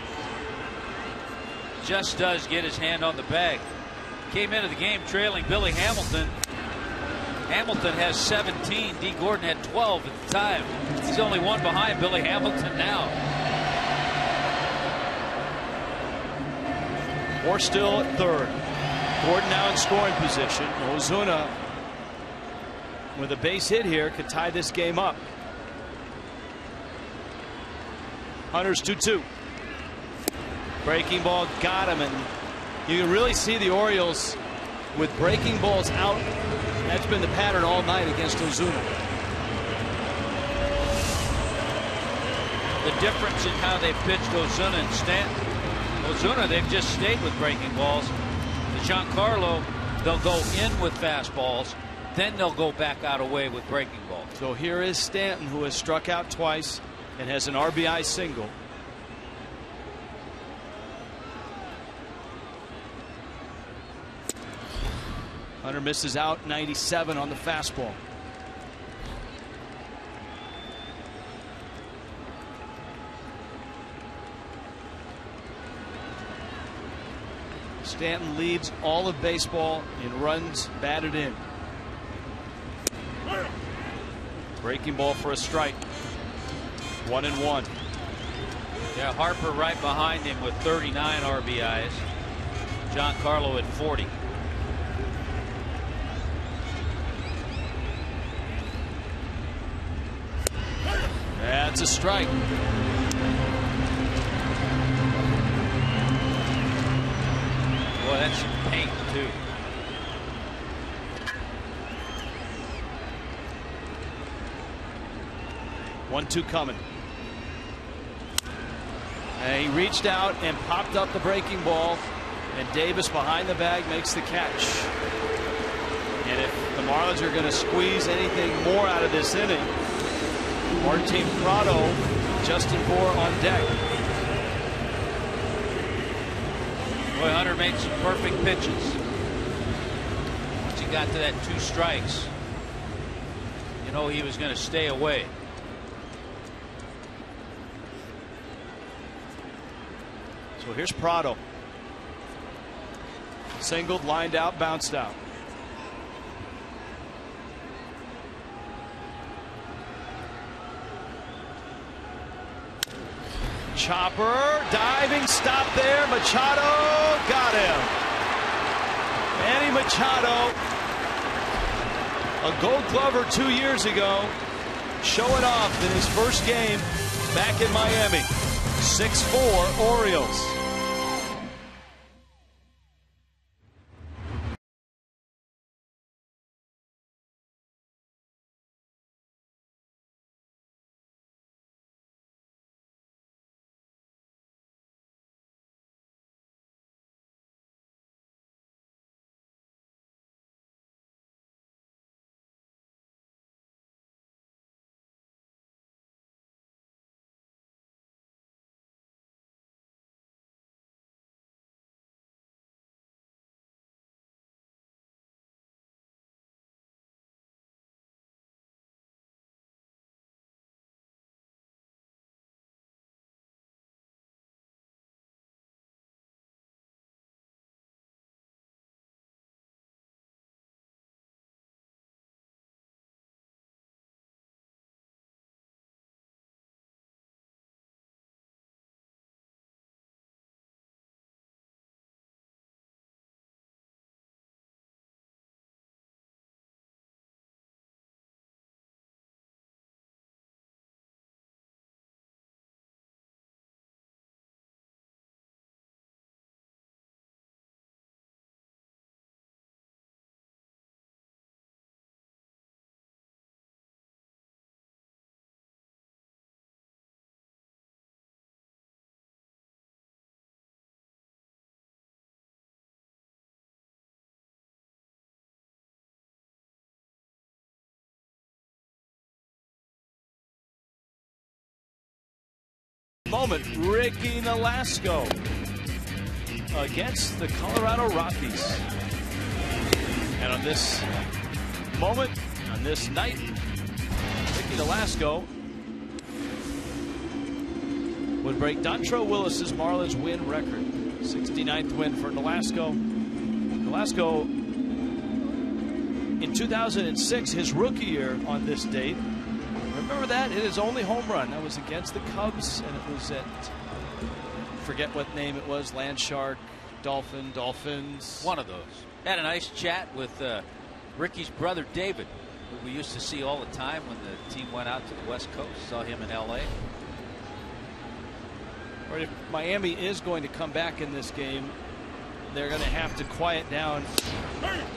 Just does get his hand on the bag. Came into the game trailing Billy Hamilton. Hamilton has 17. Dee Gordon had 12 at the time. He's only one behind Billy Hamilton now. Or still at third. Gordon now in scoring position. Ozuna with a base hit here could tie this game up. Hunters 2 2. Breaking ball got him, and you can really see the Orioles with breaking balls out. That's been the pattern all night against Ozuna. The difference in how they pitched Ozuna and Stanton. Ozuna, they've just stayed with breaking balls. The Giancarlo, they'll go in with fastballs, then they'll go back out away with breaking balls. So here is Stanton, who has struck out twice and has an RBI single. Hunter misses out 97 on the fastball. Stanton leads all of baseball in runs batted in. Breaking ball for a strike. One and one. Yeah, Harper right behind him with 39 RBIs. Giancarlo at 40. That's a strike. Boy, that's some paint, too. One two coming. And he reached out and popped up the breaking ball, and Davis behind the bag makes the catch. And if the Marlins are going to squeeze anything more out of this inning, Martin Prado, Justin Bour on deck. Boy, Hunter made some perfect pitches. Once he got to that two strikes, you know he was going to stay away. So here's Prado. Singled, lined out, bounced out. Chopper, diving stop there. Machado got him. Manny Machado, a gold glover two years ago, showing off in his first game back in Miami. 6 4 Orioles. Moment. Ricky Nolasco against the Colorado Rockies. And on this moment, on this night, Ricky Nolasco would break Dontrelle Willis's Marlins win record. 69th win for Nolasco. Nolasco in 2006, his rookie year on this date. Remember that? It is only home run. That was against the Cubs, and it was at forget what name it was, Land Shark, Dolphin, Dolphins. One of those. Had a nice chat with uh, Ricky's brother David, who we used to see all the time when the team went out to the West Coast. Saw him in L.A. Or if Miami is going to come back in this game, they're going to have to quiet down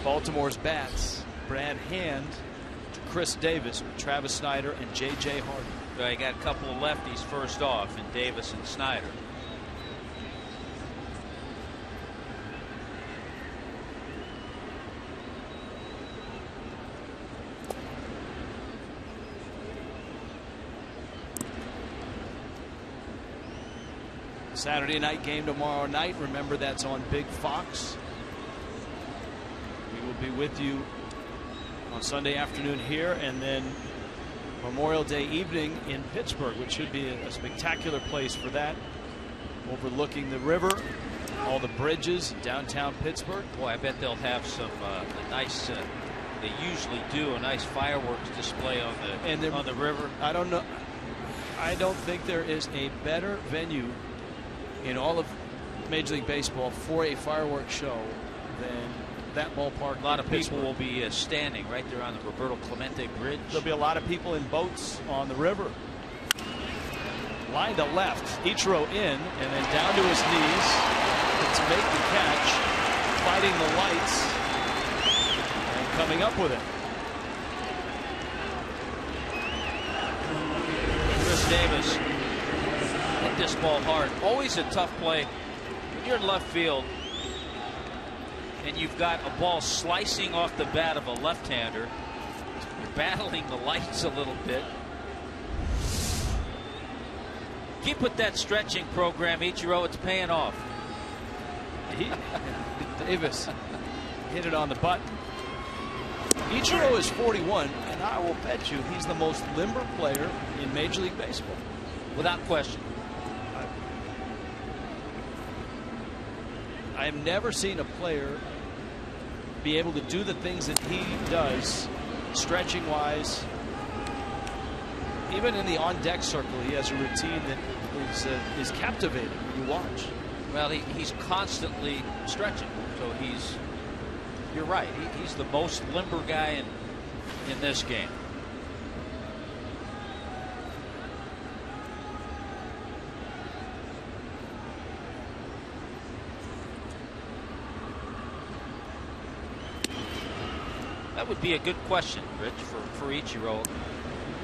Baltimore's bats. Brad Hand Chris Davis, Travis Snider and J.J. Hardy. So you got a couple of lefties first off in Davis and Snyder. Saturday night game tomorrow night. Remember, that's on Big Fox. We will be with you on Sunday afternoon here and then Memorial Day evening in Pittsburgh, which should be a, spectacular place for that. Overlooking the river, all the bridges, downtown Pittsburgh. Boy, I bet they'll have some uh, a nice. Uh, they usually do a nice fireworks display on the And on the river. I don't know. I don't think there is a better venue in all of Major League Baseball for a fireworks show that ballpark. A lot of people Pittsburgh. will be uh, standing right there on the Roberto Clemente Bridge. There'll be a lot of people in boats on the river. Line to left, Ichiro in, and then down to his knees to make the catch, fighting the lights, and coming up with it. Chris Davis hit this ball hard. Always a tough play. When you're in left field and you've got a ball slicing off the bat of a left-hander, you're battling the lights a little bit. Keep with that stretching program, Ichiro. It's paying off. He, Davis hit it on the button. Ichiro is 41, and I will bet you he's the most limber player in Major League Baseball. Without question. I have never seen a player be able to do the things that he does, stretching wise. Even in the on deck circle, he has a routine that is uh, is captivating when you watch. Well, he, he's constantly stretching, so he's. You're right. He, he's the most limber guy in in this game. That would be a good question, Rich, for, for Ichiro.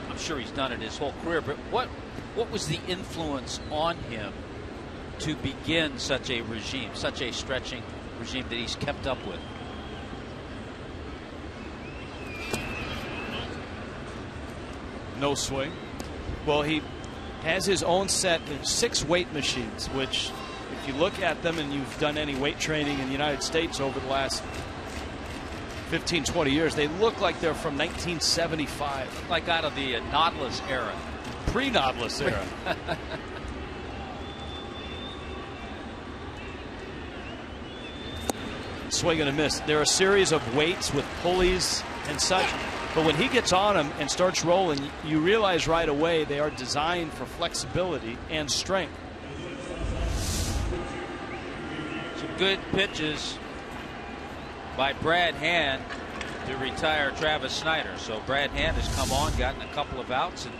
I'm sure he's done it his whole career, but what what was the influence on him to begin such a regime, such a stretching regime that he's kept up with? No swing. Well, he has his own set of six weight machines, which, if you look at them and you've done any weight training in the United States over the last 15, 20 years, they look like they're from 1975, Like out of the uh, Nautilus era. pre Nautilus era. Swing and a miss. There are a series of weights with pulleys and such. But when he gets on them and starts rolling, you realize right away they are designed for flexibility and strength. Some good pitches by Brad Hand to retire Travis Snider. So Brad Hand has come on, gotten a couple of outs, and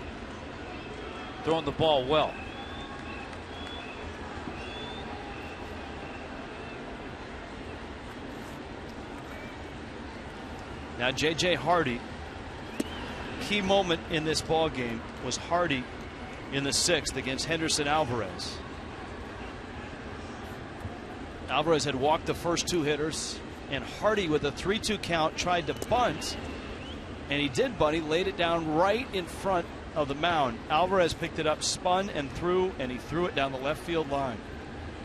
thrown the ball well. Now, J.J. Hardy, key moment in this ball game was Hardy in the sixth against Henderson Alvarez. Alvarez had walked the first two hitters, and Hardy, with a 3 2 count, tried to bunt, and he did bunt. He laid it down right in front of the mound. Alvarez picked it up, spun and threw, and he threw it down the left field line.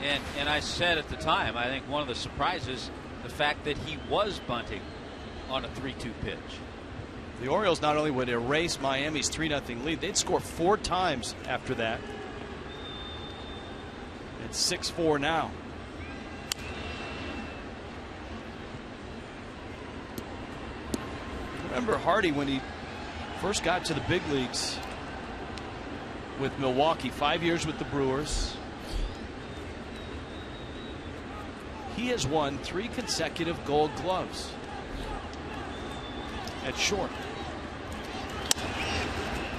And and I said at the time, I think one of the surprises, the fact that he was bunting on a 3-2 pitch. The Orioles not only would erase Miami's 3 0 lead, they'd score four times after that. It's 6 4 now. Remember Hardy when he first got to the big leagues with Milwaukee, five years with the Brewers. He has won three consecutive gold gloves at short.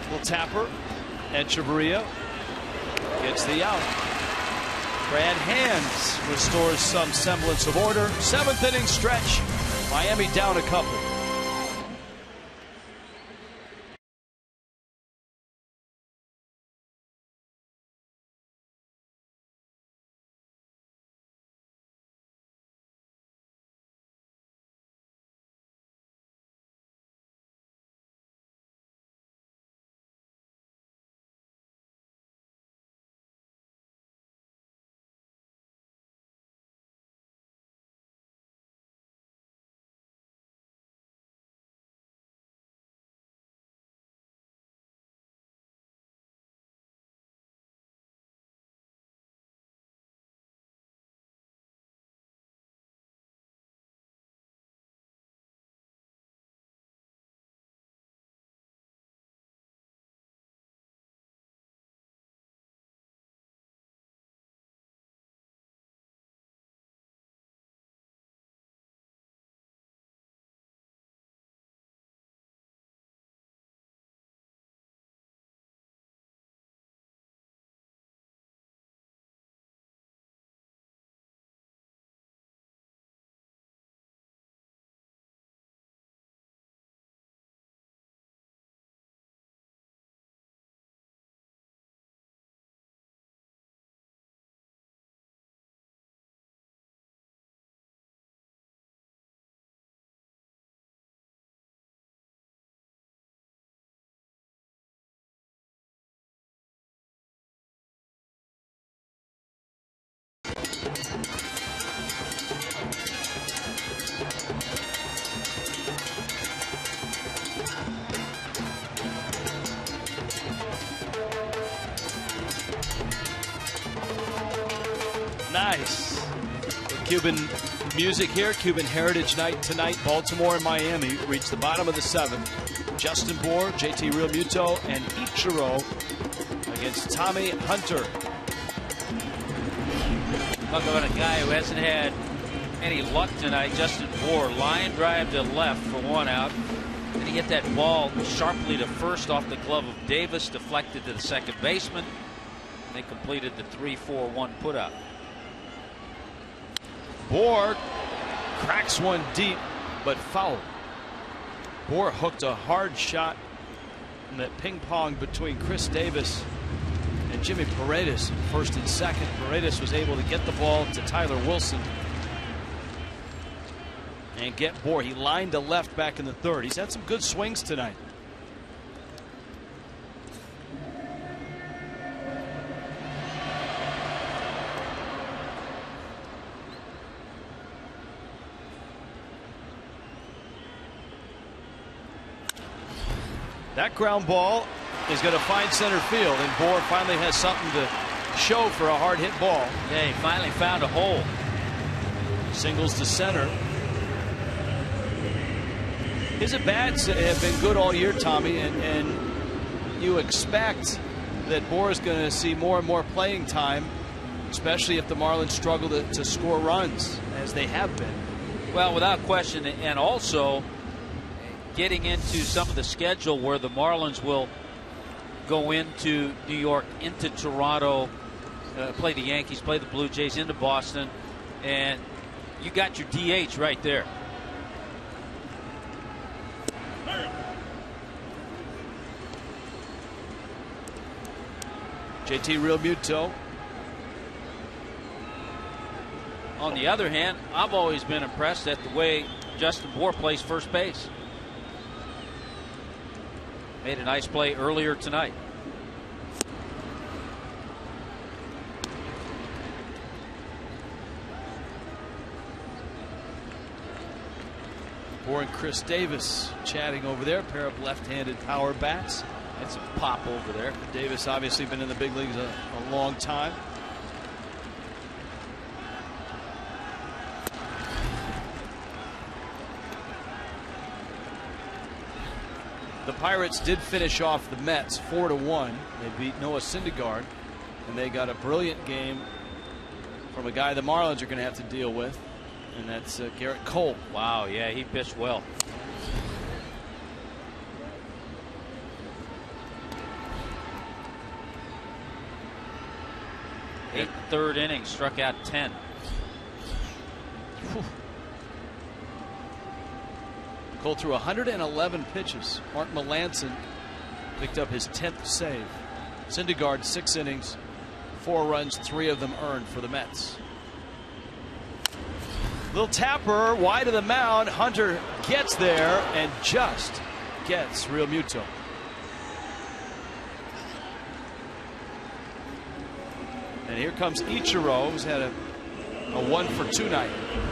Little tapper. Hechavarria gets the out. Brad Hands restores some semblance of order. Seventh inning stretch. Miami down a couple. Cuban music here. Cuban Heritage Night tonight. Baltimore and Miami reach the bottom of the seventh. Justin Bour, JT Realmuto, and Ichiro against Tommy Hunter. Talk about a guy who hasn't had any luck tonight. Justin Bour, line drive to left for one out. Then he hit that ball sharply to first off the glove of Davis, deflected to the second baseman. They completed the 3 4 1 putout. Bour cracks one deep, but foul. Bour hooked a hard shot in that ping pong between Chris Davis and Jimmy Paredes, first and second. Paredes was able to get the ball to Tyler Wilson and get Bour. He lined to left back in the third. He's had some good swings tonight. Ground ball is going to find center field, and Bour finally has something to show for a hard hit ball. Yeah, he finally found a hole. Singles to center. His at bats have been good all year, Tommy, and, and you expect that Bour is going to see more and more playing time, especially if the Marlins struggle to, to score runs, as they have been. Well, without question, and also getting into some of the schedule where the Marlins will go into New York, into Toronto, uh, play the Yankees, play the Blue Jays, into Boston, and you got your DH right there. JT Realmuto. On the other hand, I've always been impressed at the way Justin Bour plays first base. Made a nice play earlier tonight. And Chris Davis chatting over there, A pair of left-handed power bats. Had some pop over there. Davis obviously been in the big leagues a, a long time. The Pirates did finish off the Mets four to one. They beat Noah Syndergaard, and they got a brilliant game from a guy the Marlins are going to have to deal with, and that's uh, Gerrit Cole. Wow, yeah, he pitched well. Eight third inning, struck out 10. Cole threw 111 pitches. Mark Melancon picked up his 10th save. Syndergaard, six innings, four runs, three of them earned for the Mets. Little tapper wide of the mound. Hunter gets there and just gets Realmuto. And here comes Ichiro, who's had a, a one for two night.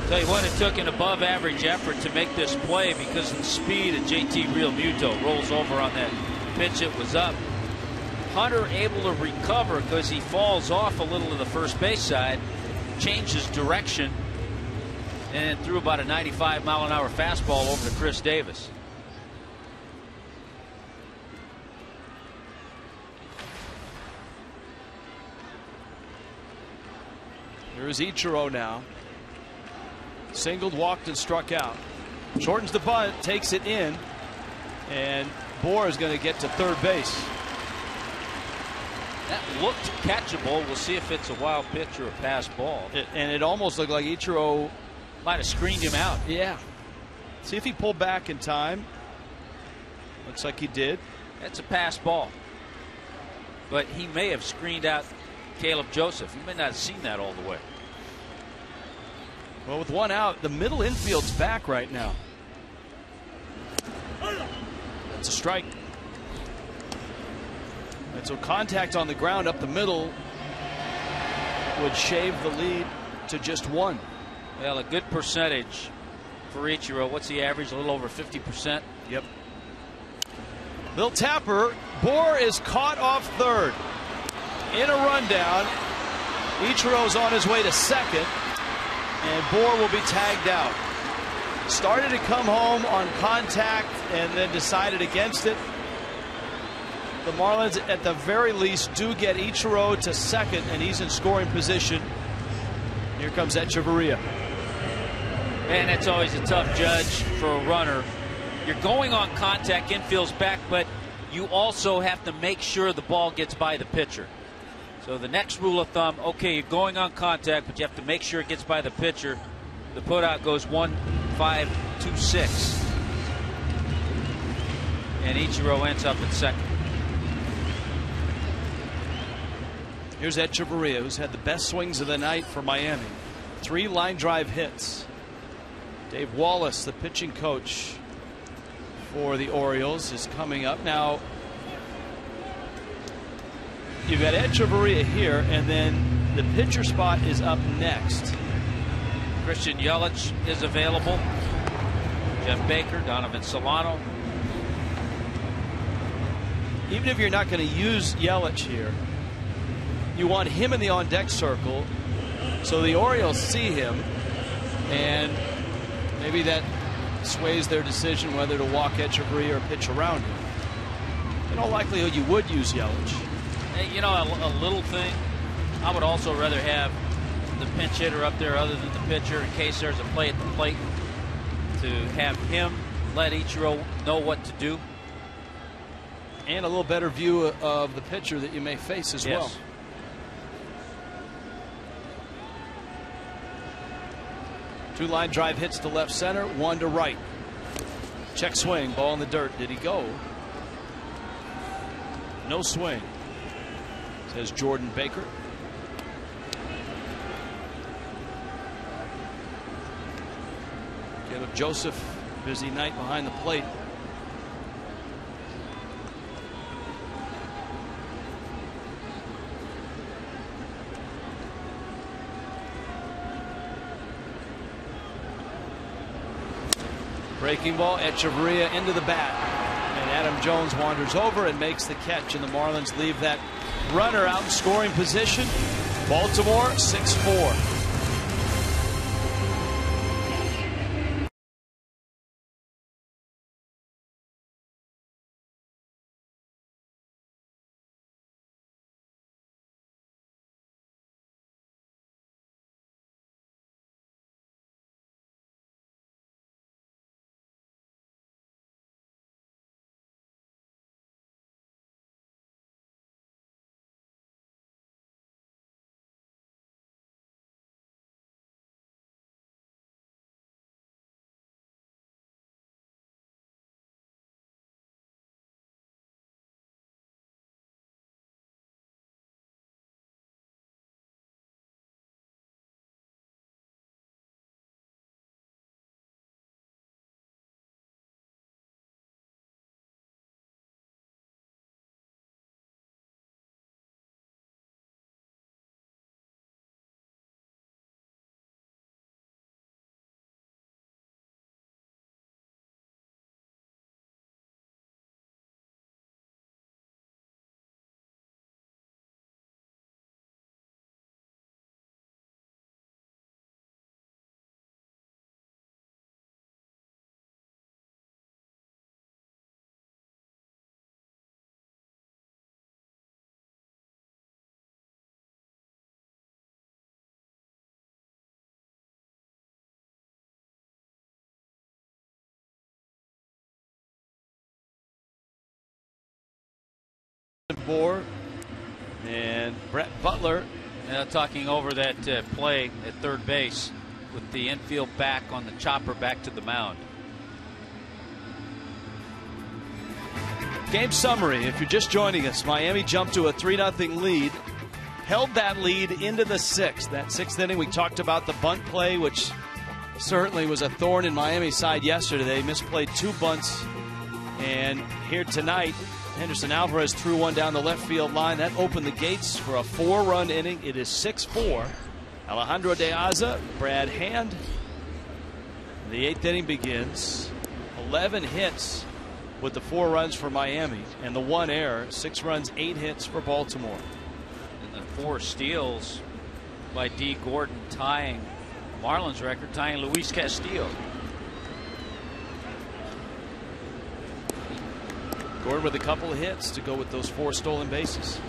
Tell you what, it took an above average effort to make this play because of the speed of JT Realmuto. Rolls over on that pitch, it was up. Hunter able to recover because he falls off a little to the first base side, changes direction, and threw about a 95 mile an hour fastball over to Chris Davis. Here's Ichiro now. Singled, walked, and struck out. Shortens the bunt, takes it in, and Bour is going to get to third base. That looked catchable. We'll see if it's a wild pitch or a pass ball. It, and it almost looked like Ichiro might have screened him out. Yeah. See if he pulled back in time. Looks like he did. That's a pass ball. But he may have screened out Caleb Joseph. You may not have seen that all the way. Well, with one out, the middle infield's back right now. That's a strike. And so contact on the ground up the middle would shave the lead to just one. Well, a good percentage for Ichiro. What's the average? A little over 50%. Yep. Bill Tapper, Bour is caught off third. In a rundown, Ichiro's on his way to second, and Bour will be tagged out. Started to come home on contact and then decided against it. The Marlins, at the very least, do get Ichiro to second, and he's in scoring position. Here comes Hechavarria. Man, that's always a tough judge for a runner. You're going on contact, infield's back, but you also have to make sure the ball gets by the pitcher. So the next rule of thumb, okay, you're going on contact, but you have to make sure it gets by the pitcher. The putout goes one, five, two, six. And Ichiro ends up at second. Here's Hechavarria, who's had the best swings of the night for Miami. Three line drive hits. Dave Wallace, the pitching coach for the Orioles, is coming up. Now, you've got Hechavarria here, and then the pitcher spot is up next. Christian Yelich is available. Jeff Baker, Donovan Solano. Even if you're not going to use Yelich here, you want him in the on deck circle so the Orioles see him and maybe that sways their decision whether to walk Hechavarria or pitch around him. In all likelihood, you would use Yelich. You know, a, a, little thing. I would also rather have the pinch hitter up there other than the pitcher in case there's a play at the plate to have him let Ichiro know what to do. And a little better view of the pitcher that you may face as yes. well. Two line drive hits to left center, one to right. Check swing, ball in the dirt. Did he go? No swing, says Jordan Baker. Caleb Joseph, busy night behind the plate. Breaking ball, Hechavarria into the bat. And Adam Jones wanders over and makes the catch, and the Marlins leave that runner out in scoring position. Baltimore 6 4. Bour and Brett Butler. Uh, talking over that uh, play at third base with the infield back on the chopper back to the mound. Game summary if you're just joining us, Miami jumped to a 3 0 lead, held that lead into the sixth. That sixth inning, we talked about the bunt play, which certainly was a thorn in Miami's side yesterday. They misplayed two bunts, and here tonight, Henderson Alvarez threw one down the left field line. That opened the gates for a four run inning. It is 6 4. Alejandro De Aza, Brad Hand. The eighth inning begins. 11 hits with the four runs for Miami and the one error. Six runs, eight hits for Baltimore. And the four steals by Dee Gordon tying Marlins record, tying Luis Castillo. Gordon with a couple of hits to go with those four stolen bases.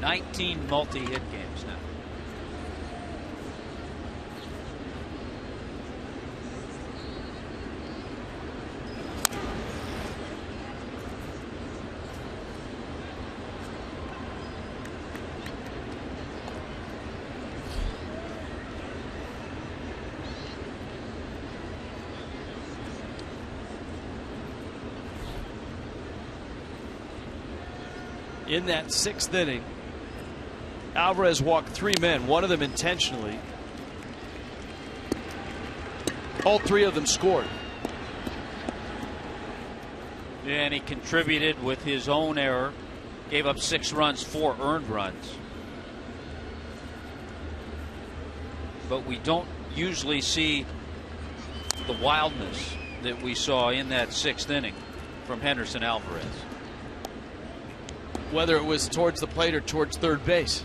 19 multi hit games now. In that sixth inning, Alvarez walked three men, one of them intentionally. All three of them scored. And he contributed with his own error. Gave up six runs, four earned runs. But we don't usually see the wildness that we saw in that sixth inning from Henderson Alvarez whether it was towards the plate or towards third base.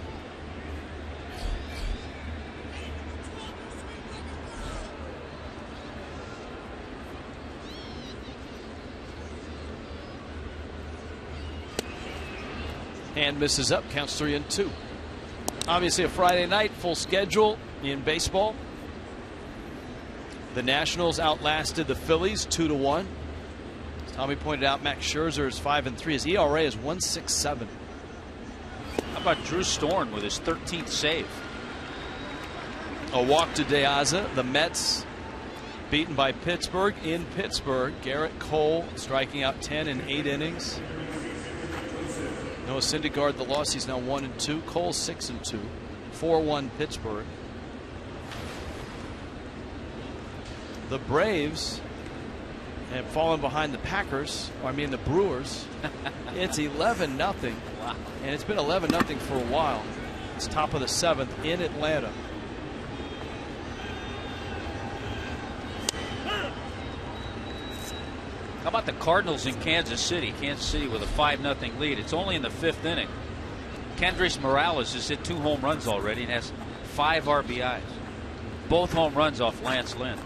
And misses up, counts three and two. Obviously, a Friday night, full schedule in baseball. The Nationals outlasted the Phillies two to one. Tommy pointed out Max Scherzer is 5 and 3. His ERA is 167. How about Drew Storen with his 13th save? A walk to De Aza. The Mets beaten by Pittsburgh in Pittsburgh. Gerrit Cole striking out 10 in 8 innings. Noah Syndergaard the loss. He's now 1 and 2. Cole 6 and 2. 4 1 Pittsburgh. The Braves have fallen behind the Packers, or I mean the Brewers. it's 11 nothing, wow. and it's been 11 nothing for a while. It's top of the seventh in Atlanta. How about the Cardinals in Kansas City? Kansas City with a 5 0 lead. It's only in the fifth inning. Kendrys Morales has hit two home runs already and has five RBIs. Both home runs off Lance Lynn.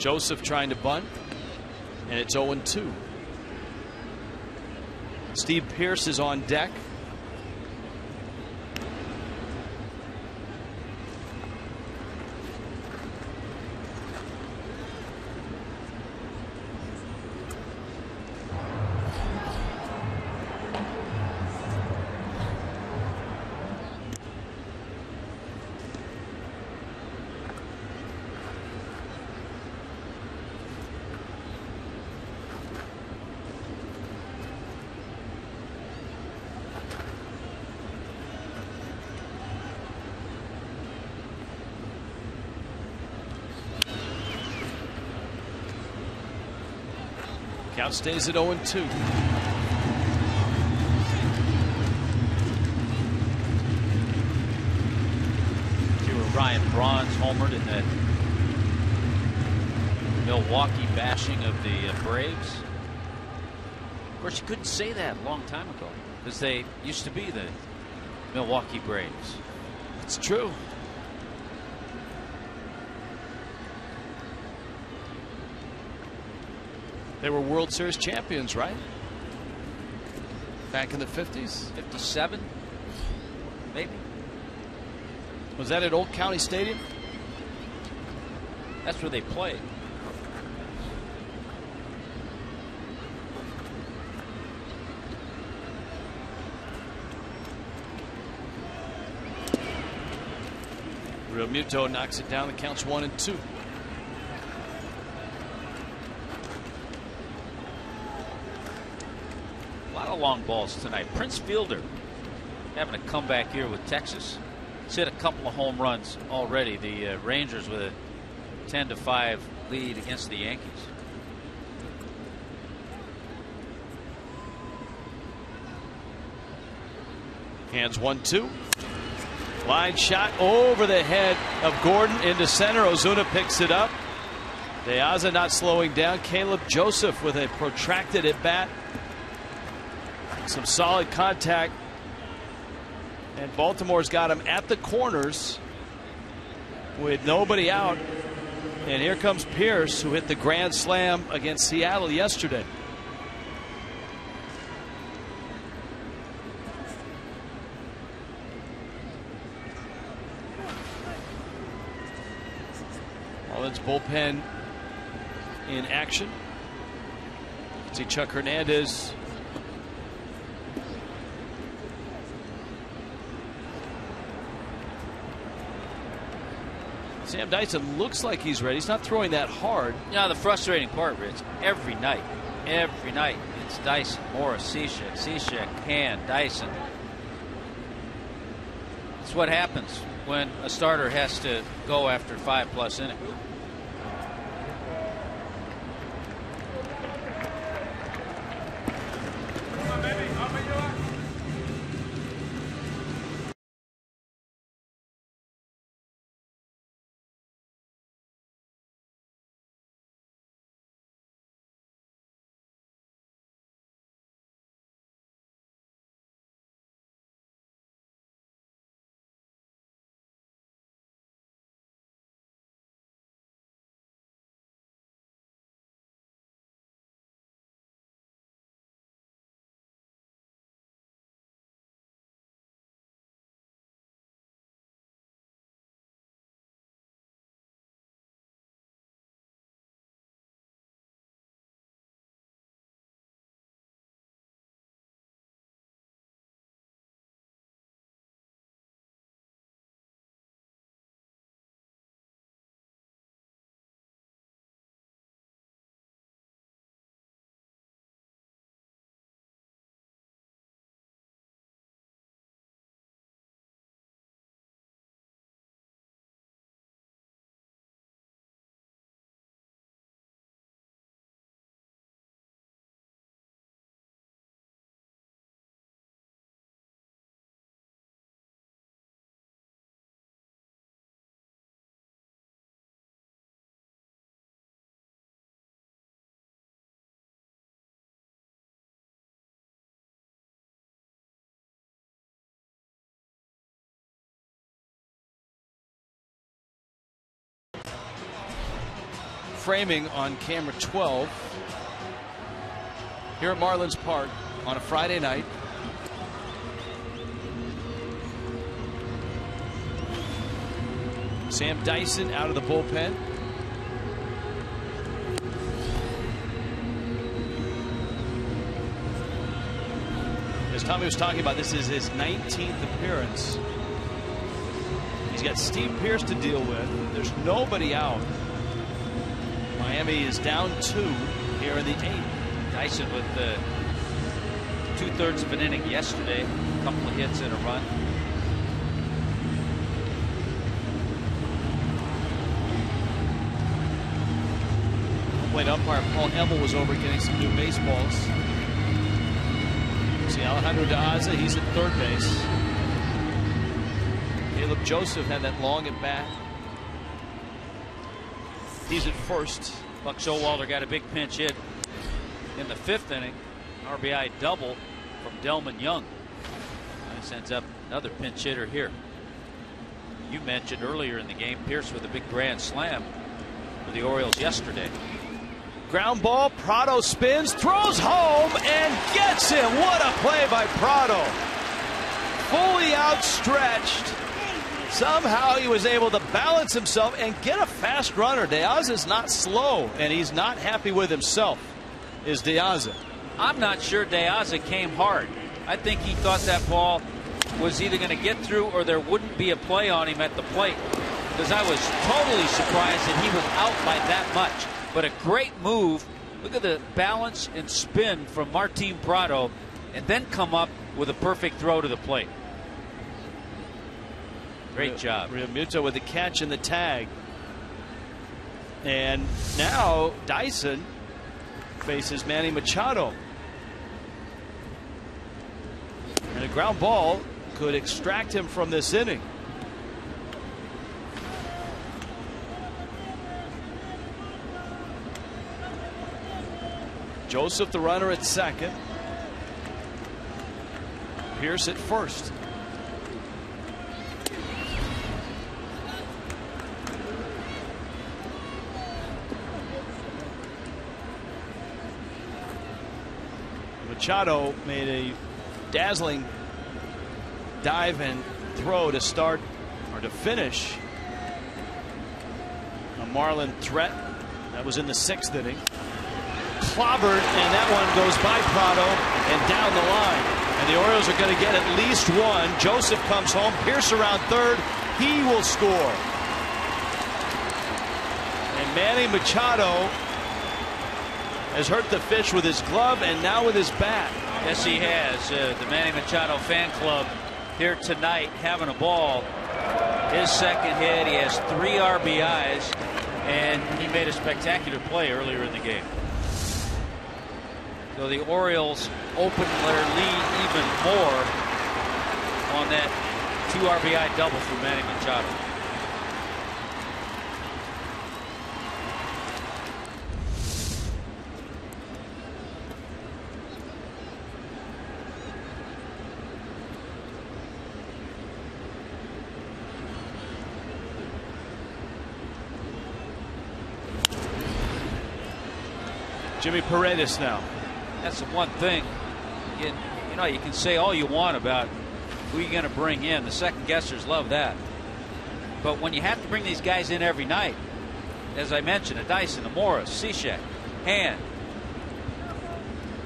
Joseph trying to bunt, and it's 0 2. Steve Pearce is on deck. Count stays at 0 2. See where Ryan Braun's homered in that Milwaukee bashing of the uh, Braves. Of course, you couldn't say that a long time ago because they used to be the Milwaukee Braves. It's true. They were World Series champions, right? Back in the 50s? 57, maybe. Was that at Old County Stadium? That's where they played. Realmuto knocks it down. The count's one and two. A lot of long balls tonight. Prince Fielder having a comeback here with Texas. He's hit a couple of home runs already. The uh, Rangers with a 10 to 5 lead against the Yankees. Hands one two. Line shot over the head of Gordon into center. Ozuna picks it up. De Aza not slowing down. Caleb Joseph with a protracted at bat. Some solid contact. And Baltimore's got him at the corners with nobody out. And here comes Pearce, who hit the grand slam against Seattle yesterday. Marlins bullpen in action. See Chuck Hernandez. Sam Dyson looks like he's ready. He's not throwing that hard. Yeah, the frustrating part, Rich, every night, every night, it's Dyson, Morris, Cishek, Cishek, Hand, Dyson. It's what happens when a starter has to go after five plus innings. Framing on camera 12 here at Marlins Park on a Friday night. Sam Dyson out of the bullpen. As Tommy was talking about, this is his 19th appearance. He's got Steve Pearce to deal with. There's nobody out. Miami is down two here in the eighth. Dyson with uh, the two thirds of an inning yesterday, a couple of hits and a run. Plate umpire Paul Emmel was over getting some new baseballs. See Alejandro De Aza, he's at third base. Caleb Joseph had that long at bat. He's at first. Buck Showalter got a big pinch hit in the fifth inning. RBI double from Delmon Young. And sends up another pinch hitter here. You mentioned earlier in the game Pearce with a big grand slam for the Orioles yesterday. Ground ball, Prado spins, throws home, and gets him. What a play by Prado. Fully outstretched. Somehow he was able to balance himself and get a fast runner. De Aza is not slow, and he's not happy with himself, is De Aza. I'm not sure De Aza came hard. I think he thought that ball was either going to get through or there wouldn't be a play on him at the plate. Because I was totally surprised that he was out by that much. But a great move. Look at the balance and spin from Martin Prado, and then come up with a perfect throw to the plate. Great job. Realmuto with the catch and the tag. And now Dyson faces Manny Machado. And a ground ball could extract him from this inning. Joseph, the runner at second. Pearce at first. Machado made a dazzling dive and throw to start or to finish a Marlin threat. That was in the sixth inning. Clobbered, and that one goes by Prado and down the line. And the Orioles are going to get at least one. Joseph comes home. Pearce around third. He will score. And Manny Machado has hurt the fish with his glove and now with his bat. Yes, he has. Uh, the Manny Machado fan club here tonight having a ball. His second hit, he has three RBIs, and he made a spectacular play earlier in the game. So the Orioles open their lead even more on that two RBI double from Manny Machado. Jimmy Paredes now. That's the one thing. You, you know, you can say all you want about who you're going to bring in. The second guessers love that. But when you have to bring these guys in every night, as I mentioned, a Dyson, a Morris, Cishek, Hand,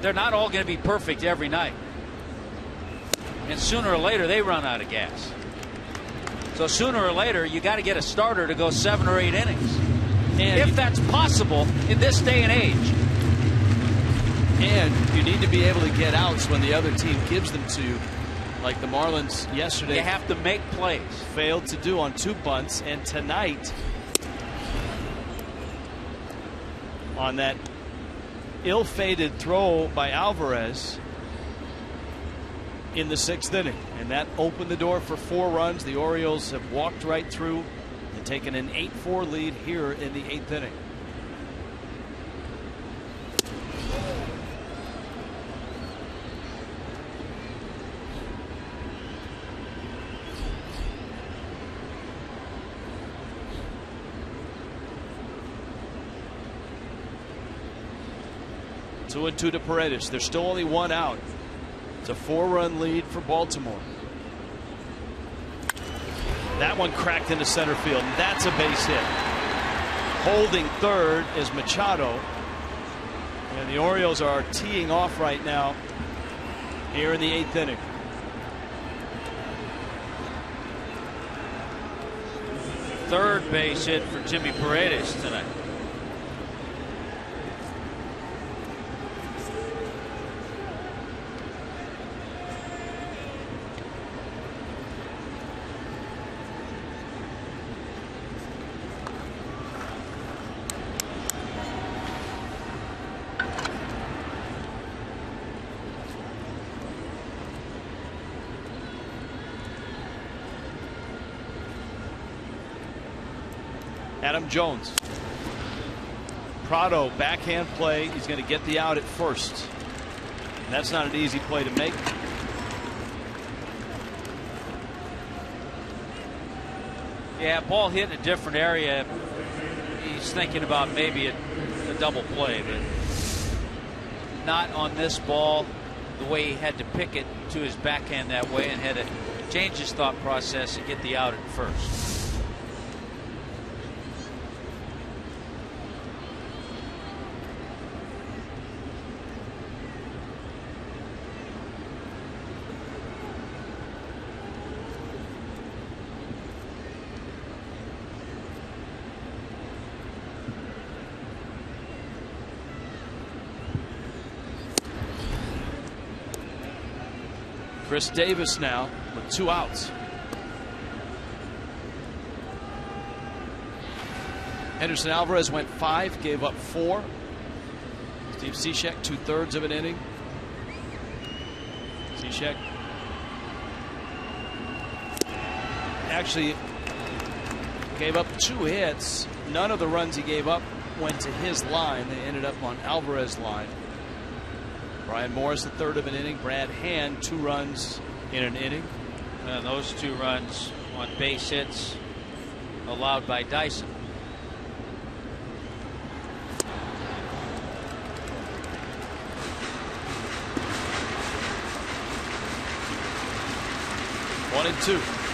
they're not all going to be perfect every night. And sooner or later, they run out of gas. So sooner or later, you got to get a starter to go seven or eight innings. And if that's possible in this day and age. And you need to be able to get outs when the other team gives them to you. Like the Marlins yesterday. You have to make plays. Failed to do on two bunts. And tonight, on that ill-fated throw by Alvarez in the sixth inning. And that opened the door for four runs. The Orioles have walked right through and taken an 8-4 lead here in the eighth inning. Two and two to Paredes. There's still only one out. It's a four run lead for Baltimore. That one cracked into center field. And that's a base hit. Holding third is Machado. And the Orioles are teeing off right now here in the eighth inning. Third base hit for Jimmy Paredes tonight. Jones. Prado backhand play. He's going to get the out at first. That's not an easy play to make. Yeah, ball hit in a different area. He's thinking about maybe a, a double play, but not on this ball. The way he had to pick it to his backhand that way and had to change his thought process and get the out at first. Chris Davis now with two outs. Henderson Alvarez went five, gave up four. Steve Cishek, two thirds of an inning. Cishek actually gave up two hits. None of the runs he gave up went to his line. They ended up on Alvarez's line. Bryan Morris, the third of an inning. Brad Hand, two runs in an inning. And those two runs on base hits allowed by Dyson. One and two.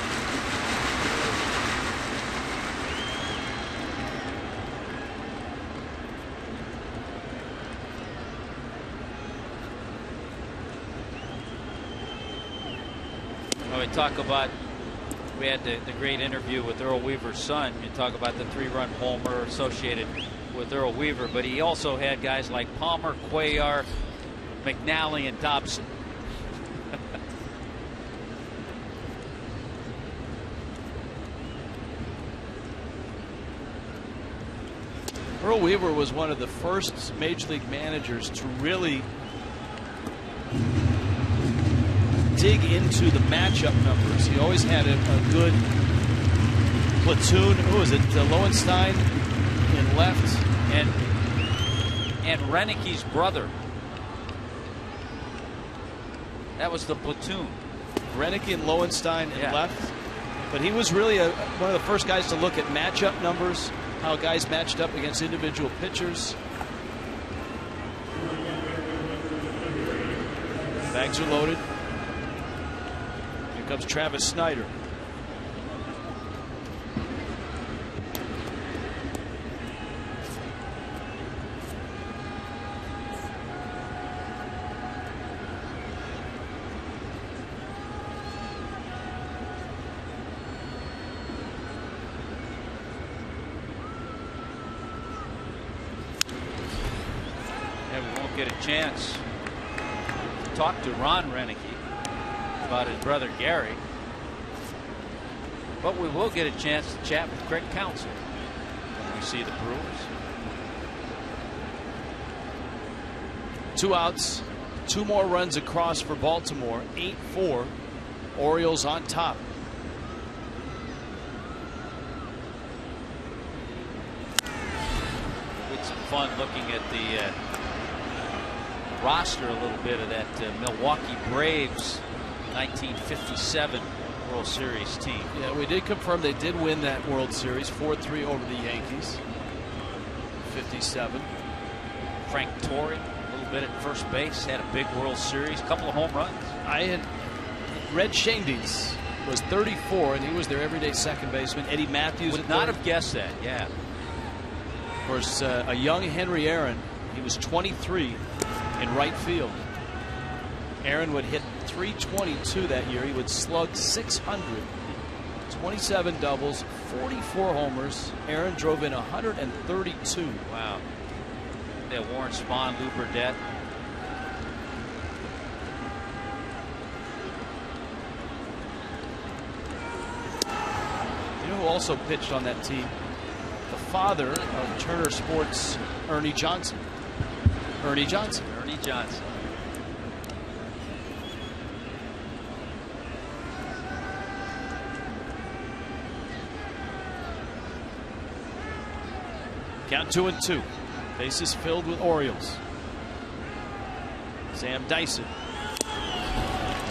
Talk about, we had the, the great interview with Earl Weaver's son. You talk about the three run homer associated with Earl Weaver, but he also had guys like Palmer, Cuellar, McNally, and Dobson. Earl Weaver was one of the first major league managers to really dig into the matchup numbers. He always had a, a good platoon. Who was it? Uh, Lowenstein in left. And and Roenicke's brother. That was the platoon. Renicke and Lowenstein in Yeah. left. But he was really a, one of the first guys to look at matchup numbers, how guys matched up against individual pitchers. Bags are loaded. Comes Travis Snider. Get a chance to talk to Ron about his brother Gary. But we will get a chance to chat with Craig Counsell when we see the Brewers. Two outs, two more runs across for Baltimore. 8 4. Orioles on top. It's fun looking at the uh, roster a little bit of that uh, Milwaukee Braves 1957 World Series team. Yeah, we did confirm they did win that World Series 4 3 over the Yankees. 57. Frank Torre, a little bit at first base, had a big World Series, a couple of home runs. I had Red Schoendienst was 34, and he was their everyday second baseman. Eddie Mathews Would not have guessed that. Yeah. Of course, uh, a young Henry Aaron. He was 23 in right field. Aaron would hit 322 that year. He would slug 600, 27 doubles, 44 homers. Aaron drove in 132. Wow. Yeah, Warren Spahn, Lew Burdette. You know who also pitched on that team? The father of Turner Sports, Ernie Johnson. Ernie Johnson. Ernie Johnson. Count two and two. Bases filled with Orioles. Sam Dyson.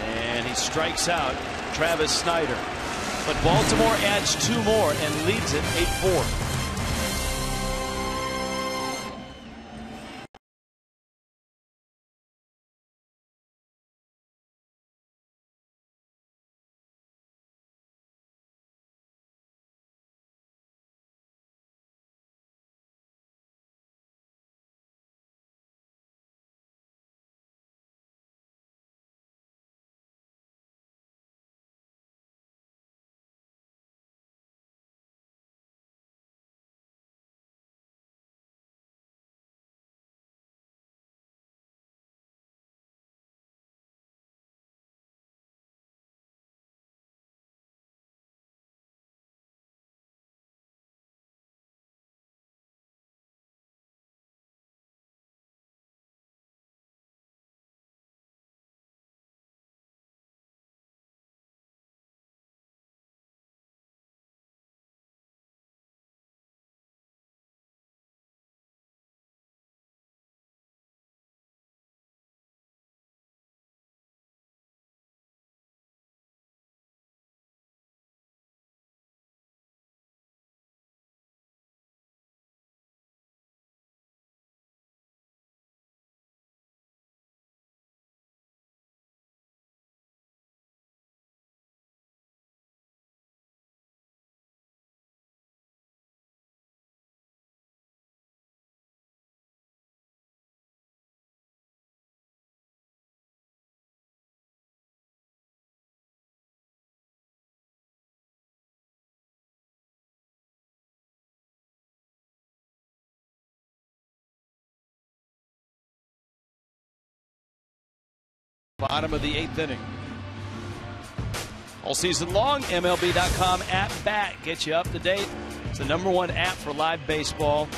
And he strikes out Travis Snider. But Baltimore adds two more and leads it 8 4. Bottom of the eighth inning. All season long, MLB.com At Bat gets you up to date. It's the number one app for live baseball.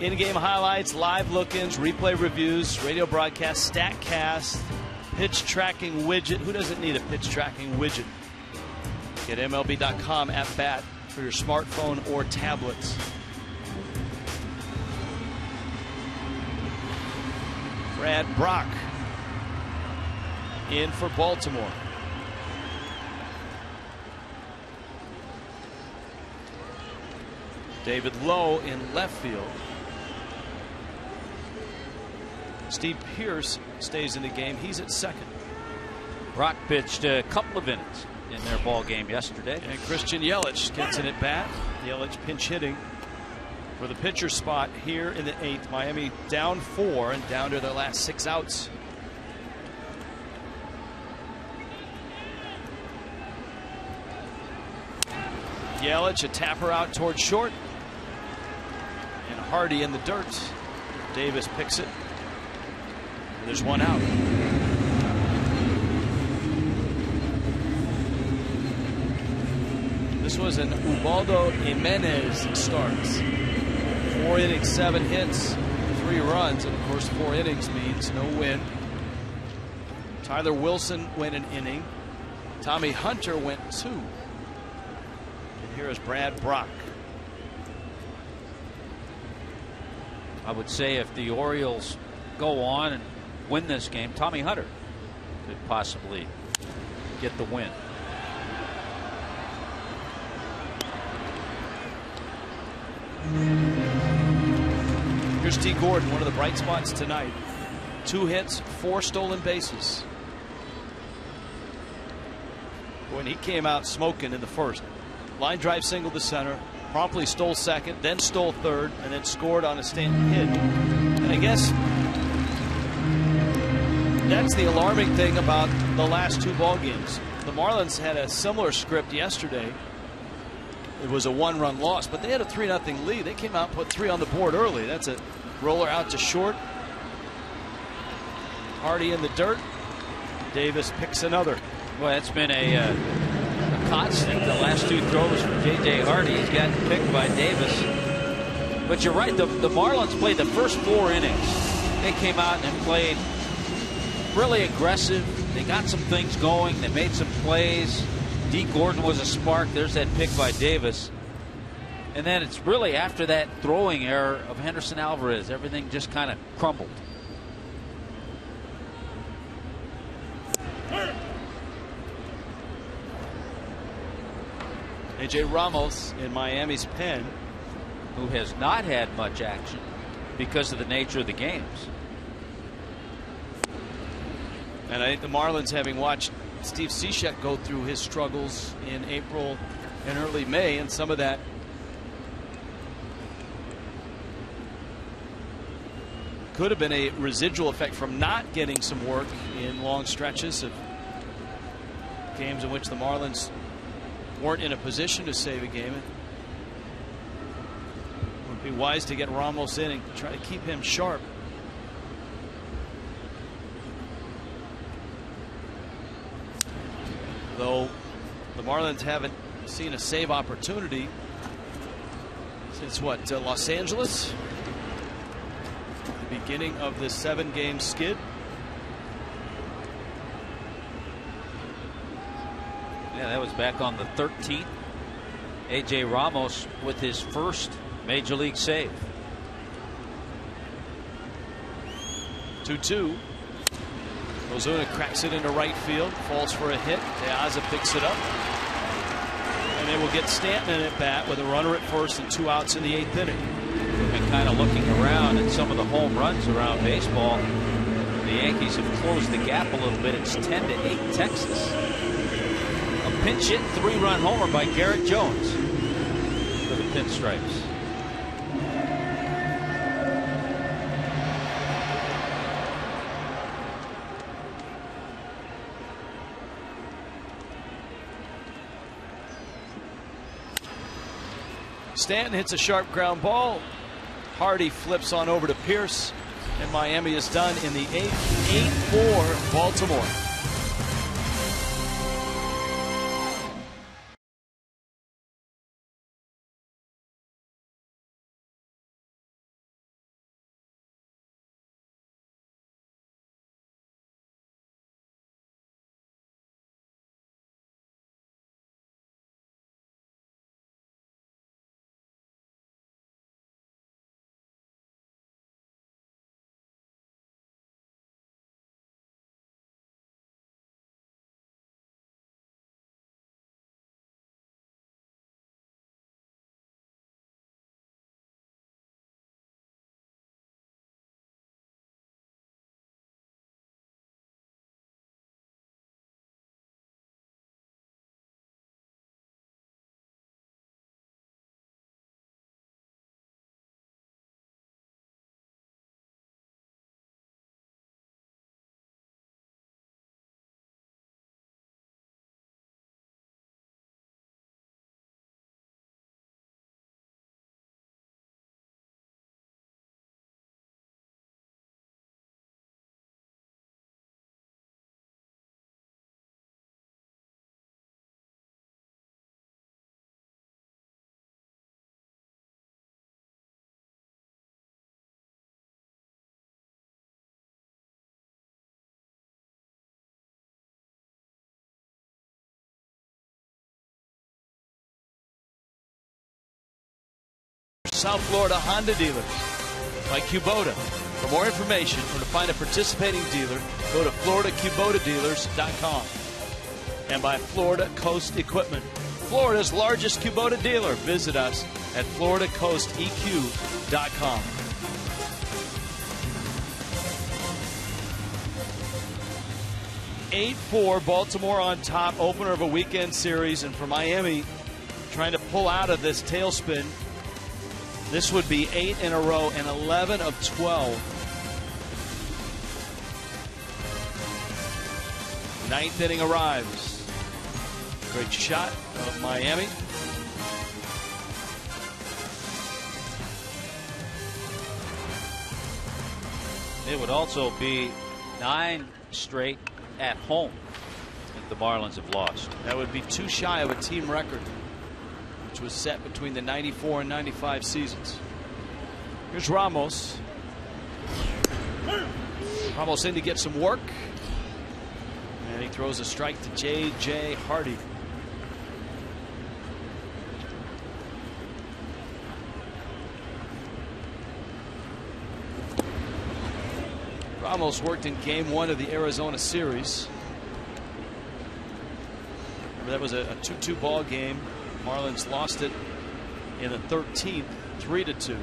In game highlights, live look ins, replay reviews, radio broadcasts, StatCast, pitch tracking widget. Who doesn't need a pitch tracking widget? Get MLB.com At Bat for your smartphone or tablets. Brad Brach in for Baltimore. David Lough in left field. Steve Pearce stays in the game. He's at second. Brach pitched a couple of innings in their ball game yesterday. And Christian Yelich gets an at bat. Yelich pinch hitting for the pitcher spot here in the eighth. Miami down four and down to their last six outs. Yelich a tapper out towards short. And Hardy in the dirt. Davis picks it. There's one out. This was an Ubaldo Jimenez start. Four innings, seven hits, three runs, and of course, four innings means no win. Tyler Wilson went an inning. Tommy Hunter went two. And here is Brad Brach. I would say if the Orioles go on and win this game, Tommy Hunter could possibly get the win. Here's Dee Gordon, one of the bright spots tonight. Two hits, four stolen bases. When he came out smoking in the first, line drive single to center, promptly stole second, then stole third, and then scored on a Stanton hit. And I guess that's the alarming thing about the last two ball games. The Marlins had a similar script yesterday. It was a one-run loss, but they had a three 0 lead. They came out and put three on the board early. That's a roller out to short. Hardy in the dirt. Davis picks another. Well, that's been a, uh, a constant. The last two throws from J.J. Hardy, he's gotten picked by Davis. But you're right. The, the Marlins played the first four innings. They came out and played really aggressive. They got some things going. They made some plays. Dee Gordon was a spark. There's that pick by Davis. And then it's really after that throwing error of Henderson Alvarez, everything just kind of crumbled. AJ Ramos in Miami's pen. Who has not had much action because of the nature of the games. And I think the Marlins, having watched Steve Cishek go through his struggles in April and early May, and some of that could have been a residual effect from not getting some work in long stretches of games in which the Marlins weren't in a position to save a game. It would be wise to get Ramos in and try to keep him sharp. Though the Marlins haven't seen a save opportunity since what, uh, Los Angeles? The beginning of this seven game skid. Yeah, that was back on the 13th. A.J. Ramos with his first major league save. 2 2. Ozuna cracks it into right field, falls for a hit. Piazza picks it up. And they will get Stanton at bat with a runner at first and two outs in the eighth inning. We've been kind of looking around at some of the home runs around baseball. The Yankees have closed the gap a little bit. It's 10 to 8 Texas. Pinch hit three run homer by Garrett Jones for the pinstripes. Stanton hits a sharp ground ball. Hardy flips on over to Pearce. And Miami is done in the eighth. 8 4 Baltimore. South Florida Honda dealers by Kubota. For more information or to find a participating dealer, go to FloridaKubotaDealers.com. And by Florida Coast Equipment, Florida's largest Kubota dealer. Visit us at FloridaCoastEQ.com. 8 4. Baltimore on top, opener of a weekend series. And for Miami, trying to pull out of this tailspin, this would be eight in a row and 11 of 12. Ninth inning arrives. Great shot of Miami. It would also be nine straight at home if the Marlins have lost. That would be too shy of a team record, which was set between the 94 and 95 seasons. Here's Ramos. Ramos in to get some work. And he throws a strike to J.J. Hardy. Ramos worked in game one of the Arizona series. Remember that was a 2 2 ball game. Marlins lost it in the 13th, 3 to 2.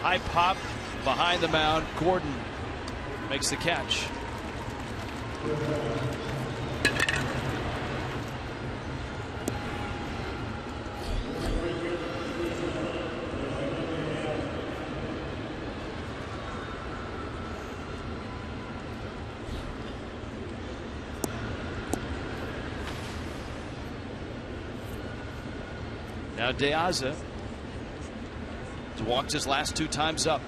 High pop behind the mound. Gordon makes the catch. Now De Aza He's walked his last two times up.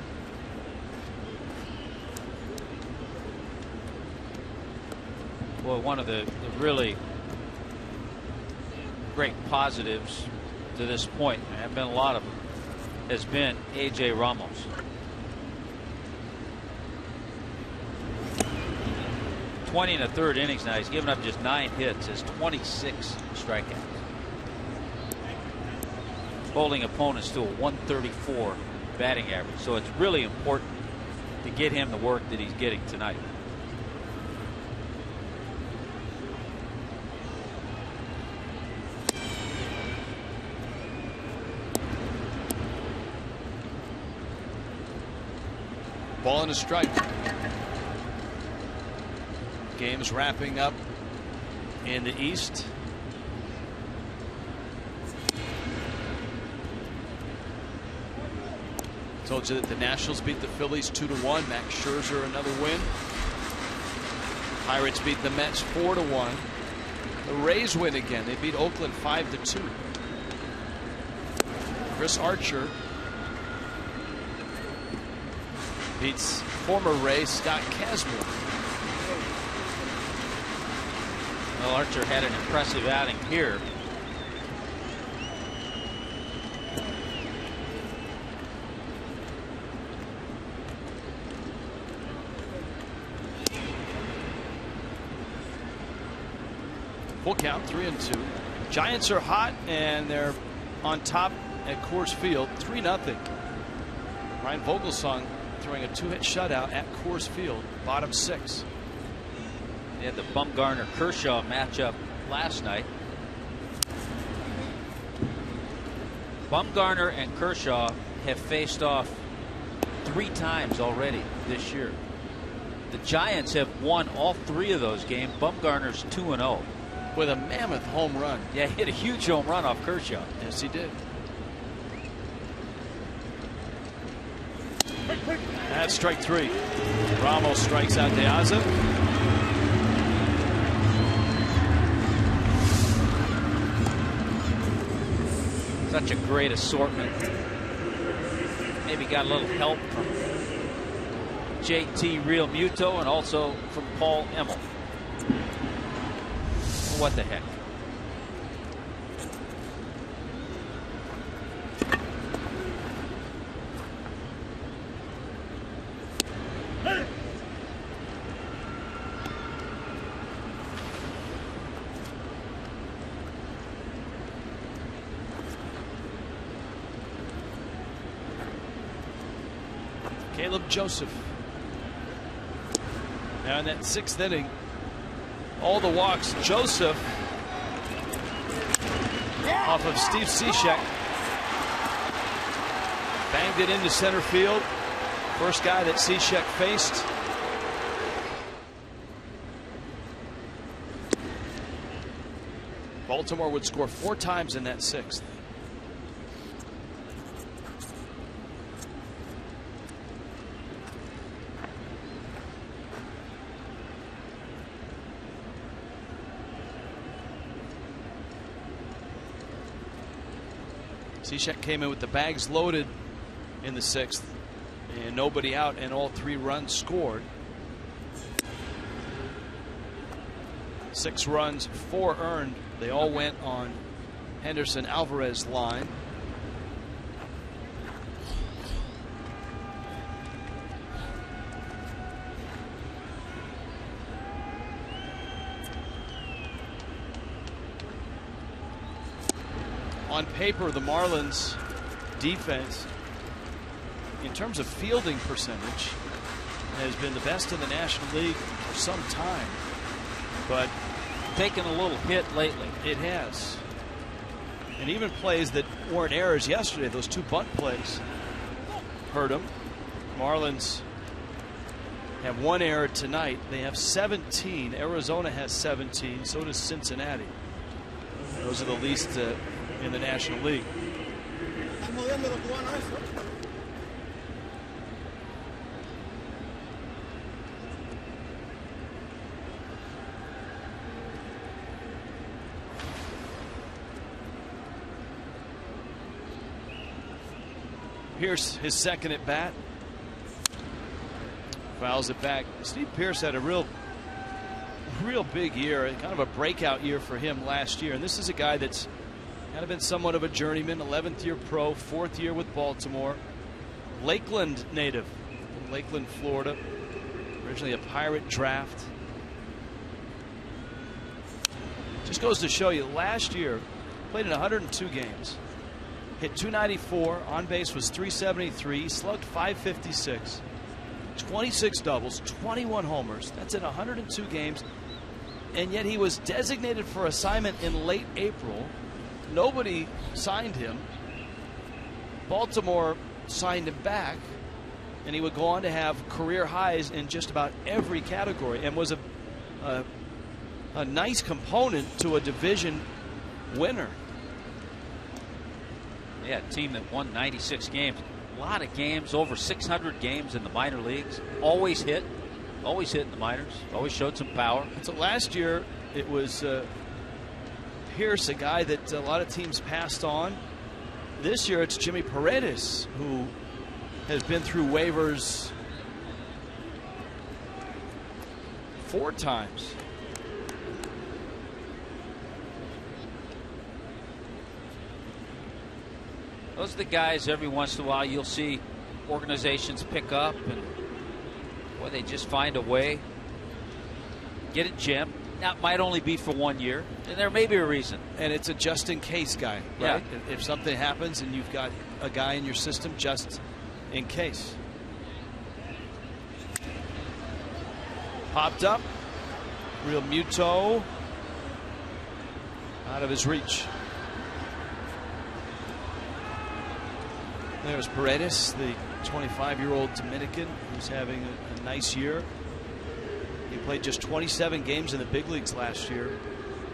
Well, one of the, the really great positives to this point, and there have been a lot of them, has been A.J. Ramos. Twenty in the third innings now. He's given up just nine hits. Has 26 strikeouts. Holding opponents to a 134 batting average. So it's really important to get him the work that he's getting tonight. Ball and a strike. Game's wrapping up in the East. Told you that the Nationals beat the Phillies 2 to 1. Max Scherzer another win. Pirates beat the Mets 4 to 1. The Rays win again. They beat Oakland 5 to 2. Chris Archer beats former Ray Scott Kazmir. Well, Archer had an impressive outing here. Full count, three and two. Giants are hot and they're on top at Coors Field, three nothing. Ryan Vogelsong throwing a two-hit shutout at Coors Field, bottom six. They had the Bumgarner Kershaw matchup last night. Bumgarner and Kershaw have faced off three times already this year. The Giants have won all three of those games. Bumgarner's 2 0. With a mammoth home run. Yeah, hit a huge home run off Kershaw. Yes, he did. That's strike three. Ramos strikes out De Aza. Such a great assortment. Maybe got a little help from JT Realmuto and also from Paul Emmel. What the heck? Caleb Joseph. Now in that sixth inning, all the walks, Joseph off of Steve Cishek. Banged it into center field. First guy that Cishek faced. Baltimore would score four times in that sixth. Cishek came in with the bags loaded in the sixth and nobody out and all three runs scored. Six runs, four earned. They all went on Henderson Alvarez line. On paper, of the Marlins defense, in terms of fielding percentage, has been the best in the National League for some time. But taken a little hit lately. It has. And even plays that weren't errors yesterday, those two bunt plays hurt them. Marlins have one error tonight. They have 17. Arizona has 17. So does Cincinnati. Those are the least uh, in the National League. Pearce, his second at bat. Fouls it back. Steve Pearce had a real, real big year, kind of a breakout year for him last year. And this is a guy that's kind of been somewhat of a journeyman, 11th year pro, fourth year with Baltimore. Lakeland native from Lakeland, Florida. Originally a pirate draft. Just goes to show you, last year, played in 102 games hit 294 on base was 373 slugged 556 26 doubles 21 homers that's in 102 games and yet he was designated for assignment in late april nobody signed him baltimore signed him back and he would go on to have career highs in just about every category and was a a, a nice component to a division winner yeah, team that won 96 games. A lot of games, over 600 games in the minor leagues. Always hit, always hit in the minors. Always showed some power. So last year it was uh, Pearce, a guy that a lot of teams passed on. This year it's Jimmy Paredes who has been through waivers four times. Those are the guys every once in a while you'll see organizations pick up and boy, they just find a way. Get it, Jim. That might only be for one year, and there may be a reason. And it's a just in case guy, right? Yeah. If, something happens and you've got a guy in your system just in case. Popped up. Realmuto out of his reach. There's Paredes, the 25 year old Dominican who's having a, a, nice year. Played just 27 games in the big leagues last year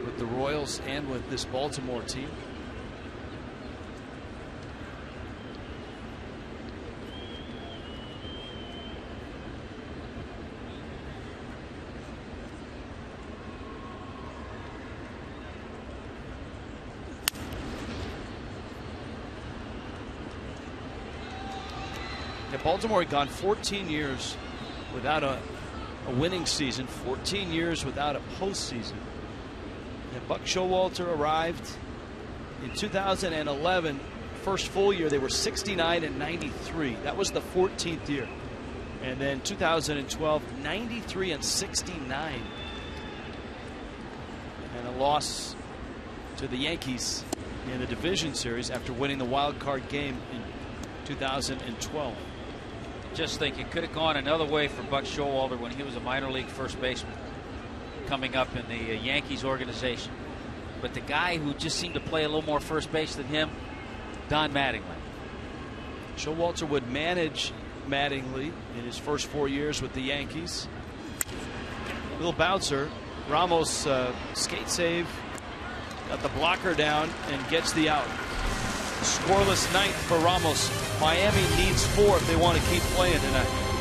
with the Royals and with this Baltimore team. Baltimore had gone 14 years without a, a winning season, 14 years without a postseason. And Buck Showalter arrived in 2011. First full year, they were 69 and 93. That was the 14th year. And then 2012, 93 and 69. And a loss to the Yankees in the division series after winning the wild card game in 2012. Just think it could have gone another way for Buck Showalter when he was a minor league first baseman coming up in the uh, Yankees organization. But the guy who just seemed to play a little more first base than him, Don Mattingly. Showalter would manage Mattingly in his first four years with the Yankees. Little bouncer. Ramos uh, skate save. Got the blocker down and gets the out. Scoreless ninth for Ramos. Miami needs four if they want to keep playing tonight.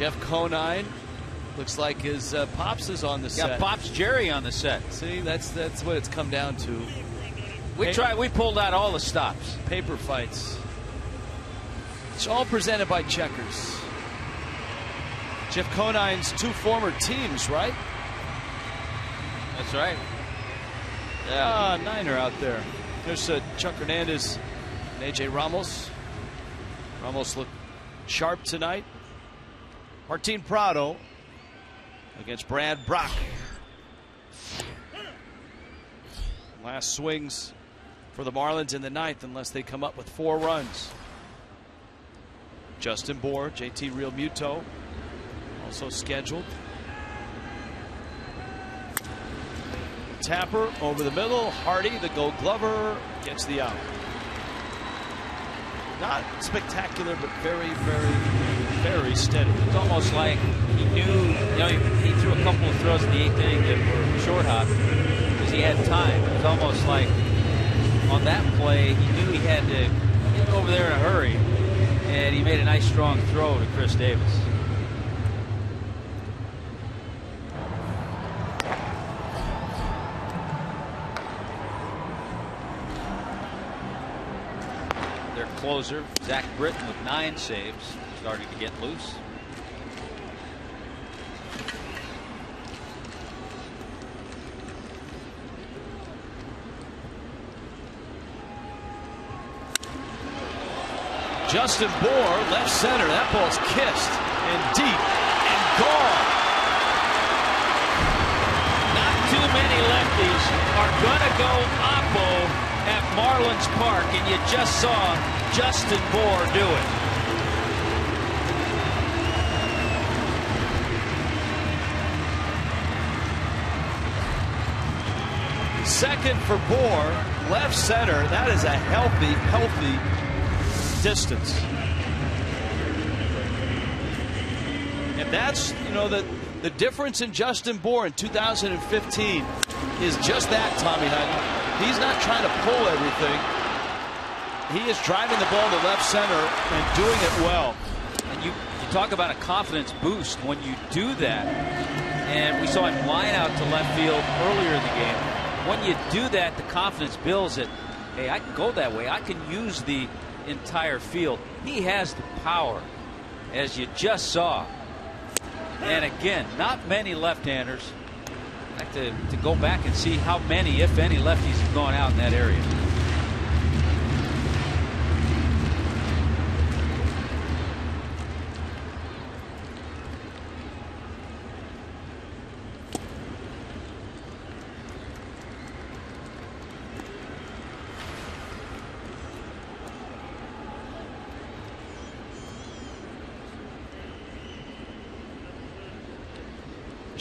Jeff Conine looks like his uh, pops is on the set. Pops Jerry on the set. See, that's that's what it's come down to. We Hey. tried. We pulled out all the stops. Paper fights. It's all presented by Checkers. Jeff Conine's two former teams, right? That's right. Yeah, Niner out there. There's uh, Chuck Hernandez and AJ Ramos. Ramos looked sharp tonight. Martin Prado against Brad Brach. Last swings for the Marlins in the ninth, unless they come up with four runs. Justin Bour, JT Realmuto, also scheduled. Tapper over the middle. Hardy, the gold glover, gets the out. Not spectacular, but very, very, very steady. It's almost like he knew, you know, he, he threw a couple of throws in the eighth inning that were short hop because he had time. It was almost like on that play, he knew he had to get over there in a hurry, and he made a nice strong throw to Chris Davis. Their closer, Zach Britton, with nine saves, to get loose. Justin Bour, left center. That ball's kissed and deep and gone. Not too many lefties are going to go oppo at Marlins Park, and you just saw Justin Bour do it. Second for Bour, left center. That is a healthy, healthy distance. And that's, you know, the, the difference in Justin Bour in 2015 is just that, Tommy Hutton. He's not trying to pull everything. He is driving the ball to left center and doing it well. And you, you talk about a confidence boost when you do that. And we saw him line out to left field earlier in the game. When you do that, the confidence builds it. Hey, I can go that way. I can use the entire field. He has the power as you just saw. And again, not many left-handers. I have to, to go back and see how many, if any, lefties have gone out in that area.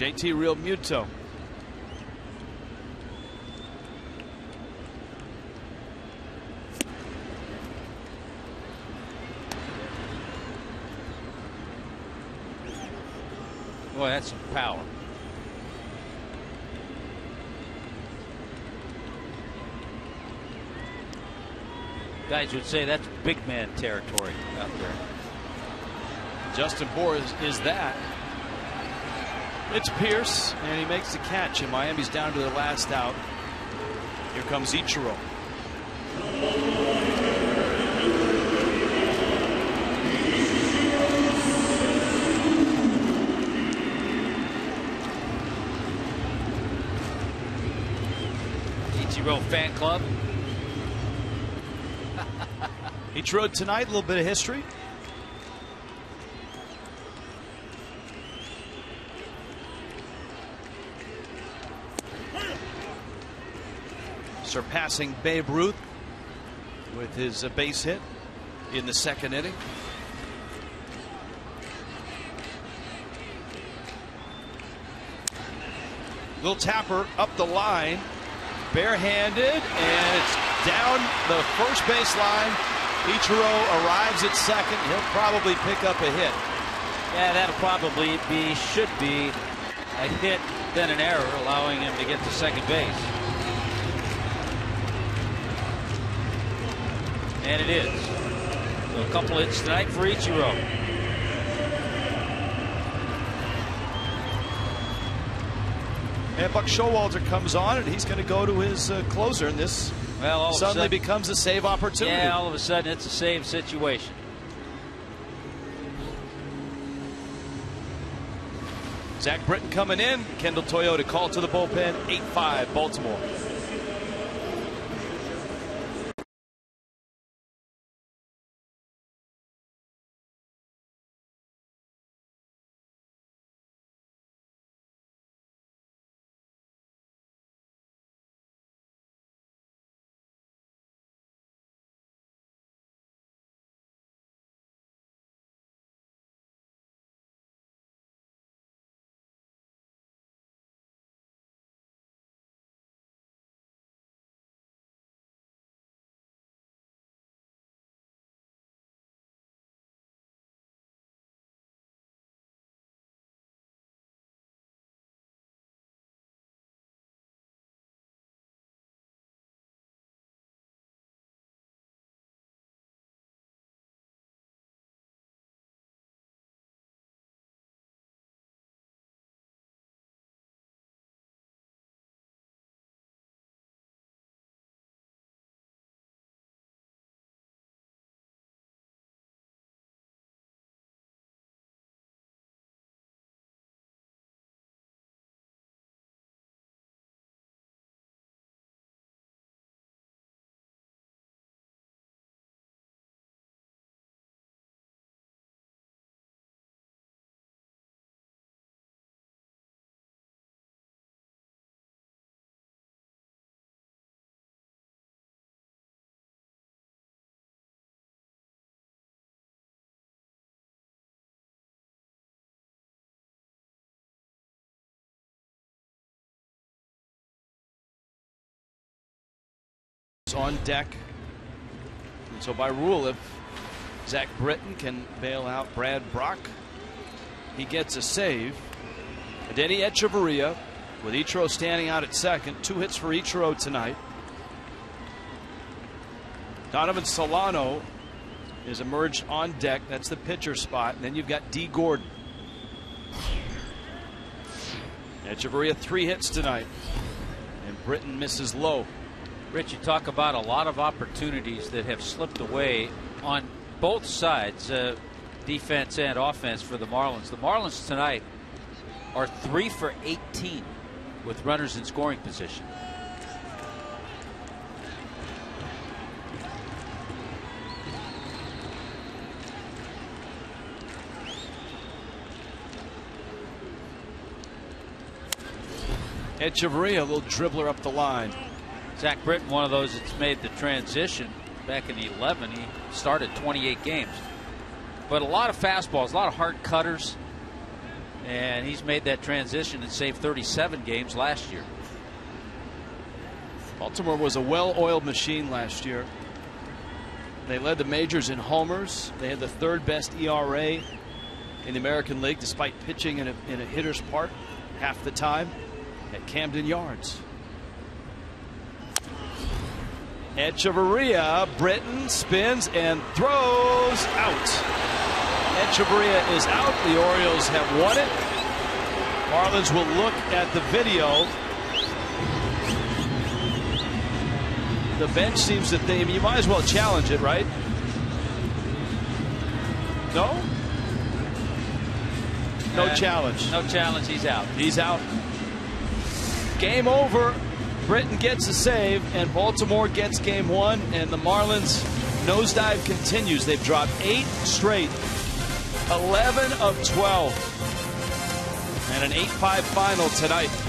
JT Realmuto. Boy, that's some power. Guys would say that's big man territory out there. Justin Bour is, is that. It's Pearce, and he makes the catch, and Miami's down to their last out. Here comes Ichiro. Ichiro fan club. Ichiro tonight, a little bit of history. Surpassing Babe Ruth with his uh, base hit in the second inning. Little tapper up the line, barehanded, and it's down the first base line. Ichiro arrives at second. He'll probably pick up a hit. Yeah, that'll probably be, should be a hit, then an error, allowing him to get to second base. And it is. So a couple hits tonight for Ichiro. And Buck Showalter comes on, and he's going to go to his uh, closer, and this well, suddenly sudden, becomes a save opportunity. Yeah, all of a sudden it's a save situation. Zach Britton coming in. Kendall Toyota call to the bullpen. 8-5 Baltimore. On deck. And so by rule, if Zach Britton can bail out Brad Brach, he gets a save. Denny Hechavarria with Ichiro standing out at second. Two hits for Ichiro tonight. Donovan Solano is emerged on deck. That's the pitcher spot. And then you've got Dee Gordon. Hechavarria three hits tonight. And Britton misses low. Rich, you talk about a lot of opportunities that have slipped away on both sides. Uh, defense and offense for the Marlins. The Marlins tonight are three for 18 with runners in scoring position. Hechavarria, a little dribbler up the line. Zach Britton, one of those that's made the transition back in 11. He started 28 games. But a lot of fastballs, a lot of hard cutters. And he's made that transition and saved 37 games last year. Baltimore was a well oiled machine last year. They led the majors in homers. They had the third best ERA in the American League, despite pitching in a, in a hitter's park half the time at Camden Yards. Hechavarria, Britton spins and throws out. Hechavarria is out. The Orioles have won it. Marlins will look at the video. The bench seems that they, you might as well challenge it, right? No? No Uh, challenge. No challenge. He's out. He's out. Game over. Britton gets a save, and Baltimore gets game one, and the Marlins nosedive continues. They've dropped eight straight, 11 of 12, and an 8 5 final tonight.